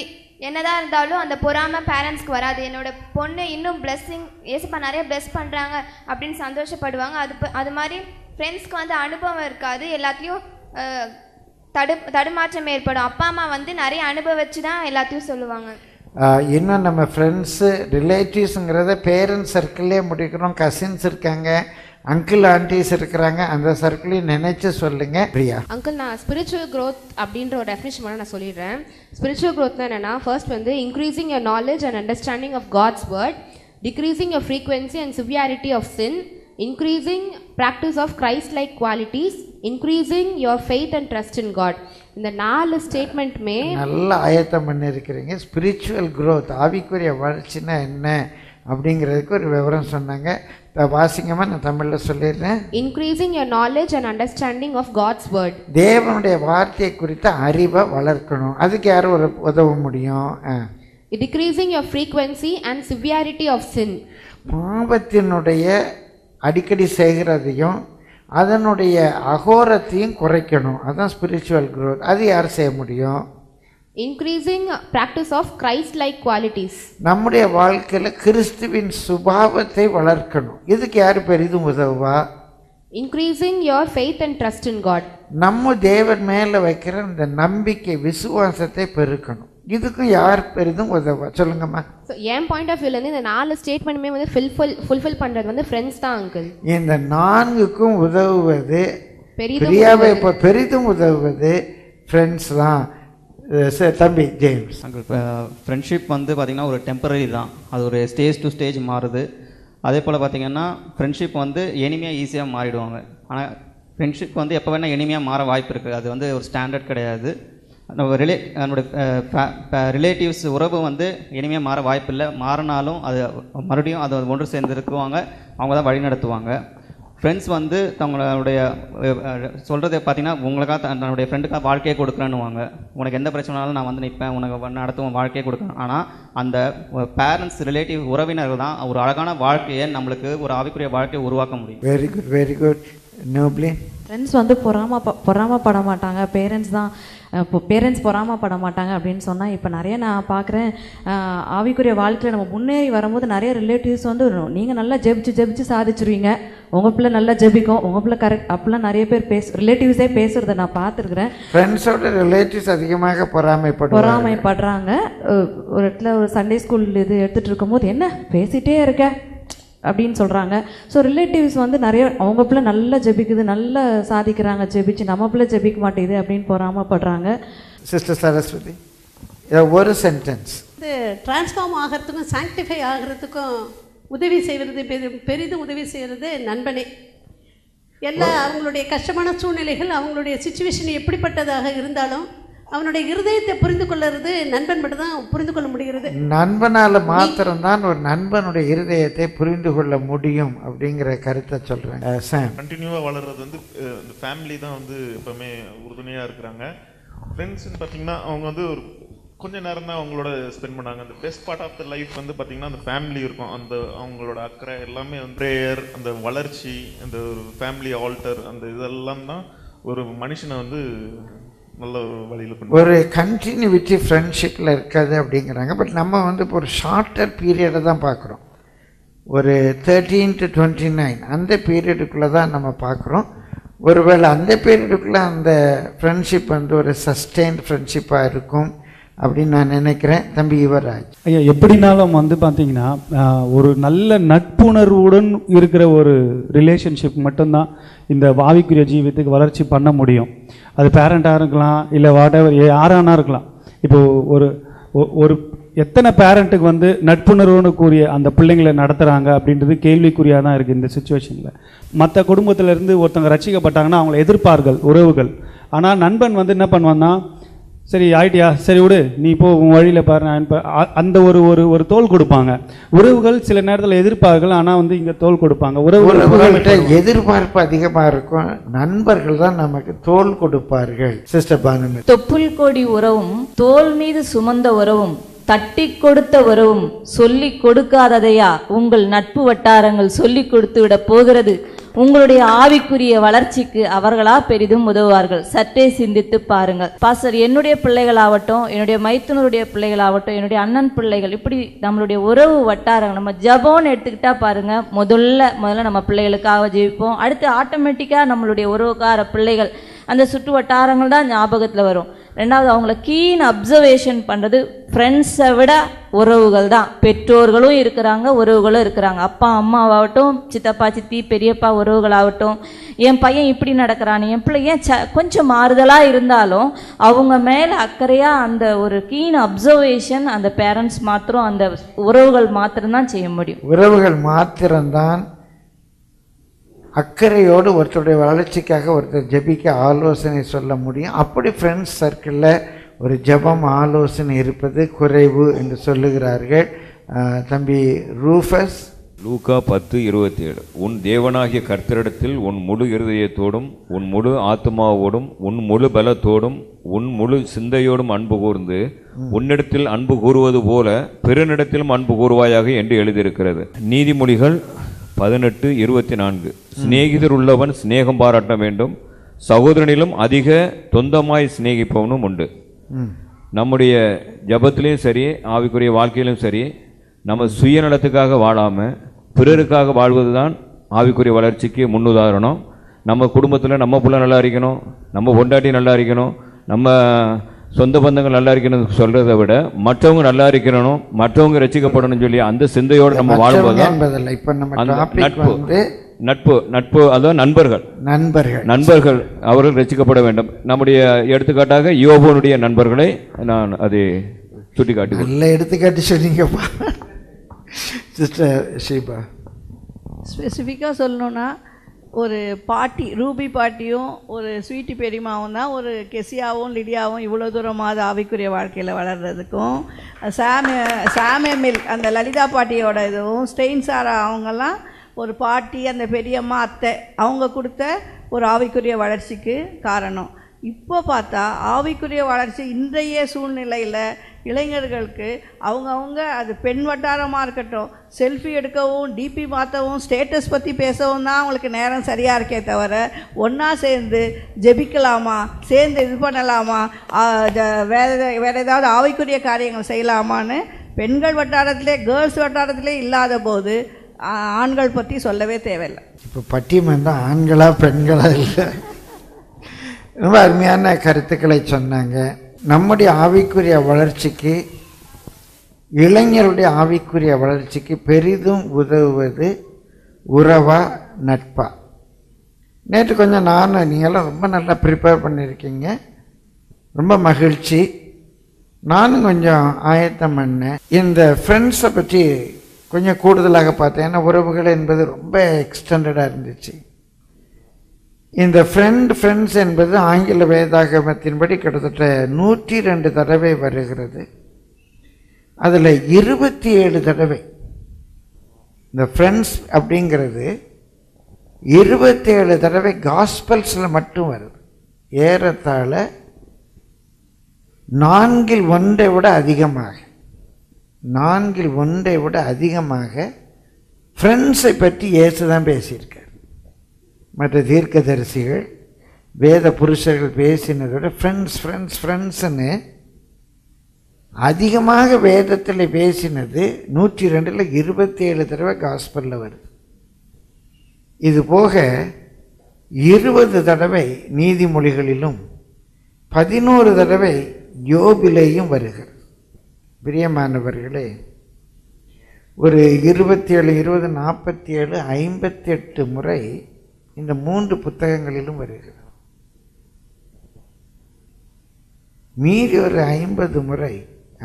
என்னதான் இருந்தாலும் அந்த பொறாமை பேரண்ட்ஸ்க்கு வராது. என்னோட பொண்ணு இன்னும் பிளெஸ்ஸிங் ஏசப்பா நிறைய பிளெஸ் பண்ணுறாங்க அப்படின்னு சந்தோஷப்படுவாங்க. அது அது மாதிரி ஃப்ரெண்ட்ஸ்க்கு வந்து அனுபவம் இருக்காது. எல்லாத்துலேயும் தடு தடுமாற்றம் ஏற்படும். அப்பா அம்மா வந்து நிறைய அனுபவிச்சு தான் எல்லாத்தையும் சொல்லுவாங்க. இன்னும் நம்ம ஃப்ரெண்ட்ஸு ரிலேட்டிவ்ஸுங்கிறத பேரண்ட்ஸ் சர்க்கிள்லே முடிக்கிறோம் கசின்ஸ் இருக்காங்க. அங்கிள் ஆண்டிஸ் இருக்கிறாங்க. அந்த சர்க்கிளையும் நினைச்சு சொல்லுங்க. பிரியா. அங்கிள் நான் ஸ்பிரிச்சுவல் growth அப்படின்ற ஒரு டெஃபினேஷன் நான் சொல்லிடுறேன். ஸ்பிரிச்சுவல் growthனா என்னன்னா ஃபர்ஸ்ட் வந்து increasing your knowledge and understanding of God's word decreasing your frequency and severity of sin increasing practice of Christ like qualities increasing your faith and trust in God இந்த நாலு ஸ்டேட்மெண்ட்டுமே நல்லா ஆயத்தம் பண்ணியிருக்கிறீங்க. Spiritual growth ஆவிக்குரிய வளர்ச்சின்னா என்ன? அப்படிங்கிறதுக்கு ஒரு விவரம் சொன்னாங்க. வாசிங்கம்மா நான் தமிழில் சொல்லிடுறேன். Increasing your knowledge and understanding of God's word தேவனுடைய வார்த்தையை குறித்த அறிவை வளர்க்கணும். அதுக்கு யாரும் ஒரு உதவ முடியும். Decreasing your frequency and severity of sin. பாவத்தினுடைய அடிக்கடி செய்கிறதையும் அதனுடைய அகோரத்தையும் குறைக்கணும். அதுதான் ஸ்பிரிச்சுவல் growth. அது யார் செய்ய முடியும்? Increasing practice of Christ like qualities நம்முடைய வாழ்க்கையில் கிறிஸ்துவின் சுபாவத்தை வளர்க்கணும். இதுக்கு யார் பெரிதும் உதவுவா? Increasing your faith and trust in God நம்ம தேவன் மேலே வைக்கிற இந்த நம்பிக்கை விசுவாசத்தை பெருக்கணும். இதுக்கும் யார் பெரிதும் உதவா? சொல்லுங்கம்மா. ஸோ என் பாயிண்ட் ஆஃப் வியூலேருந்து இந்த நாலு ஸ்டேட்மெண்ட்டுமே வந்து ஃபில்ஃபில் ஃபுல்ஃபில் பண்ணுறது வந்து ஃப்ரெண்ட்ஸ் தான் அங்கிள் இந்த நான்குக்கும் உதவுவது பெரிதும் பிரியாவை. இப்போ பெரிதும் உதவுவது ஃப்ரெண்ட்ஸ் தான். Uh, தம்பி ஜேம்ஸ் அங்கிள் ஃப்ரெண்ட்ஷிப் வந்து பார்த்திங்கன்னா ஒரு டெம்பரரி தான். அது ஒரு ஸ்டேஜ் டு ஸ்டேஜ் மாறுது. அதே போல் பார்த்தீங்கன்னா ஃப்ரெண்ட்ஷிப் வந்து எளிமையாக ஈஸியாக மாறிடுவாங்க. ஆனால் ஃப்ரெண்ட்ஷிப் வந்து எப்போ வேணால் எளிமையாக மாற வாய்ப்பு இருக்குது அது வந்து ஒரு ஸ்டாண்டர்ட் கிடையாது. நம்ம ரிலே என்னோட ரிலேட்டிவ்ஸ் உறவு வந்து இனிமேல் மாற வாய்ப்பில்லை. மாறினாலும் அது மறுபடியும் அது ஒன்று சேர்ந்து இருக்குவாங்க. அவங்க தான் வழி நடத்துவாங்க ஃப்ரெண்ட்ஸ் வந்து தங்களுடைய சொல்கிறத பார்த்தீங்கன்னா உங்களுக்காக தன்னுடைய ஃப்ரெண்டுக்காக வாழ்க்கையை கொடுக்குறேன்னுவாங்க. உனக்கு எந்த பிரச்சனைனாலும் நான் வந்து நிற்பேன் உனக்கு நடத்துவேன் வாழ்க்கையை கொடுக்குறேன். ஆனால் அந்த பேரண்ட்ஸ் ரிலேட்டிவ் உறவினர்கள் தான் ஒரு அழகான வாழ்க்கையை நம்மளுக்கு ஒரு ஆவிக்குரிய வாழ்க்கையை உருவாக்க முடியும். வெரி குட் வெரி குட் நோப்ளின் ஃப்ரெண்ட்ஸ் வந்து பொறாம பொறாமப்பட மாட்டாங்க. பேரண்ட்ஸ் தான் இப்போ பேரண்ட்ஸ் பொறாமப்பட மாட்டாங்க அப்படின்னு சொன்னால் இப்போ நிறைய நான் பார்க்குறேன் ஆவிக்குரிய வாழ்க்கையில் நம்ம முன்னேறி வரும்போது நிறைய ரிலேட்டிவ்ஸ் வந்து நீங்கள் நல்லா ஜெபிச்சு ஜெபிச்சு சாதிச்சிருவீங்க. உங்கள் பிள்ளை நல்லா ஜெபிக்கும். உங்கள் பிள்ளை கரெக்ட் அப்படிலாம் நிறைய பேர் பேச ரிலேட்டிவ்ஸே பேசுகிறத நான் பார்த்துருக்குறேன். ஃப்ரெண்ட்ஸோட ரிலேட்டிவ்ஸ் அதிகமாக பொறாமைப்படுவாங்க. பொறாமைப்படுறாங்க. ஒரு இடத்துல ஒரு சண்டே ஸ்கூல் இது எடுத்துகிட்டு இருக்கும்போது என்ன? பேசிகிட்டே இருக்க. அப்படின்னு சொல்கிறாங்க ஸோ ரிலேட்டிவ்ஸ் வந்து நிறைய அவங்க பிள்ளை நல்லா ஜெபிக்குது நல்லா சாதிக்கிறாங்க ஜெபிச்சு நம்ம பிள்ளை ஜெபிக்க மாட்டேங்குது அப்படின்னு பொறாமப்படுறாங்க. சிஸ்டர் சரஸ்வதி இதை ஒரு சென்டென்ஸ் இது டிரான்ஸ்ஃபார்ம் ஆகிறதுக்கும் சாங்டிஃபை ஆகிறதுக்கும் உதவி செய்வது பெரி பெரிதும் உதவி செய்கிறது நண்பனே. எல்லா அவங்களுடைய கஷ்டமான சூழ்நிலைகள் அவங்களுடைய சுச்சுவேஷன் எப்படிப்பட்டதாக இருந்தாலும் அவனுடைய இருதயத்தை புரிந்து கொள்ளுறது நண்பன் மட்டும் தான் புரிந்து கொள்ள முடிகிறது. நண்பனால மாத்திரம்தான் ஒரு நண்பனுடைய இருதயத்தை புரிந்து கொள்ள முடியும் அப்படிங்கிற கருத்தை சொல்றேன் சாம். கண்டினியூவாக வளர்றது வந்து இந்த ஃபேமிலி தான் வந்து எப்பவுமே உறுதுணையாக இருக்கிறாங்க. ஃப்ரெண்ட்ஸ்னு பார்த்தீங்கன்னா அவங்க வந்து ஒரு கொஞ்ச நேரம் தான் அவங்களோட ஸ்பெண்ட் பண்ணாங்க. அந்த best part of the life வந்து பார்த்தீங்கன்னா அந்த ஃபேமிலி இருக்கும். அந்த அவங்களோட அக்கறை எல்லாமே வந்து ப்ரேயர் அந்த வளர்ச்சி அந்த ஒரு ஃபேமிலி ஆல்டர் அந்த இதெல்லாம் தான் ஒரு மனுஷனை வந்து நல்ல வழியில் ஒரு கண்டினியூவிட்டி ஃப்ரெண்ட்ஷிப்பில் இருக்காது அப்படிங்கிறாங்க. பட் நம்ம வந்து இப்போ ஒரு ஷார்ட்டர் பீரியடை தான் பார்க்குறோம். ஒரு தேர்ட்டீன் டு டுவெண்ட்டி நைன் அந்த பீரியடுக்குள்ளே தான் நம்ம பார்க்குறோம். ஒருவேளை அந்த பீரியடுக்குள்ளே அந்த ஃப்ரெண்ட்ஷிப் வந்து ஒரு சஸ்டெயின் ஃப்ரெண்ட்ஷிப்பாக இருக்கும். அப்படின்னு நான் நினைக்கிறேன். தம்பி யுவராஜ். ஐயா எப்படினாலும் வந்து பார்த்தீங்கன்னா ஒரு நல்ல நட்புணர்வுடன் இருக்கிற ஒரு ரிலேஷன்ஷிப் மட்டும்தான் இந்த வாவிக்குரிய ஜீவியத்துக்கு வளர்ச்சி பண்ண முடியும். அது பேரண்ட்டாக இருக்கலாம் இல்லை வாட் எவர் யாரானா இருக்கலாம். இப்போது ஒரு ஒ- ஒரு எத்தனை பேரண்ட்டுக்கு வந்து நட்புணர்வுன்னு கூறிய அந்த பிள்ளைங்களை நடத்துகிறாங்க அப்படின்றது கேள்விக்குறியாக தான் இருக்குது இந்த சுச்சுவேஷனில் மற்ற குடும்பத்திலேருந்து ஒருத்தவங்க ரசிக்கப்பட்டாங்கன்னா அவங்கள எதிர்ப்பார்கள் உறவுகள். ஆனால் நண்பன் வந்து என்ன பண்ணுவான்னா சரி ஆயிட்டியா? சரி விடு. நீ இப்போ உன் வழியில் பாரு நான் அந்த ஒரு ஒரு ஒரு தோல் கொடுப்பாங்க. உறவுகள் சில நேரத்தில் எதிர்ப்பார்கள் ஆனால் வந்து இங்கே தோல் கொடுப்பாங்க. உறவுகள் உறவுகள்கிட்ட எதிர்பார்ப்பு அதிகமாக இருக்கும். நண்பர்கள் தான் நமக்கு தோல் கொடுப்பார்கள் சிஸ்டர் பானுமதி. தொப்புள் கொடி உறவும் தோல் மீது சுமந்த உறவும் தட்டி கொடுத்த உறவும் சொல்லி கொடுக்காததையா உங்கள் நட்பு வட்டாரங்கள் சொல்லி கொடுத்து விட போகிறது. உங்களுடைய ஆவிக்குரிய வளர்ச்சிக்கு அவர்களா பெரிதும் உதவுவார்கள். சற்றே சிந்தித்து பாருங்கள். பாஸ்டர் என்னுடைய பிள்ளைகளாகட்டும் என்னுடைய மைத்துனருடைய பிள்ளைகளாகட்டும் என்னுடைய அண்ணன் பிள்ளைகள் இப்படி நம்மளுடைய உறவு வட்டாரங்கள் நம்ம ஜபோன்னு எடுத்துக்கிட்டா பாருங்க முதல்ல முதல்ல நம்ம பிள்ளைகளுக்காக ஜெயிப்போம் அடுத்து ஆட்டோமேட்டிக்காக நம்மளுடைய உறவுக்கார பிள்ளைகள் அந்த சுற்று வட்டாரங்கள் தான் ஞாபகத்தில் வரும். ரெண்டாவது அவங்கள கீன் அப்சர்வேஷன் பண்ணுறது ஃப்ரெண்ட்ஸை விட உறவுகள் தான். பெற்றோர்களும் இருக்கிறாங்க உறவுகளும் இருக்கிறாங்க. அப்பா அம்மாவாகட்டும் சித்தப்பா சித்தி பெரியப்பா உறவுகளாகட்டும் என் பையன் இப்படி நடக்கிறான் என் பிள்ளை ஏன் ச கொஞ்சம் மாறுதலாக இருந்தாலும் அவங்க மேலே அக்கறையாக அந்த ஒரு கீன் அப்சர்வேஷன் அந்த பேரண்ட்ஸ் மாத்திரம் அந்த உறவுகள் மாத்திரம்தான் செய்ய முடியும். உறவுகள் மாத்திரம்தான் அக்கறையோடு ஒருத்தருடைய வளர்ச்சிக்காக ஒருத்தர் ஜெபிக்க ஆலோசனை சொல்ல முடியும். அப்படி ஃப்ரெண்ட்ஸ் சர்க்கிளில் ஒரு ஜெபம் ஆலோசனை இருப்பது குறைவு என்று சொல்லுகிறார்கள். தம்பி ரூஃபஸ் லூக்கா பத்து இருபத்தி ஏழு உன் தேவனாகிய கர்த்தரிடத்தில் உன் முழு இருதயத்தோடும் உன் முழு ஆத்மாவோடும் உன் முழு பலத்தோடும் உன் முழு சிந்தையோடும் அன்பு கூர்ந்து உன்னிடத்தில் அன்பு கூறுவது போல பிறனிடத்திலும் அன்பு கூறுவாயாக என்று எழுதியிருக்கிறது. நீதிமொழிகள் பதினெட்டு இருபத்தி நான்கு. சிநேகிதர் உள்ளவன் சிநேகம் பாராட்ட வேண்டும். சகோதரனிலும் அதிக தொந்தமாய் சிநேகிப்பவனும் உண்டு. நம்முடைய ஜபத்திலையும் சரி ஆவிக்குரிய வாழ்க்கையிலும் சரி நம்ம சுயநலத்துக்காக வாழாம பிறருக்காக வாழ்வதுதான் ஆவிக்குரிய வளர்ச்சிக்கு முன்னுதாரணம். நம்ம குடும்பத்தில் நம்ம புள்ள நல்லா இருக்கணும் நம்ம பொண்டாட்டி நல்லா இருக்கணும் நம்ம சொந்த பந்தங்கள் நல்லா இருக்கணும் சொல்றதை விட மற்றவங்க நல்லா இருக்கணும் மற்றவங்க ரசிக்கப்படணும்னு சொல்லி அந்த சிந்தையோடு நம்ம டாபிக் நட்பு. வந்து நட்பு நட்பு அதாவது நண்பர்கள். நண்பர்கள். நண்பர்கள் அவர்கள் ரசிக்கப்பட வேண்டும். நம்முடைய எடுத்துக்காட்டாக யோபனுடைய நண்பர்களை நான் அதை சுட்டி காட்டுகிறேன் நல்ல எடுத்துக்காட்டு சொன்னீங்கப்பா. சிஸ்டர் ஷீபா. ஸ்பெசிஃபிக்காக சொல்லணுன்னா ஒரு பாட்டி ரூபி பாட்டியும் ஒரு ஸ்வீட்டி பெரியமாவும் தான் ஒரு கெசியாவும் லிடியாவும் இவ்வளோ தூரமாவது ஆவிக்குரிய வாழ்க்கையில் வளர்கிறதுக்கும் சாம சாமியமில் அந்த லலிதா பாட்டியோட இதுவும் ஸ்டெயின் சாரா அவங்கெல்லாம் ஒரு பாட்டி அந்த பெரியம்மா அத்தை அவங்க கொடுத்த ஒரு ஆவிக்குரிய வளர்ச்சிக்கு காரணம். இப்போ பார்த்தா ஆவிக்குரிய வளர்ச்சி இன்றைய சூழ்நிலையில் இளைஞர்களுக்கு அவங்கவுங்க அது பெண் வட்டாரமாக இருக்கட்டும் செல்ஃபி எடுக்கவும் டிபி மாற்றவும் ஸ்டேட்டஸ் பற்றி பேசவும் தான் அவங்களுக்கு நேரம் சரியாக இருக்கே தவிர ஒன்றா சேர்ந்து ஜெபிக்கலாமா சேர்ந்து இது பண்ணலாமா வேறு வேறு ஏதாவது ஆவிக்குரிய காரியங்கள் செய்யலாமான்னு பெண்கள் வட்டாரத்திலே கேர்ள்ஸ் வட்டாரத்திலே இல்லாத போது ஆண்கள் பற்றி சொல்லவே தேவையில்லை. இப்போ பட்டிமன்றம் ஆண்களா பெண்களா இல்லை? ரொம்ப அருமையான கருத்துக்களை சொன்னாங்க. நம்முடைய ஆவிக்குரிய வளர்ச்சிக்கு இளைஞருடைய ஆவிக்குரிய வளர்ச்சிக்கு பெரிதும் உதவுவது உறவா நட்பா? நேற்று கொஞ்சம் நானும் நீங்களாம் ரொம்ப நல்லா ப்ரிப்பேர் பண்ணியிருக்கீங்க ரொம்ப மகிழ்ச்சி. நானும் கொஞ்சம் ஆயத்தம் பண்ணேன். இந்த ஃப்ரெண்ட்ஸை பற்றி கொஞ்சம் கூடுதலாக பார்த்தேன். ஏன்னா உறவுகள் என்பது ரொம்ப எக்ஸ்டெண்டடாக இருந்துச்சு. இந்த ஃப்ரெண்ட் ஃப்ரெண்ட்ஸ் என்பது ஆங்கில வேதாகமத்தின்படி கிட்டத்தட்ட நூற்றி ரெண்டு தடவை வருகிறது. அதில் இருபத்தி ஏழு தடவை. இந்த ஃப்ரெண்ட்ஸ் அப்படிங்கிறது இருபத்தேழு தடவை காஸ்பல்ஸில் மட்டும் வருது. ஏறத்தாழ நான்கில் ஒன்றை விட அதிகமாக நான்கில் ஒன்றை விட அதிகமாக ஃப்ரெண்ட்ஸை பற்றி இயேசு தான் பேசியிருக்கேன் மற்ற தீர்க்கதரிசிகள் வேத புருஷர்கள் பேசினதோட ஃப்ரெண்ட்ஸ் ஃப்ரெண்ட்ஸ் ஃப்ரெண்ட்ஸ்னு அதிகமாக வேதத்தில் பேசினது நூற்றி ரெண்டில் இருபத்தேழு தடவை காஸ்பலில் வருது. இது போக இருபது தடவை நீதிமொழிகளிலும் பதினோரு தடவை யோபிலேயும் வருகிறது. பிரியமானவர்களே ஒரு இருபத்தி ஏழு இருபது நாற்பத்தி ஏழு ஐம்பத்தி எட்டு முறை இந்த மூன்று புத்தகங்களிலும் வருகிறது. மீறி ஒரு ஐம்பது முறை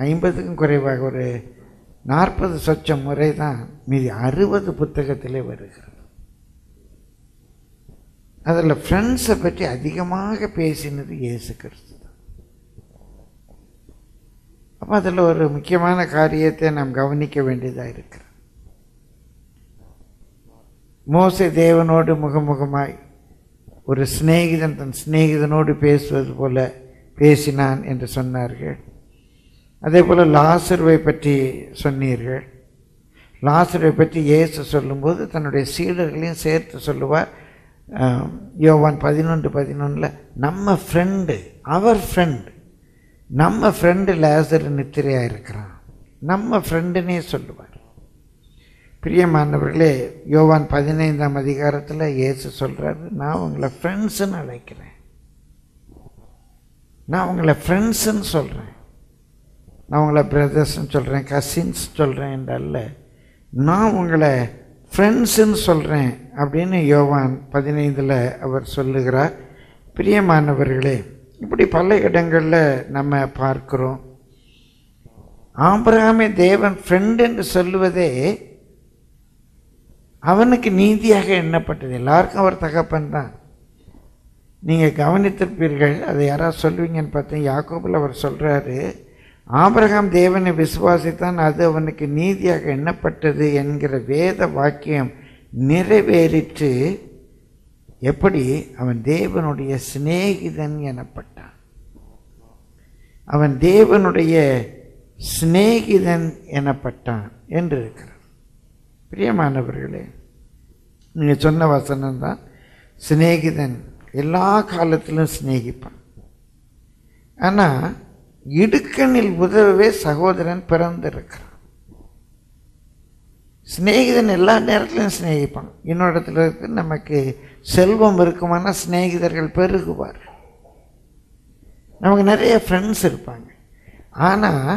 ஐம்பதுக்கும் குறைவாக ஒரு நாற்பது சொச்சம் முறை தான் மீதி அறுபது புத்தகத்திலே வருகிறது. அதில் ஃப்ரெண்ட்ஸை பற்றி அதிகமாக பேசினது இயேசு கிறிஸ்து தான். அப்போ அதில் ஒரு முக்கியமான காரியத்தை நாம் கவனிக்க வேண்டியதாக இருக்கிறது. மோசை தேவனோடு முகமுகமாய் ஒரு சிநேகிதன் தன் சிநேகிதனோடு பேசுவது போல பேசினான் என்று சொன்னார்கள். அதே போல் லாசர்வை பற்றி சொன்னீர்கள். லாசரை பற்றி இயேசு சொல்லும்போது தன்னுடைய சீடர்களையும் சேர்த்து சொல்லுவார். யோவான் பதினொன்று பதினொன்றில் நம்ம ஃப்ரெண்டு அவர் ஃப்ரெண்டு நம்ம ஃப்ரெண்டு லேசர் நித்திரையாக இருக்கிறான். நம்ம ஃப்ரெண்டுனே சொல்லுவார். பிரியமானவர்களே யோவான் பதினைந்தாம் அதிகாரத்தில் இயேசு சொல்கிறாரு நான் உங்களை ஃப்ரெண்ட்ஸுன்னு அழைக்கிறேன். நான் உங்களை ஃப்ரெண்ட்ஸுன்னு சொல்கிறேன் நான் உங்களை பிரதர்ஸ்ன்னு சொல்கிறேன் கசின்ஸ் சொல்கிறேன் என்றல்ல. நான் உங்களை ஃப்ரெண்ட்ஸுன்னு சொல்கிறேன் அப்படின்னு யோவான் பதினைந்தில் அவர் சொல்லுகிறார். பிரியமானவர்களே இப்படி பல இடங்களில் நம்ம பார்க்குறோம். ஆபிரகாமே தேவன் ஃப்ரெண்டு என்று சொல்லுவதே அவனுக்கு நீதியாக எண்ணப்பட்டது. எல்லாருக்கும் அவர் தகப்பன் தான். நீங்கள் கவனித்திருப்பீர்கள் அதை யாராவது சொல்லுவீங்கன்னு பார்த்தேன். யாக்கோபில் அவர் சொல்கிறாரு ஆபிரகாம் தேவனை விசுவாசித்தான் அது அவனுக்கு நீதியாக எண்ணப்பட்டது என்கிற வேத வாக்கியம் நிறைவேறிற்று. எப்படி? அவன் தேவனுடைய சிநேகிதன் எனப்பட்டான். அவன் தேவனுடைய சிநேகிதன் எனப்பட்டான் என்று இருக்கிறான் பிரியமானவர்களே நீங்கள் சொன்ன வசனம் தான் சிநேகிதன் எல்லா காலத்திலும் சிநேகிப்பான். ஆனால் இடுக்கணில் உதவவே சகோதரன் பிறந்திருக்கிறான். சிநேகிதன் எல்லா நேரத்திலும் சிநேகிப்பான். இன்னொரு இடத்துல இருக்கு நமக்கு செல்வம் இருக்குமானா சிநேகிதர்கள் பெருகுவார் நமக்கு நிறைய ஃப்ரெண்ட்ஸ் இருப்பாங்க. ஆனால்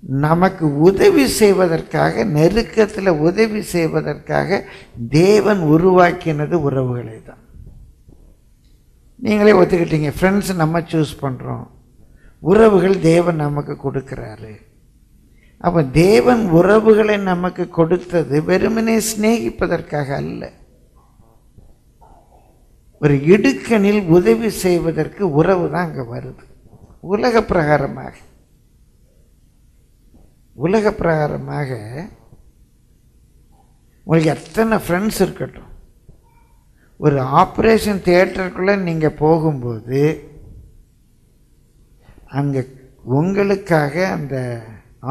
நமக்கு உதவி செய்வதற்காக நெருக்கத்தில் உதவி செய்வதற்காக தேவன் உருவாக்கினது உறவுகளை தான். நீங்களே ஒத்துக்கிட்டீங்க ஃப்ரெண்ட்ஸ் நம்ம சூஸ் பண்ணுறோம் உறவுகள் தேவன் நமக்கு கொடுக்குறாரு. அப்போ தேவன் உறவுகளை நமக்கு கொடுத்தது வெறுமனே சிநேகிப்பதற்காக அல்ல. ஒரு இடுக்கணில் உதவி செய்வதற்கு உறவு தான் அங்கே வருது. உலக பிரகாரமாக. உலக பிரகாரமாக உங்களுக்கு எத்தனை ஃப்ரெண்ட்ஸ் இருக்கட்டும். ஒரு ஆப்ரேஷன் தியேட்டருக்குள்ளே நீங்கள் போகும்போது அங்கே உங்களுக்காக அந்த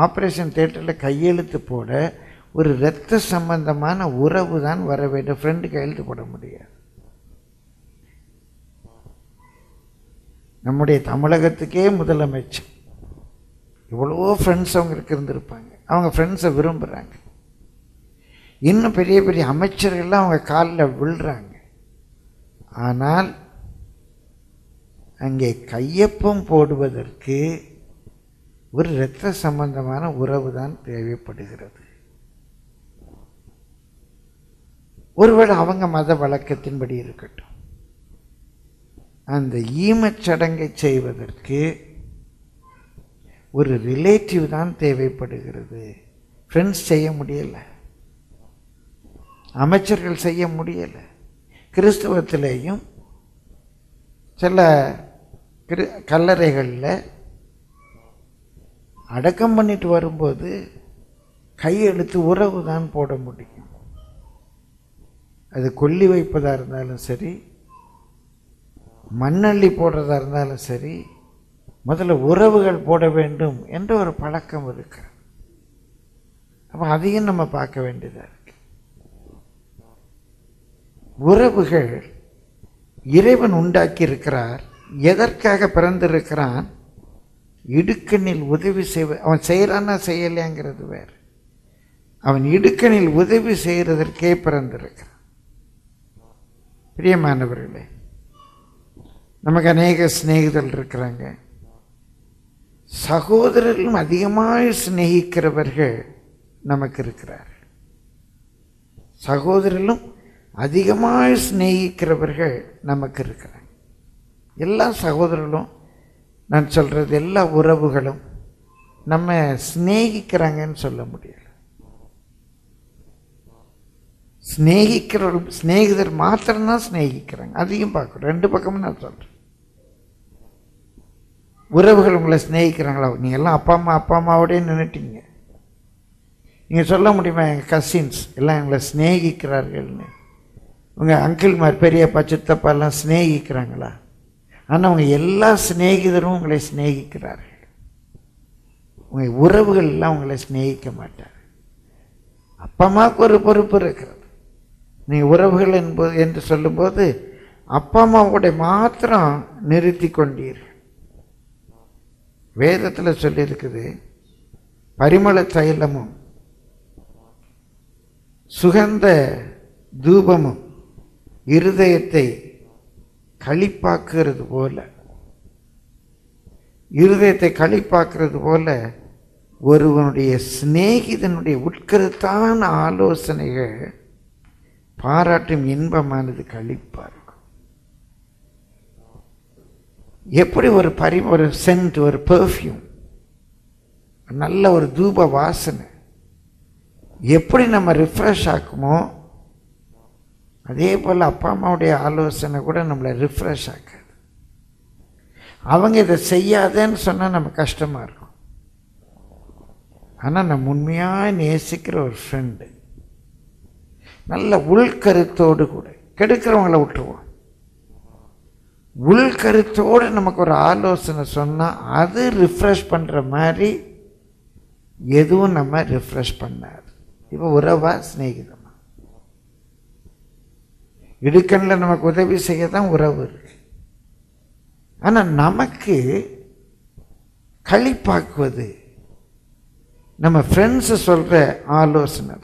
ஆப்ரேஷன் தேட்டரில் கையெழுத்து போட ஒரு இரத்த சம்பந்தமான உறவு தான் வர வேண்டும். ஃப்ரெண்டு கையெழுத்து போட முடியாது. நம்முடைய தமிழகத்துக்கே முதலமைச்சர். எவ்வளவோ ஃப்ரெண்ட்ஸ் அவங்களுக்கு இருந்திருப்பாங்க. அவங்க ஃப்ரெண்ட்ஸை விரும்புகிறாங்க இன்னும் பெரிய பெரிய அமைச்சர்கள்லாம் அவங்க காலில் விழுறாங்க. ஆனால் அங்கே கையொப்பம் போடுவதற்கு ஒரு இரத்த சம்பந்தமான உறவு தான் தேவைப்படுகிறது. ஒருவேளை அவங்க மத வழக்கத்தின்படி இருக்கட்டும். அந்த ஈமச்சடங்கை செய்வதற்கு ஒரு ரிலேட்டிவ் தான் தேவைப்படுகிறது. ஃப்ரெண்ட்ஸ் செய்ய முடியலை. அமைச்சர்கள் செய்ய முடியலை. கிறிஸ்துவத்திலேயும் சில கிரு கல்லறைகளில் அடக்கம் பண்ணிட்டு வரும்போது கையெழுத்து உறவு தான் போட முடியும். அது கொல்லி வைப்பதாக இருந்தாலும் சரி மண்ணள்ளி போடுறதா இருந்தாலும் சரி முதல்ல உறவுகள் போட வேண்டும் என்ற ஒரு பழக்கம் இருக்கு. அப்போ அதையும் நம்ம பார்க்க வேண்டியதாக இருக்கு. உறவுகள் இறைவன் உண்டாக்கி இருக்கிறார் எதற்காக பிறந்திருக்கிறான் இடுக்கணில் உதவி செய்வ அவன் செய்கிறான்னா செய்யலையாங்கிறது வேறு. அவன் இடுக்கணில் உதவி செய்கிறதற்கே பிறந்திருக்கிறான். பிரியமானவர்களே நமக்கு அநேக சிநேகிதர்கள் இருக்கிறாங்க. சகோதரர்களும் அதிகமாக சிநேகிக்கிறவர்கள் நமக்கு இருக்கிறார் சகோதரர்களும் அதிகமாக சிநேகிக்கிறவர்கள் நமக்கு இருக்கிறாங்க எல்லா சகோதரர்களும் நான் சொல்கிறது எல்லா உறவுகளும் நம்ம சிநேகிக்கிறாங்கன்னு சொல்ல முடியல. சிநேகிக்கிற சிநேகிதர் மாத்திரம்தான் சிநேகிக்கிறாங்க. அதையும் பார்க்கணும். ரெண்டு பக்கமும் நான் சொல்கிறேன் உறவுகள் உங்களை சிநேகிக்கிறாங்களா? நீங்கள் எல்லாம் அப்பா அம்மா அப்பா அம்மாவோடய நின்றுட்டீங்க நீங்கள் சொல்ல முடியுமா? எங்கள் கசின்ஸ் எல்லாம் எங்களை சிநேகிக்கிறார்கள்னு. உங்கள் அங்கிள்மார் பெரியப்பா சித்தப்பா எல்லாம் சிநேகிக்கிறாங்களா? ஆனால் அவங்க எல்லா சிநேகிதரும் உங்களை சிநேகிக்கிறார்கள். உங்கள் உறவுகள் எல்லாம் உங்களை சிநேகிக்க மாட்டார் அப்பா அம்மாவுக்கு ஒரு பொறுப்பு இருக்கிறது. நீங்கள் உறவுகள் என்பது என்று சொல்லும்போது அப்பா அம்மாவோட மாத்திரம் நிறுத்தி கொண்டீர்கள். வேதத்தில் சொல்லியிருக்குது பரிமள தைலமும் சுகந்த தூபமும் இருதயத்தை களிப்பாக்குறது போல இருதயத்தை களிப்பாக்குறது போல ஒருவனுடைய சிநேகிதனுடைய உட்கருத்தான ஆலோசனைகள் பாராட்டும் இன்பமானது களிப்பா இருக்கும் எப்படி ஒரு பரி ஒரு சென்ட் ஒரு பெர்ஃப்யூம் நல்ல ஒரு தூப வாசனை எப்படி நம்ம ரிஃப்ரெஷ் ஆக்குமோ அதே போல் அப்பா அம்மாவுடைய ஆலோசனை கூட நம்மளை ரிஃப்ரெஷ் ஆக்காது. அவங்க இதை செய்யாதேன்னு சொன்னால் நம்ம கஷ்டமாக இருக்கும். ஆனால் நம்ம உண்மையாக நேசிக்கிற ஒரு ஃப்ரெண்டு நல்ல உள்கருத்தோடு கூட கெடுக்கிறவங்கள விட்டுருவோம். உள்கருத்தோடு நமக்கு ஒரு ஆலோசனை சொன்னால் அது ரிஃப்ரெஷ் பண்ணுற மாதிரி எதுவும் நம்ம ரிஃப்ரெஷ் பண்ணாது. இப்போ உறவா சிநேகிதமா? இடுக்கண்ணில் நமக்கு உதவி செய்ய தான் உறவு இருக்கு. ஆனால் நமக்கு களிப்பாக்குவது நம்ம ஃப்ரெண்ட்ஸு சொல்கிற ஆலோசனை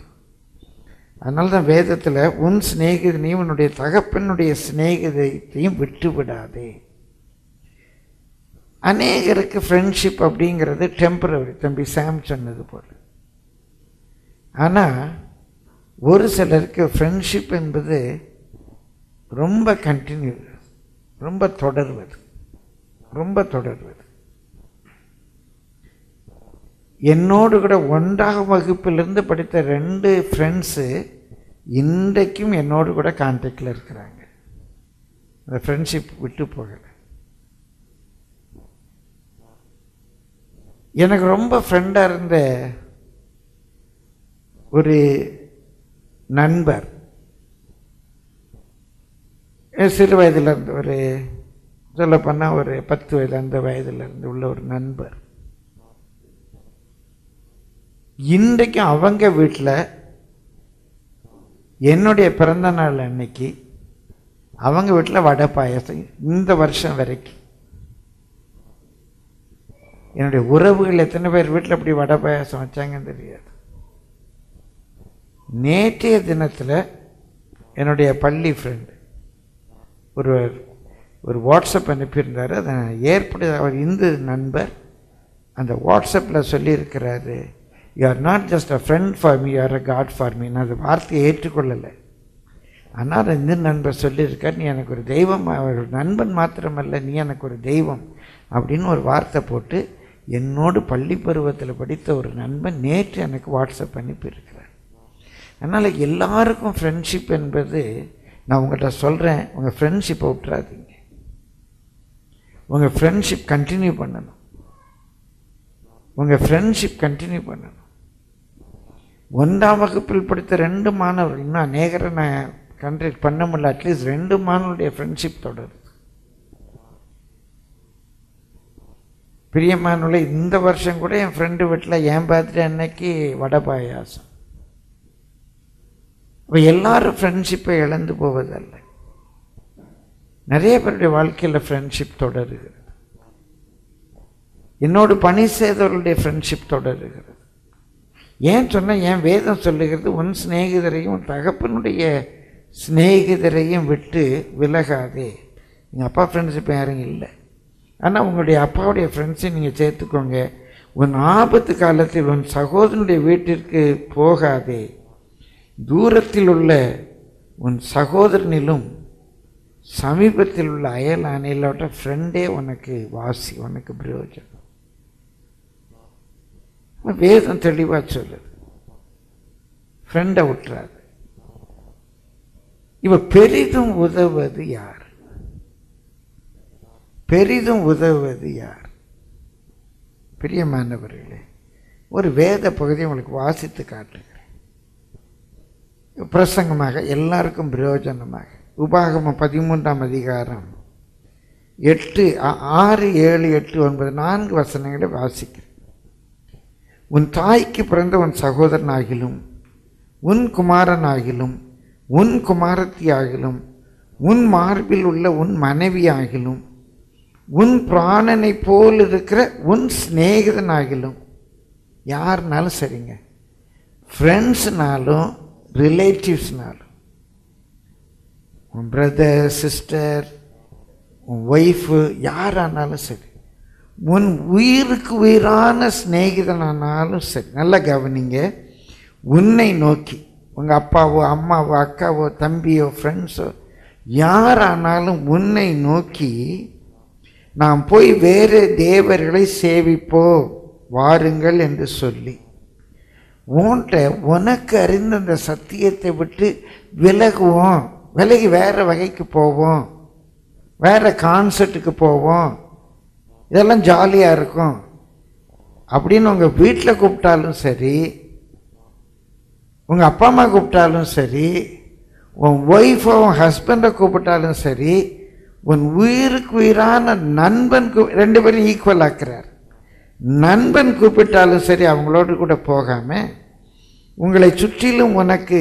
அதனால தான் வேதத்தில் உன் சிநேகிதனையும் உன்னுடைய தகப்பனுடைய சிநேகிதத்தையும் விட்டு விடாதே அநேகருக்கு ஃப்ரெண்ட்ஷிப் அப்படிங்கிறது டெம்பரவரி தம்பி சாம் சொன்னது போல். ஆனால் ஒரு சிலருக்கு ஃப்ரெண்ட்ஷிப் என்பது ரொம்ப கண்டினியூ ரொம்ப தொடர்வது. ரொம்ப தொடர்வது. என்னோடு கூட ஒன்றாம் வகுப்பிலிருந்து படித்த ரெண்டு ஃப்ரெண்ட்ஸு இன்றைக்கும் என்னோடு கூட கான்டாக்டில் இருக்கிறாங்க. அந்த ஃப்ரெண்ட்ஷிப் விட்டு போகலை. எனக்கு ரொம்ப ஃப்ரெண்டாக இருந்த ஒரு நண்பர். சிறு வயதிலேருந்து ஒரு சொல்லப்போனால் ஒரு பத்து வயது அந்த வயதிலிருந்து உள்ள ஒரு நண்பர். இன்றைக்கும் அவங்க வீட்டில் என்னுடைய பிறந்த நாள் அன்னைக்கு அவங்க வீட்டில் வடை பாயசம் இந்த வருஷம் வரைக்கும். என்னுடைய உறவுகள் எத்தனை பேர் வீட்டில் அப்படி வடை பாயாசம் வச்சாங்கன்னு தெரியாது. நேற்றைய தினத்தில் என்னுடைய பள்ளி ஃப்ரெண்டு ஒரு ஒரு வாட்ஸ்அப் அனுப்பியிருந்தார். அதை ஏற்பட அவர் இந்து நண்பர் அந்த வாட்ஸ்அப்பில் சொல்லியிருக்கிறாரு. You are not just a friend for me or a God for me நான் அந்த வார்த்தையை ஏற்றுக்கொள்ளலை. ஆனால் இந்த நண்பர் சொல்லியிருக்கார் நீ எனக்கு ஒரு தெய்வம் ஒரு நண்பன் மாத்திரமல்ல நீ எனக்கு ஒரு தெய்வம். அப்படின்னு ஒரு வார்த்தை போட்டு என்னோடு பள்ளி பருவத்தில் படித்த ஒரு நண்பன் நேற்று எனக்கு வாட்ஸ்அப் அனுப்பியிருக்கிறார். அதனால் எல்லாருக்கும் ஃப்ரெண்ட்ஷிப் என்பது நான் உங்கள்கிட்ட சொல்கிறேன் உங்கள் ஃப்ரெண்ட்ஷிப்பை விட்டுறாதீங்க. உங்கள் ஃப்ரெண்ட்ஷிப் கண்டினியூ பண்ணணும். உங்கள் ஃப்ரெண்ட்ஷிப் கண்டினியூ பண்ணணும். ஒன்றாம் வகுப்பில் படித்த ரெண்டு மாணவர்கள் இன்னும் அநேகரை நான் கண்ட்ரிட் பண்ண முடியல அட்லீஸ்ட் ரெண்டு மாணவருடைய ஃப்ரெண்ட்ஷிப் தொடருது. பிரியமானுள்ள இந்த வருஷம் கூட என் ஃப்ரெண்டு வீட்டில் என் பர்த்டே அன்னைக்கு வடை பாயாசம். இப்போ எல்லாரும் ஃப்ரெண்ட்ஷிப்பை இழந்து போவதல்ல. நிறைய பேருடைய வாழ்க்கையில் ஃப்ரெண்ட்ஷிப் தொடருகிறது. என்னோடு பணி செய்தவர்களுடைய ஃப்ரெண்ட்ஷிப் தொடருகிறது. ஏன் சொன்ன என் வேதம் சொல்லுகிறது உன் சிநேகிதரையும் உன் தகப்பனுடைய சிநேகிதரையும் விட்டு விலகாதே. எங்கள் அப்பா ஃப்ரெண்ட்ஷிப் யாரும் இல்லை. ஆனால் உங்களுடைய அப்பாவுடைய ஃப்ரெண்ட்ஸையும் நீங்கள் சேர்த்துக்கோங்க. உன் ஆபத்து காலத்தில் உன் சகோதரனுடைய வீட்டிற்கு போகாதே. தூரத்தில் உள்ள உன் சகோதரனிலும் சமீபத்தில் உள்ள அயல் ஃப்ரெண்டே உனக்கு வாசி உனக்கு பிரயோஜனம். வேதம் தெளிவாக சொல்லுது. ஃப்ரெண்டை விட்டுறாரு. இவ பெரிதும் உதவுவது யார்? பெரிதும் உதவுவது யார்? பிரியமானவர்களே ஒரு வேத பகுதி உங்களுக்கு வாசித்து காட்டுகிறேன். பிரசங்கமாக எல்லாருக்கும் பிரயோஜனமாக. உபாகமம் பதிமூன்றாம் அதிகாரம் எட்டு ஆறு ஏழு எட்டு ஒன்பது நான்கு வசனங்களை வாசிக்கிறேன். உன் தாய்க்கு பிறந்த உன் சகோதரனாகிலும் உன் குமாரனாகிலும் உன் குமாரத்தியாகிலும் உன் மார்பில் உள்ள உன் மனைவியாகிலும் உன் பிராணனைப் போல் இருக்கிற உன் சிநேகிதனாகிலும் யாருனாலும் சரிங்க. ஃப்ரெண்ட்ஸ்னாலும் ரிலேட்டிவ்ஸ்னாலும் உன் பிரதர் சிஸ்டர் உன் ஒய்ஃபு யாரானாலும் சரி. உன் உயிருக்கு உயிரான சிநேகிதனானாலும் சரி நல்லா கவனிங்க. உன்னை நோக்கி உங்கள் அப்பாவோ அம்மாவோ அக்காவோ தம்பியோ ஃப்ரெண்ட்ஸோ யாரானாலும் உன்னை நோக்கி நாம் போய் வேறு தேவர்களை சேவிப்போ வாருங்கள் என்று சொல்லி உன்கிட்ட உனக்கு அறிந்த அந்த சத்தியத்தை விட்டு விலகுவோம். விலகி வேறு வகைக்கு போவோம். வேறு கான்சர்ட்டுக்கு போவோம். இதெல்லாம் ஜாலியாக இருக்கும். அப்படின்னு உங்கள் வீட்டில் கூப்பிட்டாலும் சரி உங்கள் அப்பா அம்மா கூப்பிட்டாலும் சரி உன் ஒய்ஃபை உன் ஹஸ்பண்டை கூப்பிட்டாலும் சரி உன் உயிருக்கு உயிரான நண்பன் கூ ரெண்டு பேரும் ஈக்குவல் ஆக்குறார். நண்பன் கூப்பிட்டாலும் சரி அவங்களோடு கூட போகாமல் உங்களை சுற்றிலும் உனக்கு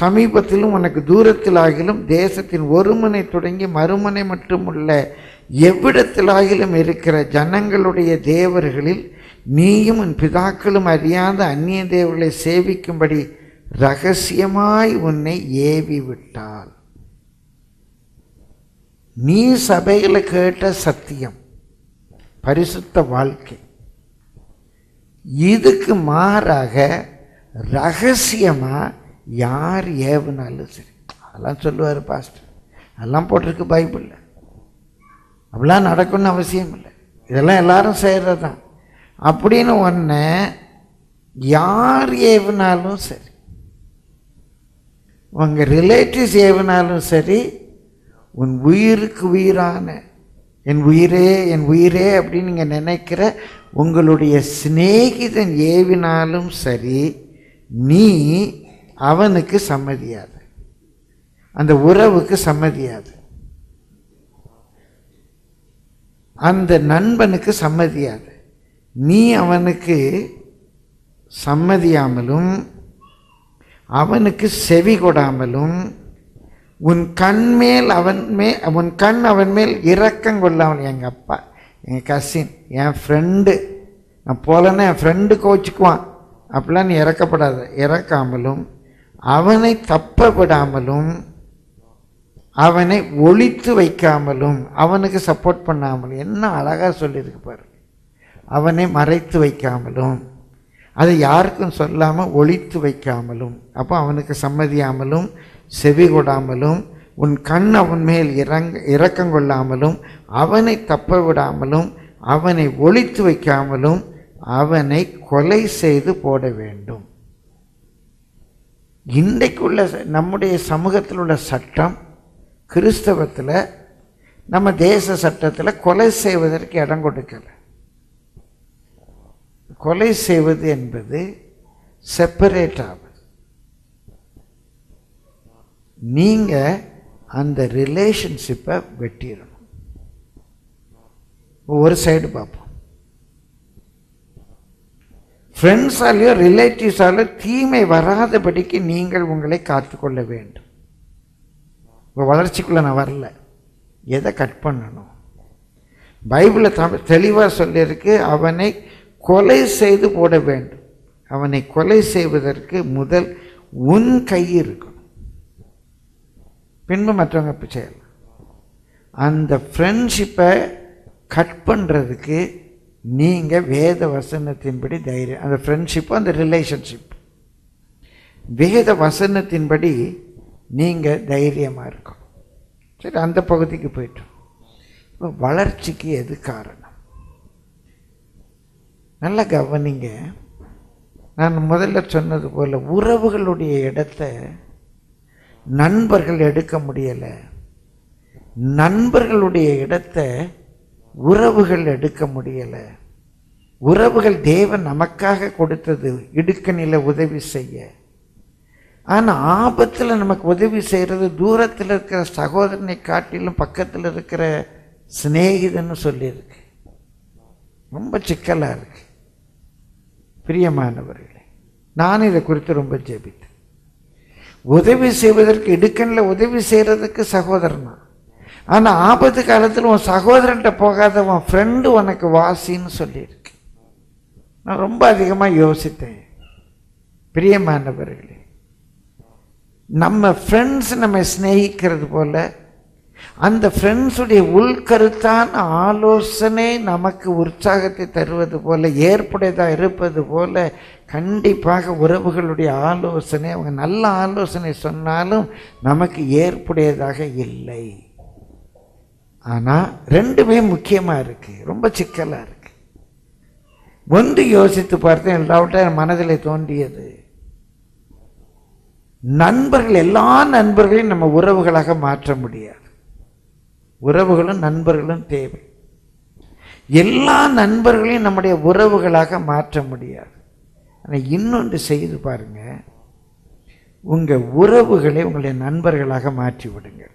சமீபத்திலும் உனக்கு தூரத்தில் ஆகிலும் தேசத்தின் ஒருமுனை தொடங்கி மறுமுனை மட்டுமுள்ள எவ்விடத்திலாயிலும் இருக்கிற ஜனங்களுடைய தேவர்களில் நீயும் உன் பிதாக்களும் அறியாத அந்நிய தேவர்களை சேவிக்கும்படி ரகசியமாய் உன்னை ஏவி விட்டாள் நீ சபையில் கேட்ட சத்தியம் பரிசுத்த வாழ்க்கை. இதுக்கு மாறாக ரகசியமாக யார் ஏவுனாலும் சரி. அதெல்லாம் சொல்லுவார் பாஸ்டர். அதெல்லாம் போட்டிருக்கு பைபிளில். அப்படிலாம் நடக்கும்னு அவசியம் இல்லை. இதெல்லாம் எல்லாரும் செய்கிறது தான் அப்படின்னு ஒன்று யார் ஏவினாலும் சரி. உங்கள் ரிலேட்டிவ்ஸ் ஏவினாலும் சரி உன் உயிருக்கு உயிரான என் உயிரே என் உயிரே அப்படின்னு நீங்கள் நினைக்கிற உங்களுடைய சிநேகிதன் ஏவினாலும் சரி நீ அவனுக்கு சம்மதியாது. அந்த உறவுக்கு சம்மதியாது. அந்த நண்பனுக்கு சம்மதியாது. நீ அவனுக்கு சம்மதியாமலும் அவனுக்கு செவி கொடாமலும் உன் கண் மேல் அவன் மே உன் கண் அவன் மேல் இரக்கம் கொள்ளாமல் எங்கள் அப்பா எங்கள் கசின் என் ஃப்ரெண்டு நான் போலன்னா என் ஃப்ரெண்டு கோச்சிக்குவான். அப்படிலாம் நீ இறக்கப்படாத. இறக்காமலும் அவனை தப்ப விடாமலும் அவனை ஒழித்து வைக்காமலும் அவனுக்கு சப்போர்ட் பண்ணாமலும் என்ன அழகாக சொல்லியிருக்கு பாரு அவனை மறைத்து வைக்காமலும் அதை யாருக்கும் சொல்லாமல் ஒழித்து வைக்காமலும் அப்போ அவனுக்கு சம்மதியாமலும் செவி கொடாமலும் உன் கண் அவன் மேல் இறங்க இறக்கம் கொள்ளாமலும் அவனை தப்ப விடாமலும் அவனை ஒழித்து வைக்காமலும் அவனை கொலை செய்து போட வேண்டும். இன்றைக்குள்ள நம்முடைய சமூகத்தில் உள்ள சட்டம் கிறிஸ்தவத்தில் நம்ம தேச சட்டத்தில் கொலை செய்வதற்கு இடம் கொடுக்கலை. கொலை செய்வது என்பது செப்பரேட் ஆகுது. நீங்கள் அந்த ரிலேஷன்ஷிப்பை வெட்டிடணும். ஒரு சைடு பார்ப்போம். ஃப்ரெண்ட்ஸாலேயோ ரிலேட்டிவ்ஸாலோ தீமை வராதபடிக்கு நீங்கள் உங்களை காத்துக்கொள்ள வேண்டும். வளர்ச்சிக்குள்ளே நான் வரல. எதை கட் பண்ணணும்? பைபிளை த தெளிவாக சொல்லியிருக்கு அவனை கொலை செய்து போட வேண்டும். அவனை கொலை செய்வதற்கு முதல் உன் கை இருக்கணும். பின்பு மற்றவங்க அப்படி செய்யலாம்? அந்த ஃப்ரெண்ட்ஷிப்பை கட் பண்ணுறதுக்கு நீங்கள் வேத வசனத்தின்படி தைரியம் அந்த ஃப்ரெண்ட்ஷிப்பு அந்த ரிலேஷன்ஷிப் வேத வசனத்தின்படி நீங்கள் தைரியமாக இருக்கணும். சரி அந்த பகுதிக்கு போயிட்டோம் இப்போ வளர்ச்சிக்கு எது காரணம்? நல்லா கவனிங்க. நான் முதல்ல சொன்னது போல் உறவுகளுடைய இடத்த நண்பர்கள் எடுக்க முடியலை. நண்பர்களுடைய இடத்த உறவுகள் எடுக்க முடியலை. உறவுகள் தேவன் நமக்காக கொடுத்தது இடுக்கணில உதவி செய்ய. ஆனால் ஆபத்தில் நமக்கு உதவி செய்கிறது தூரத்தில் இருக்கிற சகோதரனை காட்டிலும் பக்கத்தில் இருக்கிற சிநேகிதன்னு சொல்லியிருக்கு. ரொம்ப சிக்கலாக இருக்கு. பிரியமானவர்களே நான் இதை குறித்து ரொம்ப ஜெபித்தேன். உதவி செய்வதற்கு இடுக்கனில் உதவி செய்கிறதுக்கு சகோதரனா? ஆனால் ஆபத்து காலத்தில் உன் சகோதரன்ட்ட போகாத உன் ஃப்ரெண்டு உனக்கு வாசின்னு சொல்லியிருக்கு. நான் ரொம்ப அதிகமாக யோசித்தேன். பிரியமானவர்களே நம்ம ஃப்ரெண்ட்ஸ் நம்ம சிநேகிக்கிறது போல அந்த ஃப்ரெண்ட்ஸுடைய உள்கருத்தான ஆலோசனை நமக்கு உற்சாகத்தை தருவது போல ஏற்புடையதாக இருப்பது போல கண்டிப்பாக உறவுகளுடைய ஆலோசனை அவங்க நல்ல ஆலோசனை சொன்னாலும் நமக்கு ஏற்புடையதாக இல்லை. ஆனால் ரெண்டுமே முக்கியமாக இருக்குது ரொம்ப சிக்கலாக இருக்குது ஒன்று யோசித்து பார்த்தேன் எல்லாவற்றையும் மனதில் தோன்றியது. நண்பர்கள் எல்லா நண்பர்களையும் நம்ம உறவுகளாக மாற்ற முடியாது. உறவுகளும் நண்பர்களும் தேவை. எல்லா நண்பர்களையும் நம்முடைய உறவுகளாக மாற்ற முடியாது. ஆனால் இன்னொன்று செய்து பாருங்க. உங்கள் உறவுகளை உங்களுடைய நண்பர்களாக மாற்றி விடுங்கள்.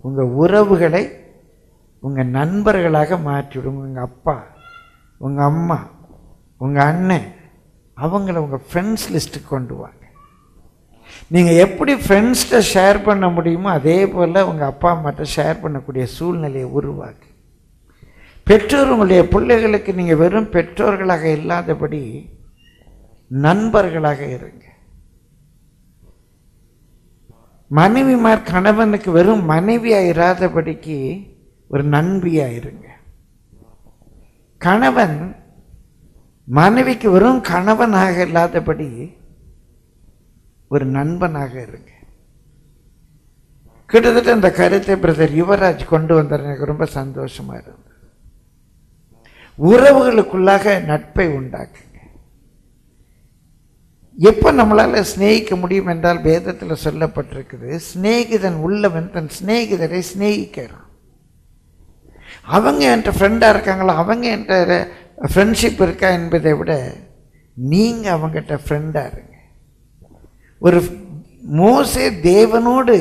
உங்கள் உறவுகளை உங்கள் நண்பர்களாக மாற்றி விடுங்க உங்கள் அப்பா உங்கள் அம்மா உங்கள் அண்ணன் அவங்கள உங்கள் ஃப்ரெண்ட்ஸ் லிஸ்ட்டுக்கு கொண்டு வாங்க. நீங்கள் எப்படி ஃப்ரெண்ட்ஸ்கிட்ட ஷேர் பண்ண முடியுமோ அதே போல் உங்கள் அப்பா அம்மாட்ட ஷேர் பண்ணக்கூடிய சூழ்நிலையை உருவாக்கு. பெற்றோர் உங்களுடைய பிள்ளைகளுக்கு நீங்கள் வெறும் பெற்றோர்களாக இல்லாதபடி நண்பர்களாக இருங்க. மனைவிமார் கணவனுக்கு வெறும் மனைவியாக இராதபடிக்கு ஒரு நண்பியாக இருங்க. கணவன் மனைவிக்கு வெறும் கணவனாக இல்லாதபடி ஒரு நண்பனாக இருங்க. கிட்டத்தட்ட இந்த கருத்தை பிரதர் யுவராஜ் கொண்டு வந்தார். எனக்கு ரொம்ப சந்தோஷமாக இருந்தது. உறவுகளுக்குள்ளாக நட்பை உண்டாக்குங்க. எப்போ நம்மளால் சிநேகிக்க முடியும் என்றால் வேதத்தில் சொல்லப்பட்டிருக்குது சிநேகிதன் உள்ளவன் தன் சிநேகிதரை சிநேகிக்கிறான். அவங்க என்கிட்ட ஃப்ரெண்டாக இருக்காங்களா? அவங்க என்கிட்ட ஃப்ரெண்ட்ஷிப் இருக்கா என்பதை விட நீங்கள் அவங்ககிட்ட ஃப்ரெண்டாக இருங்க. ஒரு மோசே தேவனோடு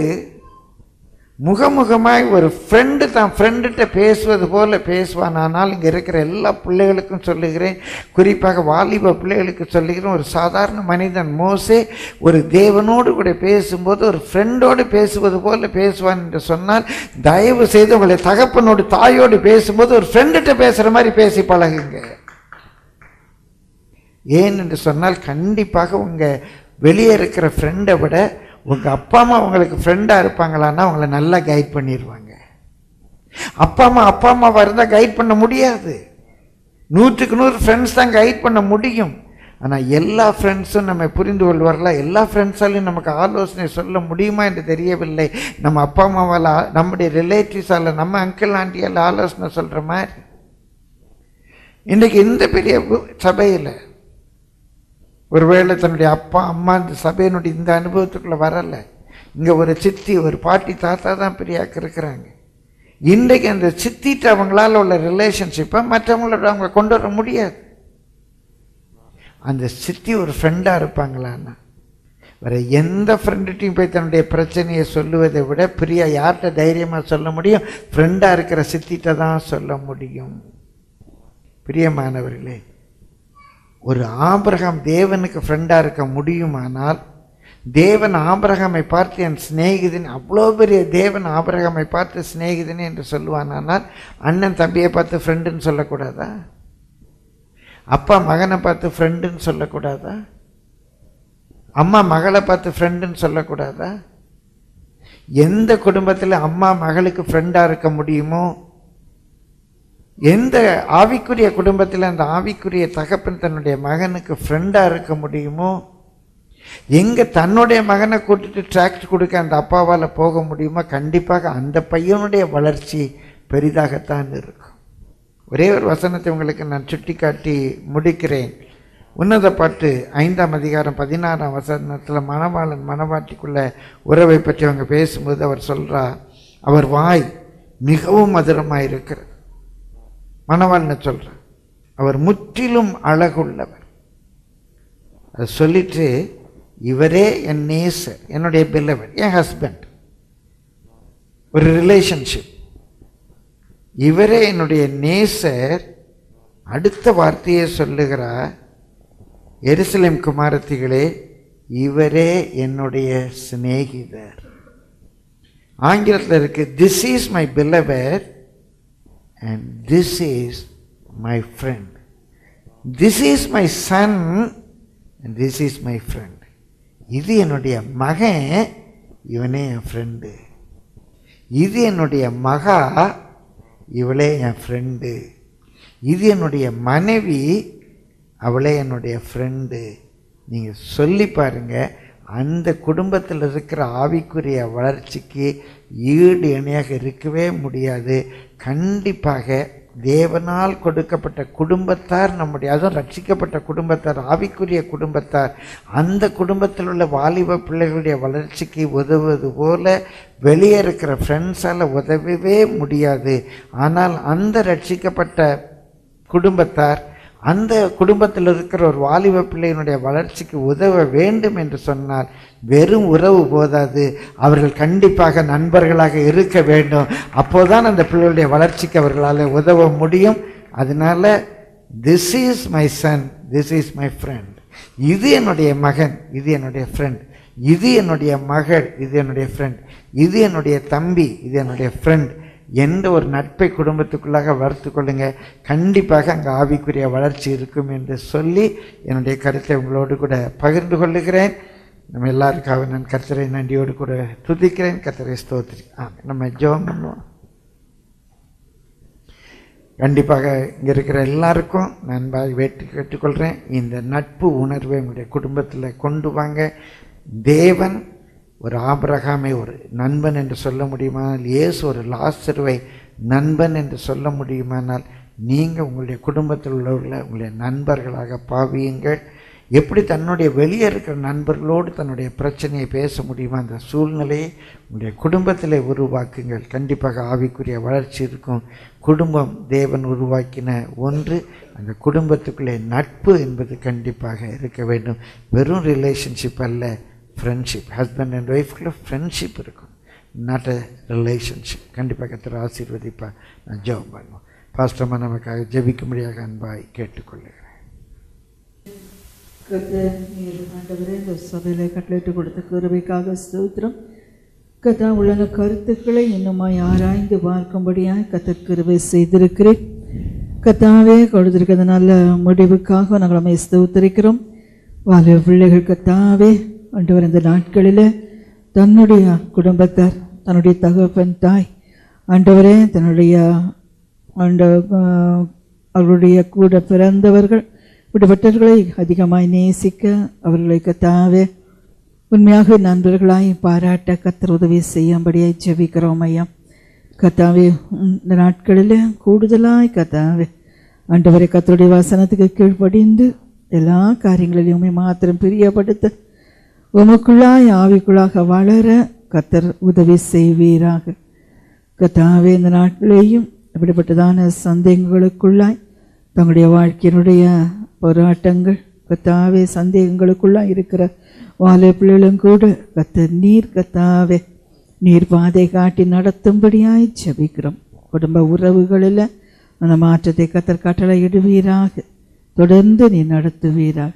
முகமுகமாய் ஒரு ஃப்ரெண்டு தான் ஃப்ரெண்டுகிட்ட பேசுவது போல் பேசுவான். ஆனால் இங்கே இருக்கிற எல்லா பிள்ளைகளுக்கும் சொல்லுகிறேன் குறிப்பாக வாலிப பிள்ளைகளுக்கு சொல்லுகிறேன் ஒரு சாதாரண மனிதன் மோசே ஒரு தேவனோடு கூட பேசும்போது ஒரு ஃப்ரெண்டோடு பேசுவது போல் பேசுவான் என்று சொன்னால் தயவு செய்து உங்களை தகப்பனோடு தாயோடு பேசும்போது ஒரு ஃப்ரெண்டுகிட்ட பேசுகிற மாதிரி பேசி பழகுங்க. ஏன் என்று சொன்னால் கண்டிப்பாக உங்கள் வெளியே இருக்கிற ஃப்ரெண்டை விட உங்கள் அப்பா அம்மா உங்களுக்கு ஃப்ரெண்டாக இருப்பாங்களான்னா அவங்கள நல்லா கைட் பண்ணிடுவாங்க அப்பா அம்மா அப்பா அம்மாவாக இருந்தால் கைட் பண்ண முடியாது. நூற்றுக்கு நூறு ஃப்ரெண்ட்ஸ் தான் கைட் பண்ண முடியும். ஆனால் எல்லா ஃப்ரெண்ட்ஸும் நம்ம புரிந்து கொள்வார்களா? எல்லா ஃப்ரெண்ட்ஸாலையும் நமக்கு ஆலோசனை சொல்ல முடியுமா என்று தெரியவில்லை. நம்ம அப்பா அம்மாவால் நம்முடைய ரிலேட்டிவ்ஸால் நம்ம அங்கிள் ஆண்டியால் ஆலோசனை சொல்கிற மாதிரி. இன்றைக்கு இந்த பெரிய சபையில் ஒருவேளை தன்னுடைய அப்பா அம்மா இந்த சபையினுடைய இந்த அனுபவத்துக்குள்ளே வரலை. இங்கே ஒரு சித்தி ஒரு பாட்டி தாத்தா தான் பிரியாக்கு இருக்கிறாங்க. இன்றைக்கு அந்த சித்திட்டு அவங்களால உள்ள ரிலேஷன்ஷிப்பை மற்றவங்களோட அவங்க கொண்டு வர முடியாது. அந்த சித்தி ஒரு ஃப்ரெண்டாக இருப்பாங்களான்னா வேறு எந்த ஃப்ரெண்டுகிட்டையும் போய் தன்னுடைய பிரச்சனையை சொல்லுவதை விட பிரியா யார்கிட்ட தைரியமாக சொல்ல முடியும்? ஃப்ரெண்டாக இருக்கிற சித்திட்ட தான் சொல்ல முடியும். பிரியமானவர்களே ஒரு ஆபிரகாம் தேவனுக்கு ஃப்ரெண்டாக இருக்க முடியுமானால் தேவன் ஆபிரகாமை பார்த்து என் சிநேகிதன் அவ்வளோ பெரிய தேவன் ஆபிரகாமை பார்த்து சிநேகிதன் என்று சொல்லுவானால் அண்ணன் தம்பியை பார்த்து ஃப்ரெண்டுன்னு சொல்லக்கூடாதா? அப்பா மகனை பார்த்து ஃப்ரெண்டுன்னு சொல்லக்கூடாதா? அம்மா மகளை பார்த்து ஃப்ரெண்டுன்னு சொல்லக்கூடாதா? எந்த குடும்பத்தில் அம்மா மகளுக்கு ஃப்ரெண்டாக இருக்க முடியுமோ எந்த ஆவிக்குரிய குடும்பத்தில் அந்த ஆவிக்குரிய தகப்பன் தன்னுடைய மகனுக்கு ஃப்ரெண்டாக இருக்க முடியுமோ? எங்கே தன்னுடைய மகனை கூட்டிட்டு டிராக்ட் கொடுக்க அந்த அப்பாவால் போக முடியுமோ? கண்டிப்பாக அந்த பையனுடைய வளர்ச்சி பெரிதாகத்தான் இருக்கும். ஒரே ஒரு வசனத்தை உங்களுக்கு நான் சுட்டிக்காட்டி முடிக்கிறேன். உன்னத பாட்டு ஐந்தாம் அதிகாரம் பதினாறாம் வசனத்தில் மணவாளன் மணவாட்டிக்குள்ள உறவை பற்றி அவங்க பேசும்போது அவர் சொல்கிறா அவர் வாய் மிகவும் மதுரமாக இருக்கிறது மணவாள்னு சொல்கிறார் அவர் முற்றிலும் அழகுள்ளவர். அதை சொல்லிட்டு இவரே என் நேசர் என்னுடைய பில்லவர் என் ஹஸ்பண்ட் ஒரு ரிலேஷன்ஷிப் இவரே என்னுடைய நேசர் அடுத்த வார்த்தையை சொல்லுகிறார் எருசலேம் குமாரத்திகளே இவரே என்னுடைய சிநேகிதர். ஆங்கிலத்தில் இருக்கு this is my follower and this is my friend this is my son and this is my friend. இது என்னுடைய மகன் இவனே என் ஃப்ரெண்டு இது என்னுடைய மகா இவளே என் ஃப்ரெண்டு இது என்னுடைய மனைவி அவளே என்னுடைய ஃப்ரெண்டு நீங்கள் சொல்லி பாருங்கள் அந்த குடும்பத்தில் இருக்கிற ஆவிக்குரிய வளர்ச்சிக்கு ஈடு இணையாக இருக்கவே முடியாது. கண்டிப்பாக தேவனால் கொடுக்கப்பட்ட குடும்பத்தார் நம்முடைய அதுவும் ரட்சிக்கப்பட்ட குடும்பத்தார் ஆவிக்குரிய குடும்பத்தார் அந்த குடும்பத்தில் உள்ள வாலிப பிள்ளைகளுடைய வளர்ச்சிக்கு உதவுவது போல வெளியே இருக்கிற ஃப்ரெண்ட்ஸால் உதவவே முடியாது. ஆனால் அந்த ரட்சிக்கப்பட்ட குடும்பத்தார் அந்த குடும்பத்தில் இருக்கிற ஒரு வாலிப பிள்ளையினுடைய வளர்ச்சிக்கு உதவ வேண்டும் என்று சொன்னால் வெறும் உறவு போதாது. அவர்கள் கண்டிப்பாக நண்பர்களாக இருக்க வேண்டும். அப்போதான் அந்த பிள்ளைகளுடைய வளர்ச்சிக்கு அவர்களால் உதவ முடியும். அதனால this is my son this is my friend இது என்னுடைய மகன் இது என்னுடைய ஃப்ரெண்ட் இது என்னுடைய மகள் இது என்னுடைய ஃப்ரெண்ட் இது என்னுடைய தம்பி இது என்னுடைய ஃப்ரெண்ட் எந்த ஒரு நட்பை குடும்பத்துக்குள்ளாக வளர்த்து கொள்ளுங்க. கண்டிப்பாக அங்கே ஆவிக்குரிய வளர்ச்சி இருக்கும் என்று சொல்லி என்னுடைய கருத்தை உங்களோடு கூட பகிர்ந்து கொள்ளுகிறேன். நம்ம எல்லாருக்காக நான் கர்த்தரை நன்றியோடு கூட துதிக்கிறேன். கர்த்தரை ஸ்தோத்திரி. ஆ நம்ம ஜோம் பண்ணுவோம். கண்டிப்பாக இங்கே இருக்கிற எல்லாருக்கும் நண்பாக வேட்டு கேட்டுக்கொள்கிறேன். இந்த நட்பு உணர்வை உங்களுடைய குடும்பத்தில் கொண்டு வாங்க. தேவன் ஒரு ஆபிரகாமை ஒரு நண்பன் என்று சொல்ல முடியுமானால் இயேசு ஒரு லாசருவை நண்பன் என்று சொல்ல முடியுமானால் நீங்கள் உங்களுடைய குடும்பத்தில் உள்ளவர்களை உங்களுடைய நண்பர்களாக பாவியுங்கள். எப்படி தன்னுடைய வெளியே இருக்கிற நண்பர்களோடு தன்னுடைய பிரச்சனையை பேச முடியுமோ? அந்த சூழ்நிலையை உங்களுடைய குடும்பத்தில் உருவாக்குங்கள். கண்டிப்பாக ஆவிக்குரிய வளர்ச்சி இருக்கும். குடும்பம் தேவன் உருவாக்கின ஒன்று. அந்த குடும்பத்துக்குள்ளே நட்பு என்பது கண்டிப்பாக இருக்க வேண்டும். வெறும் ரிலேஷன்ஷிப் அல்ல. ஃப்ரெண்ட்ஷிப் ஹஸ்பண்ட் அண்ட் ஒய்ஃப்குள்ள ஃப்ரெண்ட்ஷிப் இருக்கும். நாட் அ ரிலேஷன்ஷிப் கண்டிப்பாக கத்திர ஆசீர்வதிப்பா. நான் ஜெபம் பண்ணுவோம். பாஸ்டமாக நமக்காக ஜெபிக்கும்படியாக அன்பாய் கேட்டுக்கொள்ளுகிறேன். ஆண்டவரே இந்த சபையில கட்டளையிட்டு கொடுத்த கருவைக்காக ஸ்தோத்திரம். கதா உள்ளன கருத்துக்களை இன்னுமாய் ஆராய்ந்து பார்க்கும்படியாக கத்தர் செய்திருக்கிறேன். கத்தாவே கொடுத்திருக்கிற நல்ல முடிவுக்காக நாங்கள் நம்மை ஸ்தோத்திரிக்கிறோம். வாழ பிள்ளைகள் கத்தாவே ஆண்டவர் இந்த நாட்களில் தன்னுடைய குடும்பத்தார் தன்னுடைய தகப்பன் தாய் ஆண்டவரே தன்னுடைய ஆண்ட அவருடைய கூட பிறந்தவர்கள் விடுபட்டவர்களை அதிகமாய் நேசிக்க அவர்களை கத்தாவே உண்மையாக நண்பர்களாய் பாராட்ட கத்தர் உதவி செய்யும்படியாய் ஜெபிக்கிறோம் ஐயா. கத்தாவே இந்த நாட்களில் கூடுதலாய் கத்தாவே ஆண்டவரை கத்தருடைய வாசனத்துக்கு கீழ்ப்படிந்து எல்லா காரியங்களிலையுமே மாத்திரம் பிரியப்படுத்த உமக்குள்ளாய் ஆவிக்குள்ளாக வளர கத்தர் உதவி செய்வீராக. கத்தாவே இந்த நாட்டிலேயும் இப்படிப்பட்டதான சந்தேகங்களுக்குள்ளாய் தங்களுடைய வாழ்க்கையினுடைய போராட்டங்கள் கத்தாவே சந்தேகங்களுக்குள்ளாய் இருக்கிற வாழை பிள்ளைகளும் கூட கத்த நீர் கத்தாவே நீர் பாதை காட்டி நடத்தும்படியாய் ஜபிக்கிறோம். குடும்ப உறவுகளில் அந்த மாற்றத்தை கத்தர் கட்டளை இடுவீராக தொடர்ந்து நீ நடத்துவீராக.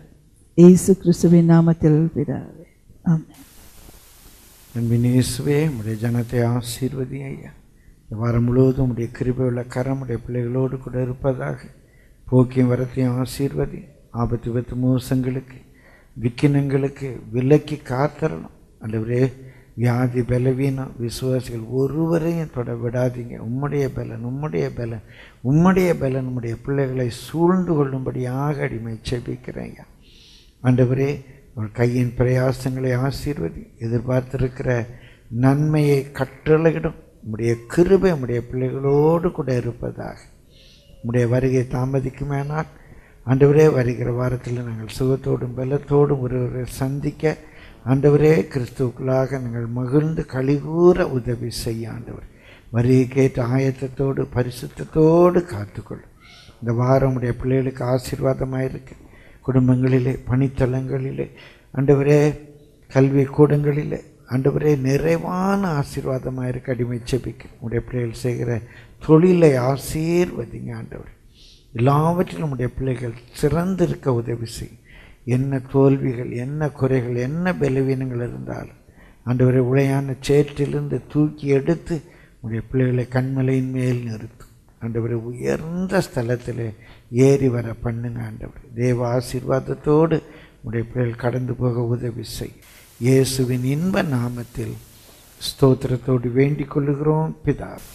இயேசு கிறிஸ்துவின் நாமத்தில் விடாது அன்பின் இயேசுவே உடைய ஜனத்தை ஆசீர்வதி ஐயா. வாரம் முழுவதும் உடைய கிருபையுள்ள கரம் உடைய பிள்ளைகளோடு கூட இருப்பதாக போக்கியும் வரத்தையும் ஆசீர்வதி ஆபத்து விபத்து மோசங்களுக்கு விக்கினங்களுக்கு விலக்கி காத்தரணும். அல்லவரே வியாதி பலவீனம் விசுவாசிகள் ஒருவரையும் தொட விடாதீங்க. உம்முடைய பலன் உம்முடைய பலன் உம்முடைய பலன் உம்முடைய பிள்ளைகளை சூழ்ந்து கொள்ளும்படியாக அடிமை செபிக்கிறேன் ஐயா. ஆண்டவரே உங்கள் கையின் பிரயாசங்களை ஆசீர்வதி. எதிர்பார்த்திருக்கிற நன்மையை கட்டளையிடும். உடைய கிருபை உடைய பிள்ளைகளோடு கூட இருப்பதாக. உடைய வருகை தாமதிக்குமேனால் ஆண்டவரே வருகிற வாரத்தில் நாங்கள் சுகத்தோடும் பலத்தோடும் ஒருவரை சந்திக்க ஆண்டவரே கிறிஸ்துவுக்குள்ளாக நாங்கள் மகிழ்ந்து கழிகூற உதவி செய்ய ஆண்டவர். வருகைக்கேற்ற ஆயத்தத்தோடு பரிசுத்தத்தோடு காத்துக்கொள்ளும் இந்த வாரம் உடைய பிள்ளைகளுக்கு ஆசீர்வாதமாக இருக்குது குடும்பங்களிலே பணித்தலங்களிலே ஆண்டவரே கல்வி கூடங்களிலே ஆண்டவரே நிறைவான ஆசீர்வாதமாக இருக்க அடிமை செபிக்க உடைய பிள்ளைகள் செய்கிற தொழிலை ஆசீர்வதிங்க ஆண்டவர். எல்லாவற்றிலும் உடைய பிள்ளைகள் சிறந்திருக்க உதவி செய் என்ன தோல்விகள் என்ன குறைகள் என்ன பலவீனங்கள் இருந்தாலும் ஆண்டவரை உளையான சேற்றிலிருந்து தூக்கி எடுத்து உடைய பிள்ளைகளை கண்மலையின் மேல் நிறுத்தும். ஆண்டவரை உயர்ந்த ஸ்தலத்தில் ஏறி வர பண்ணுங்க ஆண்டவர். தேவ ஆசீர்வாதத்தோடு உடைய பிள்ளைகள் கடந்து போக உதவி செய். இயேசுவின் இன்ப நாமத்தில் ஸ்தோத்திரத்தோடு வேண்டிக் கொள்ளுகிறோம் பிதாவே